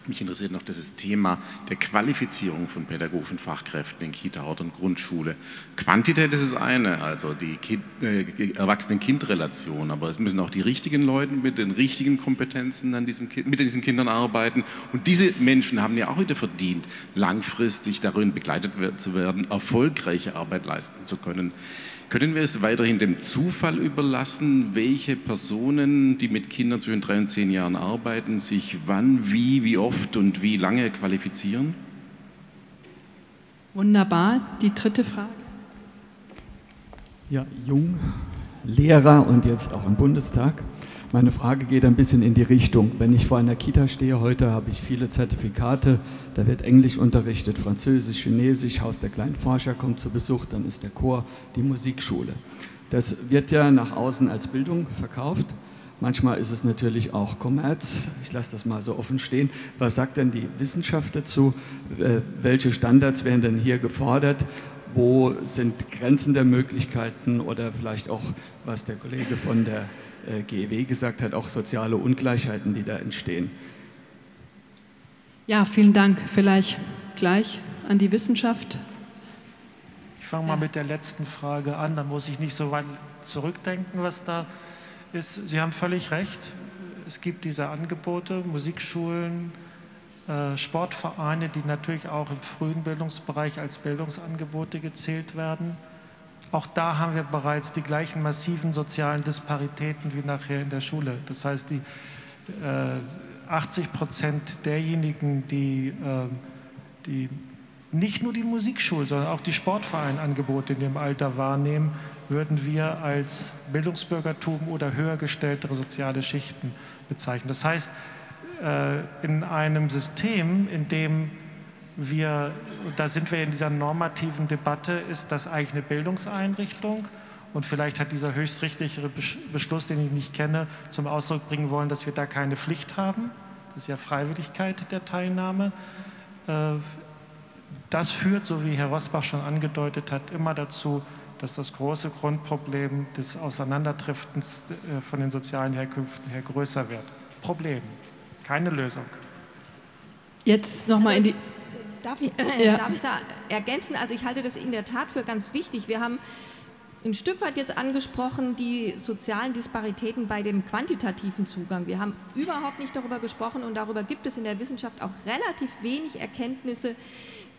Speaker 12: Mich interessiert noch dieses Thema der Qualifizierung von pädagogischen Fachkräften in Kita, Hort und Grundschule. Quantität ist das eine, also die kind, äh, Erwachsenen-Kind-Relation, aber es müssen auch die richtigen Leute mit den richtigen Kompetenzen an diesem, mit diesen Kindern arbeiten. Und diese Menschen haben ja auch wieder verdient, langfristig darin begleitet zu werden, erfolgreiche Arbeit leisten zu können. Können wir es weiterhin dem Zufall überlassen, welche Personen, die mit Kindern zwischen drei und zehn Jahren arbeiten, sich wann, wie, wie oft und wie lange qualifizieren?
Speaker 2: Wunderbar. Die dritte Frage.
Speaker 13: Ja, jung, Lehrer und jetzt auch im Bundestag. Meine Frage geht ein bisschen in die Richtung. Wenn ich vor einer Kita stehe, heute habe ich viele Zertifikate, da wird Englisch unterrichtet, Französisch, Chinesisch, Haus der kleinen Forscher kommt zu Besuch, dann ist der Chor, die Musikschule. Das wird ja nach außen als Bildung verkauft. Manchmal ist es natürlich auch Kommerz. Ich lasse das mal so offen stehen. Was sagt denn die Wissenschaft dazu? Äh, welche Standards werden denn hier gefordert? Wo sind Grenzen der Möglichkeiten oder vielleicht auch, was der Kollege von der äh, GEW gesagt hat, auch soziale Ungleichheiten, die da entstehen.
Speaker 2: Ja, vielen Dank. Vielleicht gleich an die Wissenschaft.
Speaker 8: Ich fange mal mit der letzten Frage an, dann muss ich nicht so weit zurückdenken, was da ist. Sie haben völlig recht. Es gibt diese Angebote, Musikschulen, äh, Sportvereine, die natürlich auch im frühen Bildungsbereich als Bildungsangebote gezählt werden. Auch da haben wir bereits die gleichen massiven sozialen Disparitäten wie nachher in der Schule. Das heißt, die äh, 80 Prozent derjenigen, die, äh, die nicht nur die Musikschule, sondern auch die Sportvereinangebote in dem Alter wahrnehmen, würden wir als Bildungsbürgertum oder höher gestelltere soziale Schichten bezeichnen. Das heißt, äh, in einem System, in dem wir, da sind wir in dieser normativen Debatte, ist das eine Bildungseinrichtung? Und vielleicht hat dieser höchstrichtige Beschluss, den ich nicht kenne, zum Ausdruck bringen wollen, dass wir da keine Pflicht haben. Das ist ja Freiwilligkeit der Teilnahme. Äh, das führt, so wie Herr Rosbach schon angedeutet hat, immer dazu, dass das große Grundproblem des Auseinanderdriftens äh, von den sozialen Herkünften her größer wird. Problem, keine Lösung.
Speaker 2: Jetzt nochmal in die
Speaker 6: Darf ich, äh, ja. darf ich da ergänzen? Also ich halte das in der Tat für ganz wichtig. Wir haben ein Stück weit jetzt angesprochen die sozialen Disparitäten bei dem quantitativen Zugang. Wir haben überhaupt nicht darüber gesprochen und darüber gibt es in der Wissenschaft auch relativ wenig Erkenntnisse,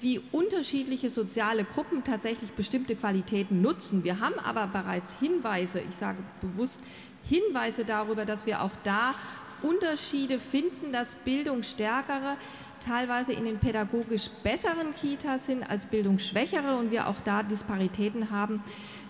Speaker 6: wie unterschiedliche soziale Gruppen tatsächlich bestimmte Qualitäten nutzen. Wir haben aber bereits Hinweise, ich sage bewusst Hinweise darüber, dass wir auch da Unterschiede finden, dass bildungsstärkere teilweise in den pädagogisch besseren Kitas sind als bildungsschwächere und wir auch da Disparitäten haben.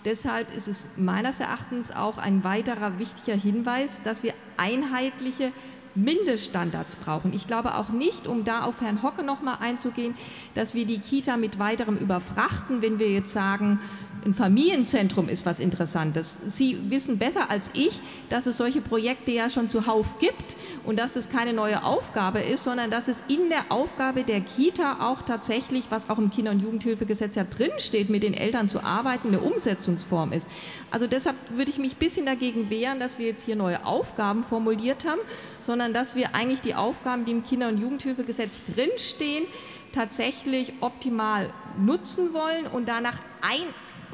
Speaker 6: Deshalb ist es meines Erachtens auch ein weiterer wichtiger Hinweis, dass wir einheitliche Mindeststandards brauchen. Ich glaube auch nicht, um da auf Herrn Hocke noch mal einzugehen, dass wir die Kita mit weiterem überfrachten, wenn wir jetzt sagen, ein Familienzentrum ist was Interessantes. Sie wissen besser als ich, dass es solche Projekte ja schon zuhauf gibt und dass es keine neue Aufgabe ist, sondern dass es in der Aufgabe der Kita auch tatsächlich, was auch im Kinder- und Jugendhilfegesetz ja drinsteht, mit den Eltern zu arbeiten, eine Umsetzungsform ist. Also deshalb würde ich mich ein bisschen dagegen wehren, dass wir jetzt hier neue Aufgaben formuliert haben, sondern dass wir eigentlich die Aufgaben, die im Kinder- und Jugendhilfegesetz drinstehen, tatsächlich optimal nutzen wollen und danach ein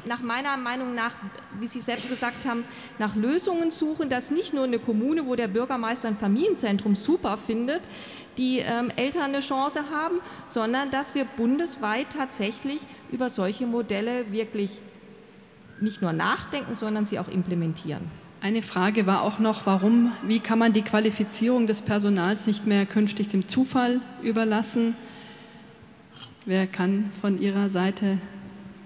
Speaker 6: nach meiner Meinung nach, wie Sie selbst gesagt haben, nach Lösungen suchen, dass nicht nur eine Kommune, wo der Bürgermeister ein Familienzentrum super findet, die ähm, Eltern eine Chance haben, sondern dass wir bundesweit tatsächlich über solche Modelle wirklich nicht nur nachdenken, sondern sie auch implementieren.
Speaker 2: Eine Frage war auch noch, warum, wie kann man die Qualifizierung des Personals nicht mehr künftig dem Zufall überlassen? Wer kann von Ihrer Seite?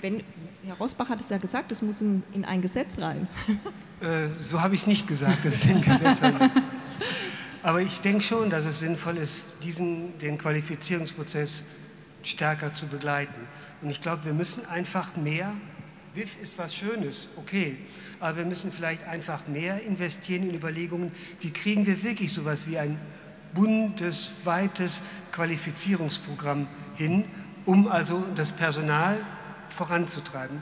Speaker 6: Wenn, Herr Rosbach hat es ja gesagt, es muss in, in ein Gesetz rein.
Speaker 7: Äh, so habe ich es nicht gesagt, dass es in Gesetz rein muss. Aber ich denke schon, dass es sinnvoll ist, diesen, den Qualifizierungsprozess stärker zu begleiten. Und ich glaube, wir müssen einfach mehr, WIF ist was Schönes, okay, aber wir müssen vielleicht einfach mehr investieren in Überlegungen, wie kriegen wir wirklich sowas wie ein bundesweites Qualifizierungsprogramm hin, um also das Personal voranzutreiben.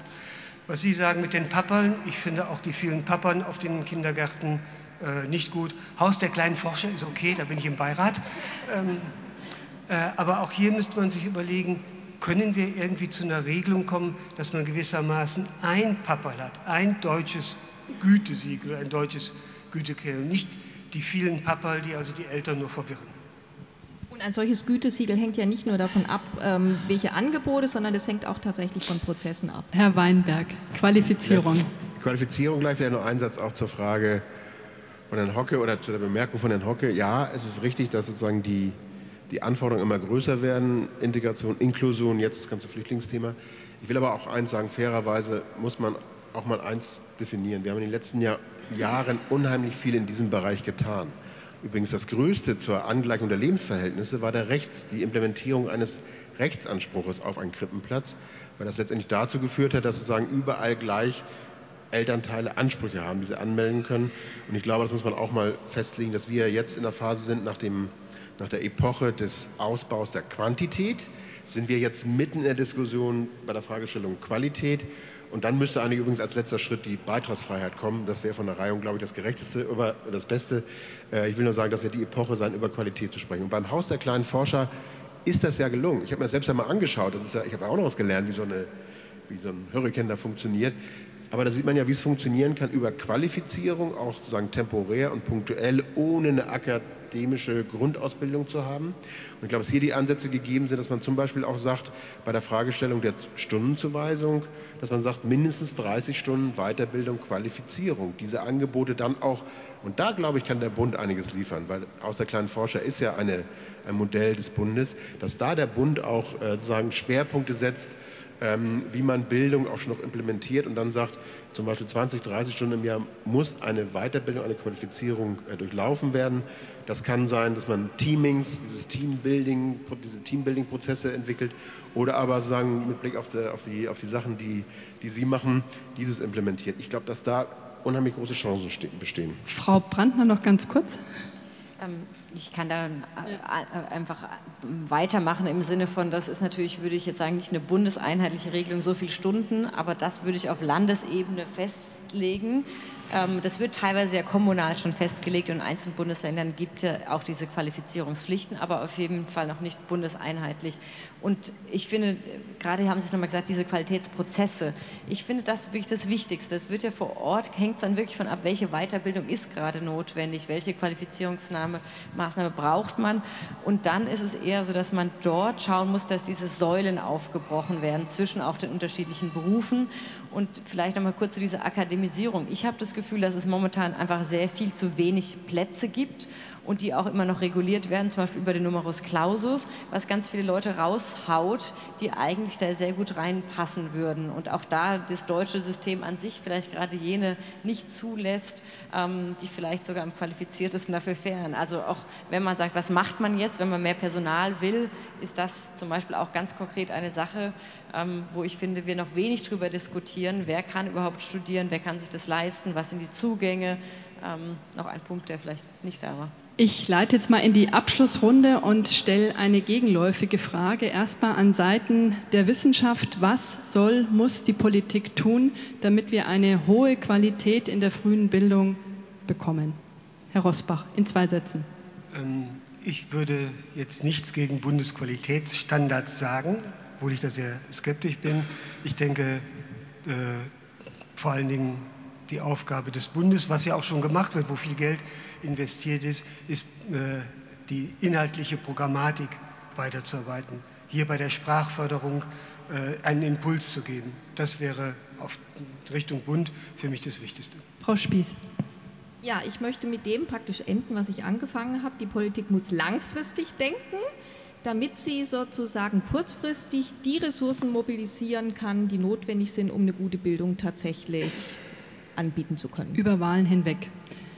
Speaker 7: Was Sie sagen mit den Pappern, ich finde auch die vielen Pappern auf den Kindergärten äh, nicht gut. Haus der kleinen Forscher ist okay, da bin ich im Beirat. Ähm, äh, aber auch hier müsste man sich überlegen, können wir irgendwie zu einer Regelung kommen, dass man gewissermaßen ein Papperl hat, ein deutsches Gütesiegel, ein deutsches Gütekriterium, nicht die vielen Papperl, die also die Eltern nur verwirren.
Speaker 6: Und ein solches Gütesiegel hängt ja nicht nur davon ab, ähm, welche Angebote, sondern es hängt auch tatsächlich von Prozessen ab.
Speaker 2: Herr Weinberg, Qualifizierung.
Speaker 4: Qualifizierung gleich wieder noch ein Satz auch zur Frage von Herrn Hocke oder zu der Bemerkung von Herrn Hocke. Ja, es ist richtig, dass sozusagen die, die Anforderungen immer größer werden. Integration, Inklusion, jetzt das ganze Flüchtlingsthema. Ich will aber auch eins sagen, fairerweise muss man auch mal eins definieren. Wir haben in den letzten Jahr, Jahren unheimlich viel in diesem Bereich getan. Übrigens das Größte zur Angleichung der Lebensverhältnisse war der Rechts, die Implementierung eines Rechtsanspruches auf einen Krippenplatz, weil das letztendlich dazu geführt hat, dass sozusagen überall gleich Elternteile Ansprüche haben, die sie anmelden können. Und ich glaube, das muss man auch mal festlegen, dass wir jetzt in der Phase sind, nach, dem, nach der Epoche des Ausbaus der Quantität, sind wir jetzt mitten in der Diskussion bei der Fragestellung Qualität. Und dann müsste eigentlich übrigens als letzter Schritt die Beitragsfreiheit kommen. Das wäre von der Reihung, glaube ich, das Gerechteste, oder das Beste. Äh, ich will nur sagen, dass wir die Epoche sein, über Qualität zu sprechen. Und beim Haus der kleinen Forscher ist das ja gelungen. Ich habe mir das selbst einmal angeschaut. Das ja, ich habe auch noch was gelernt, wie so, eine, wie so ein Hurricane da funktioniert. Aber da sieht man ja, wie es funktionieren kann über Qualifizierung, auch sozusagen temporär und punktuell, ohne eine akademische Grundausbildung zu haben. Und ich glaube, dass hier die Ansätze gegeben sind, dass man zum Beispiel auch sagt, bei der Fragestellung der Stundenzuweisung, dass man sagt, mindestens 30 Stunden Weiterbildung, Qualifizierung. Diese Angebote dann auch, und da glaube ich, kann der Bund einiges liefern, weil aus der kleinen Forscher ist ja eine, ein Modell des Bundes, dass da der Bund auch äh, sozusagen Schwerpunkte setzt, ähm, wie man Bildung auch schon noch implementiert und dann sagt, zum Beispiel 20, 30 Stunden im Jahr muss eine Weiterbildung, eine Qualifizierung äh, durchlaufen werden. Das kann sein, dass man Teamings, dieses Teambuilding, diese Teambuilding-Prozesse entwickelt oder aber sozusagen mit Blick auf die, auf die, auf die Sachen, die, die Sie machen, dieses implementiert. Ich glaube, dass da unheimlich große Chancen bestehen.
Speaker 2: Frau Brandner noch ganz kurz.
Speaker 3: Ähm, ich kann da äh, einfach weitermachen im Sinne von, das ist natürlich, würde ich jetzt sagen, nicht eine bundeseinheitliche Regelung, so viele Stunden, aber das würde ich auf Landesebene festlegen. Ähm, das wird teilweise ja kommunal schon festgelegt und in einzelnen Bundesländern gibt es ja auch diese Qualifizierungspflichten, aber auf jeden Fall noch nicht bundeseinheitlich. Und ich finde, gerade haben Sie es nochmal gesagt, diese Qualitätsprozesse, ich finde das wirklich das Wichtigste. Es wird ja vor Ort, hängt es dann wirklich von ab, welche Weiterbildung ist gerade notwendig, welche Qualifizierungsmaßnahme braucht man. Und dann ist es eher so, dass man dort schauen muss, dass diese Säulen aufgebrochen werden zwischen auch den unterschiedlichen Berufen. Und vielleicht nochmal kurz zu dieser Akademisierung. Ich habe das Gefühl, dass es momentan einfach sehr viel zu wenig Plätze gibt und die auch immer noch reguliert werden, zum Beispiel über den Numerus Clausus, was ganz viele Leute raushaut, die eigentlich da sehr gut reinpassen würden. Und auch da das deutsche System an sich vielleicht gerade jene nicht zulässt, ähm, die vielleicht sogar am qualifiziertesten dafür fähren. Also auch wenn man sagt, was macht man jetzt, wenn man mehr Personal will, ist das zum Beispiel auch ganz konkret eine Sache, ähm, wo ich finde, wir noch wenig darüber diskutieren, wer kann überhaupt studieren, wer kann sich das leisten, was sind die Zugänge. Ähm, noch ein Punkt, der vielleicht nicht da war.
Speaker 2: Ich leite jetzt mal in die Abschlussrunde und stelle eine gegenläufige Frage. Erstmal an Seiten der Wissenschaft. Was soll, muss die Politik tun, damit wir eine hohe Qualität in der frühen Bildung bekommen? Herr Rosbach, in zwei Sätzen.
Speaker 7: Ähm, ich würde jetzt nichts gegen Bundesqualitätsstandards sagen, obwohl ich da sehr skeptisch bin. Ich denke, äh, vor allen Dingen die Aufgabe des Bundes, was ja auch schon gemacht wird, wo viel Geld investiert ist, ist äh, die inhaltliche Programmatik weiterzuarbeiten. Hier bei der Sprachförderung äh, einen Impuls zu geben. Das wäre auf Richtung Bund für mich das Wichtigste.
Speaker 2: Frau Spieß.
Speaker 6: Ja, ich möchte mit dem praktisch enden, was ich angefangen habe. Die Politik muss langfristig denken, damit sie sozusagen kurzfristig die Ressourcen mobilisieren kann, die notwendig sind, um eine gute Bildung tatsächlich anbieten zu können.
Speaker 2: Über Wahlen hinweg.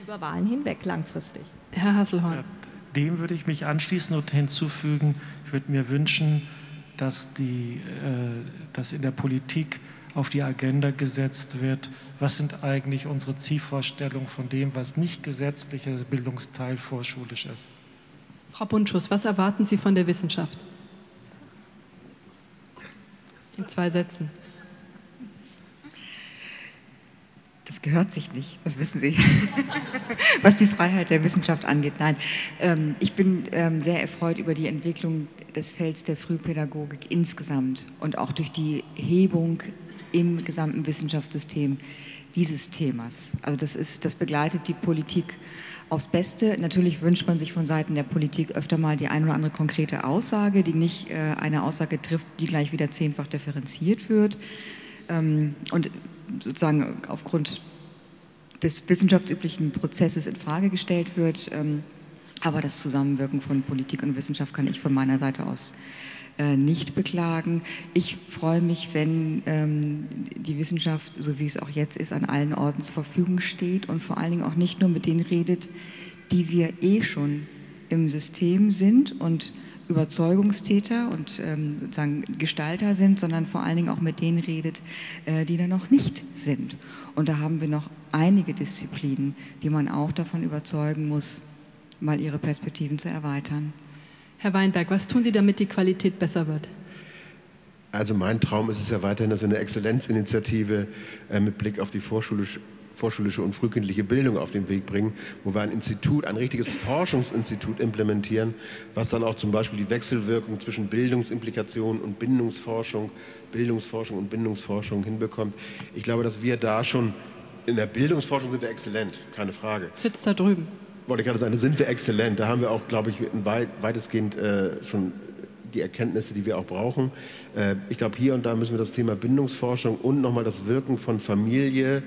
Speaker 6: Über Wahlen hinweg, langfristig.
Speaker 2: Herr Hasselhorn. Ja,
Speaker 8: dem würde ich mich anschließen und hinzufügen, ich würde mir wünschen, dass, die, äh, dass in der Politik auf die Agenda gesetzt wird, was sind eigentlich unsere Zielvorstellungen von dem, was nicht gesetzlicher Bildungsteil vorschulisch ist.
Speaker 2: Frau Buntschuss, was erwarten Sie von der Wissenschaft? In zwei Sätzen.
Speaker 5: Das gehört sich nicht, das wissen Sie, was die Freiheit der Wissenschaft angeht. Nein, ähm, ich bin ähm, sehr erfreut über die Entwicklung des Felds der Frühpädagogik insgesamt und auch durch die Hebung im gesamten Wissenschaftssystem dieses Themas. Also das, ist, das begleitet die Politik aufs Beste. Natürlich wünscht man sich von Seiten der Politik öfter mal die ein oder andere konkrete Aussage, die nicht äh, eine Aussage trifft, die gleich wieder zehnfach differenziert wird. Ähm, und sozusagen aufgrund des wissenschaftsüblichen Prozesses in Frage gestellt wird. Ähm, aber das Zusammenwirken von Politik und Wissenschaft kann ich von meiner Seite aus äh, nicht beklagen. Ich freue mich, wenn ähm, die Wissenschaft, so wie es auch jetzt ist, an allen Orten zur Verfügung steht und vor allen Dingen auch nicht nur mit denen redet, die wir eh schon im System sind und Überzeugungstäter und ähm, sozusagen Gestalter sind, sondern vor allen Dingen auch mit denen redet, äh, die da noch nicht sind. Und da haben wir noch einige Disziplinen, die man auch davon überzeugen muss, mal ihre Perspektiven zu erweitern.
Speaker 2: Herr Weinberg, was tun Sie, damit die Qualität besser wird?
Speaker 4: Also mein Traum ist es ja weiterhin, dass wir eine Exzellenzinitiative äh, mit Blick auf die vorschulische vorschulische und frühkindliche Bildung auf den Weg bringen, wo wir ein Institut, ein richtiges Forschungsinstitut implementieren, was dann auch zum Beispiel die Wechselwirkung zwischen Bildungsimplikationen und Bindungsforschung, Bildungsforschung und Bindungsforschung hinbekommt. Ich glaube, dass wir da schon in der Bildungsforschung sind wir exzellent, keine Frage.
Speaker 2: Sitzt da drüben.
Speaker 4: Wollte ich gerade sagen, da sind wir exzellent. Da haben wir auch, glaube ich, weitestgehend äh, schon die Erkenntnisse, die wir auch brauchen. Äh, ich glaube, hier und da müssen wir das Thema Bindungsforschung und nochmal das Wirken von Familie,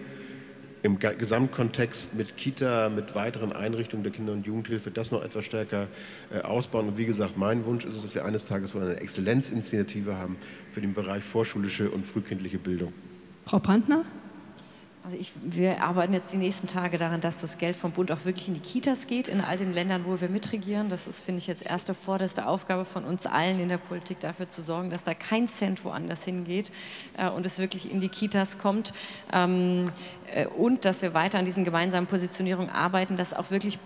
Speaker 4: im Gesamtkontext mit Kita, mit weiteren Einrichtungen der Kinder- und Jugendhilfe das noch etwas stärker äh, ausbauen. Und wie gesagt, mein Wunsch ist es, dass wir eines Tages so eine Exzellenzinitiative haben für den Bereich vorschulische und frühkindliche Bildung.
Speaker 2: Frau Pantner?
Speaker 3: Also ich, wir arbeiten jetzt die nächsten Tage daran, dass das Geld vom Bund auch wirklich in die Kitas geht, in all den Ländern, wo wir mitregieren. Das ist, finde ich, jetzt erste vorderste Aufgabe von uns allen in der Politik, dafür zu sorgen, dass da kein Cent woanders hingeht äh, und es wirklich in die Kitas kommt. Ähm, äh, und dass wir weiter an diesen gemeinsamen Positionierungen arbeiten, dass auch wirklich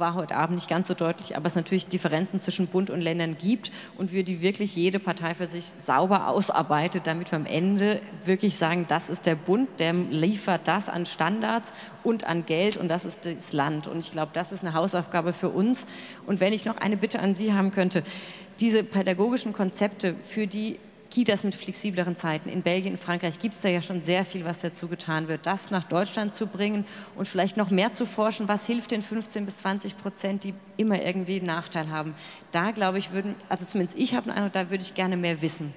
Speaker 3: war heute Abend nicht ganz so deutlich, aber es natürlich Differenzen zwischen Bund und Ländern gibt und wir die wirklich jede Partei für sich sauber ausarbeitet, damit wir am Ende wirklich sagen, das ist der Bund, der liefert das an Standards und an Geld und das ist das Land. Und ich glaube, das ist eine Hausaufgabe für uns. Und wenn ich noch eine Bitte an Sie haben könnte, diese pädagogischen Konzepte für die Kitas mit flexibleren Zeiten. In Belgien, in Frankreich gibt es da ja schon sehr viel, was dazu getan wird, das nach Deutschland zu bringen und vielleicht noch mehr zu forschen, was hilft den 15 bis 20 Prozent, die immer irgendwie einen Nachteil haben. Da glaube ich, würden, also zumindest ich habe den Eindruck, da würde ich gerne mehr wissen.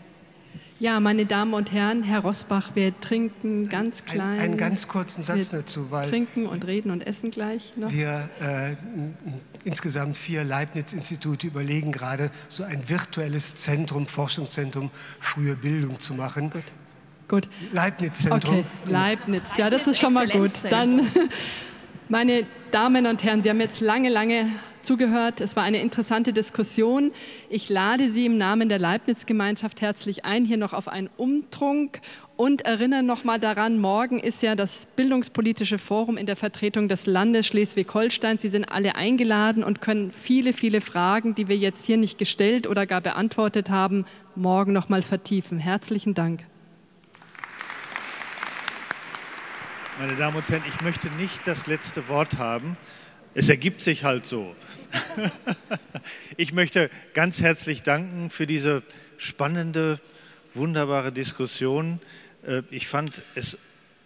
Speaker 2: Ja, meine Damen und Herren, Herr Rosbach, wir trinken ganz klein.
Speaker 7: Ein, einen ganz kurzen Satz
Speaker 2: wir
Speaker 7: dazu, weil
Speaker 2: trinken und reden und essen gleich noch.
Speaker 7: Wir äh, insgesamt vier Leibniz-Institute überlegen gerade, so ein virtuelles Zentrum, Forschungszentrum frühe Bildung zu machen.
Speaker 2: Gut. Gut.
Speaker 7: Leibniz-Zentrum.
Speaker 2: Okay, Leibniz. Ja, das ist schon mal gut. Dann, meine Damen und Herren, Sie haben jetzt lange, lange zugehört. Es war eine interessante Diskussion. Ich lade Sie im Namen der Leibniz-Gemeinschaft herzlich ein, hier noch auf einen Umtrunk und erinnere noch mal daran, morgen ist ja das Bildungspolitische Forum in der Vertretung des Landes Schleswig-Holstein. Sie sind alle eingeladen und können viele, viele Fragen, die wir jetzt hier nicht gestellt oder gar beantwortet haben, morgen noch mal vertiefen. Herzlichen Dank.
Speaker 1: Meine Damen und Herren, ich möchte nicht das letzte Wort haben. Es ergibt sich halt so. Ich möchte ganz herzlich danken für diese spannende, wunderbare Diskussion. Äh, ich fand es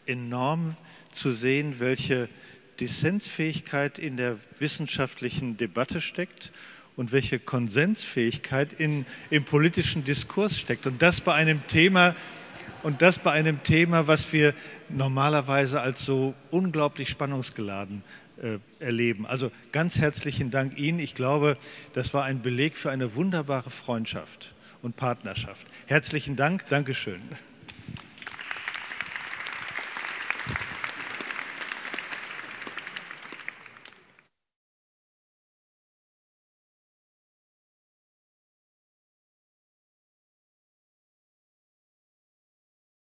Speaker 1: enorm zu sehen, welche Dissensfähigkeit in der wissenschaftlichen Debatte steckt und welche Konsensfähigkeit in, im politischen Diskurs steckt. Und das bei einem Thema, Und das bei einem Thema, was wir normalerweise als so unglaublich spannungsgeladen äh, erleben. Also ganz herzlichen Dank Ihnen. Ich glaube, das war ein Beleg für eine wunderbare Freundschaft und Partnerschaft. Herzlichen Dank. Dankeschön.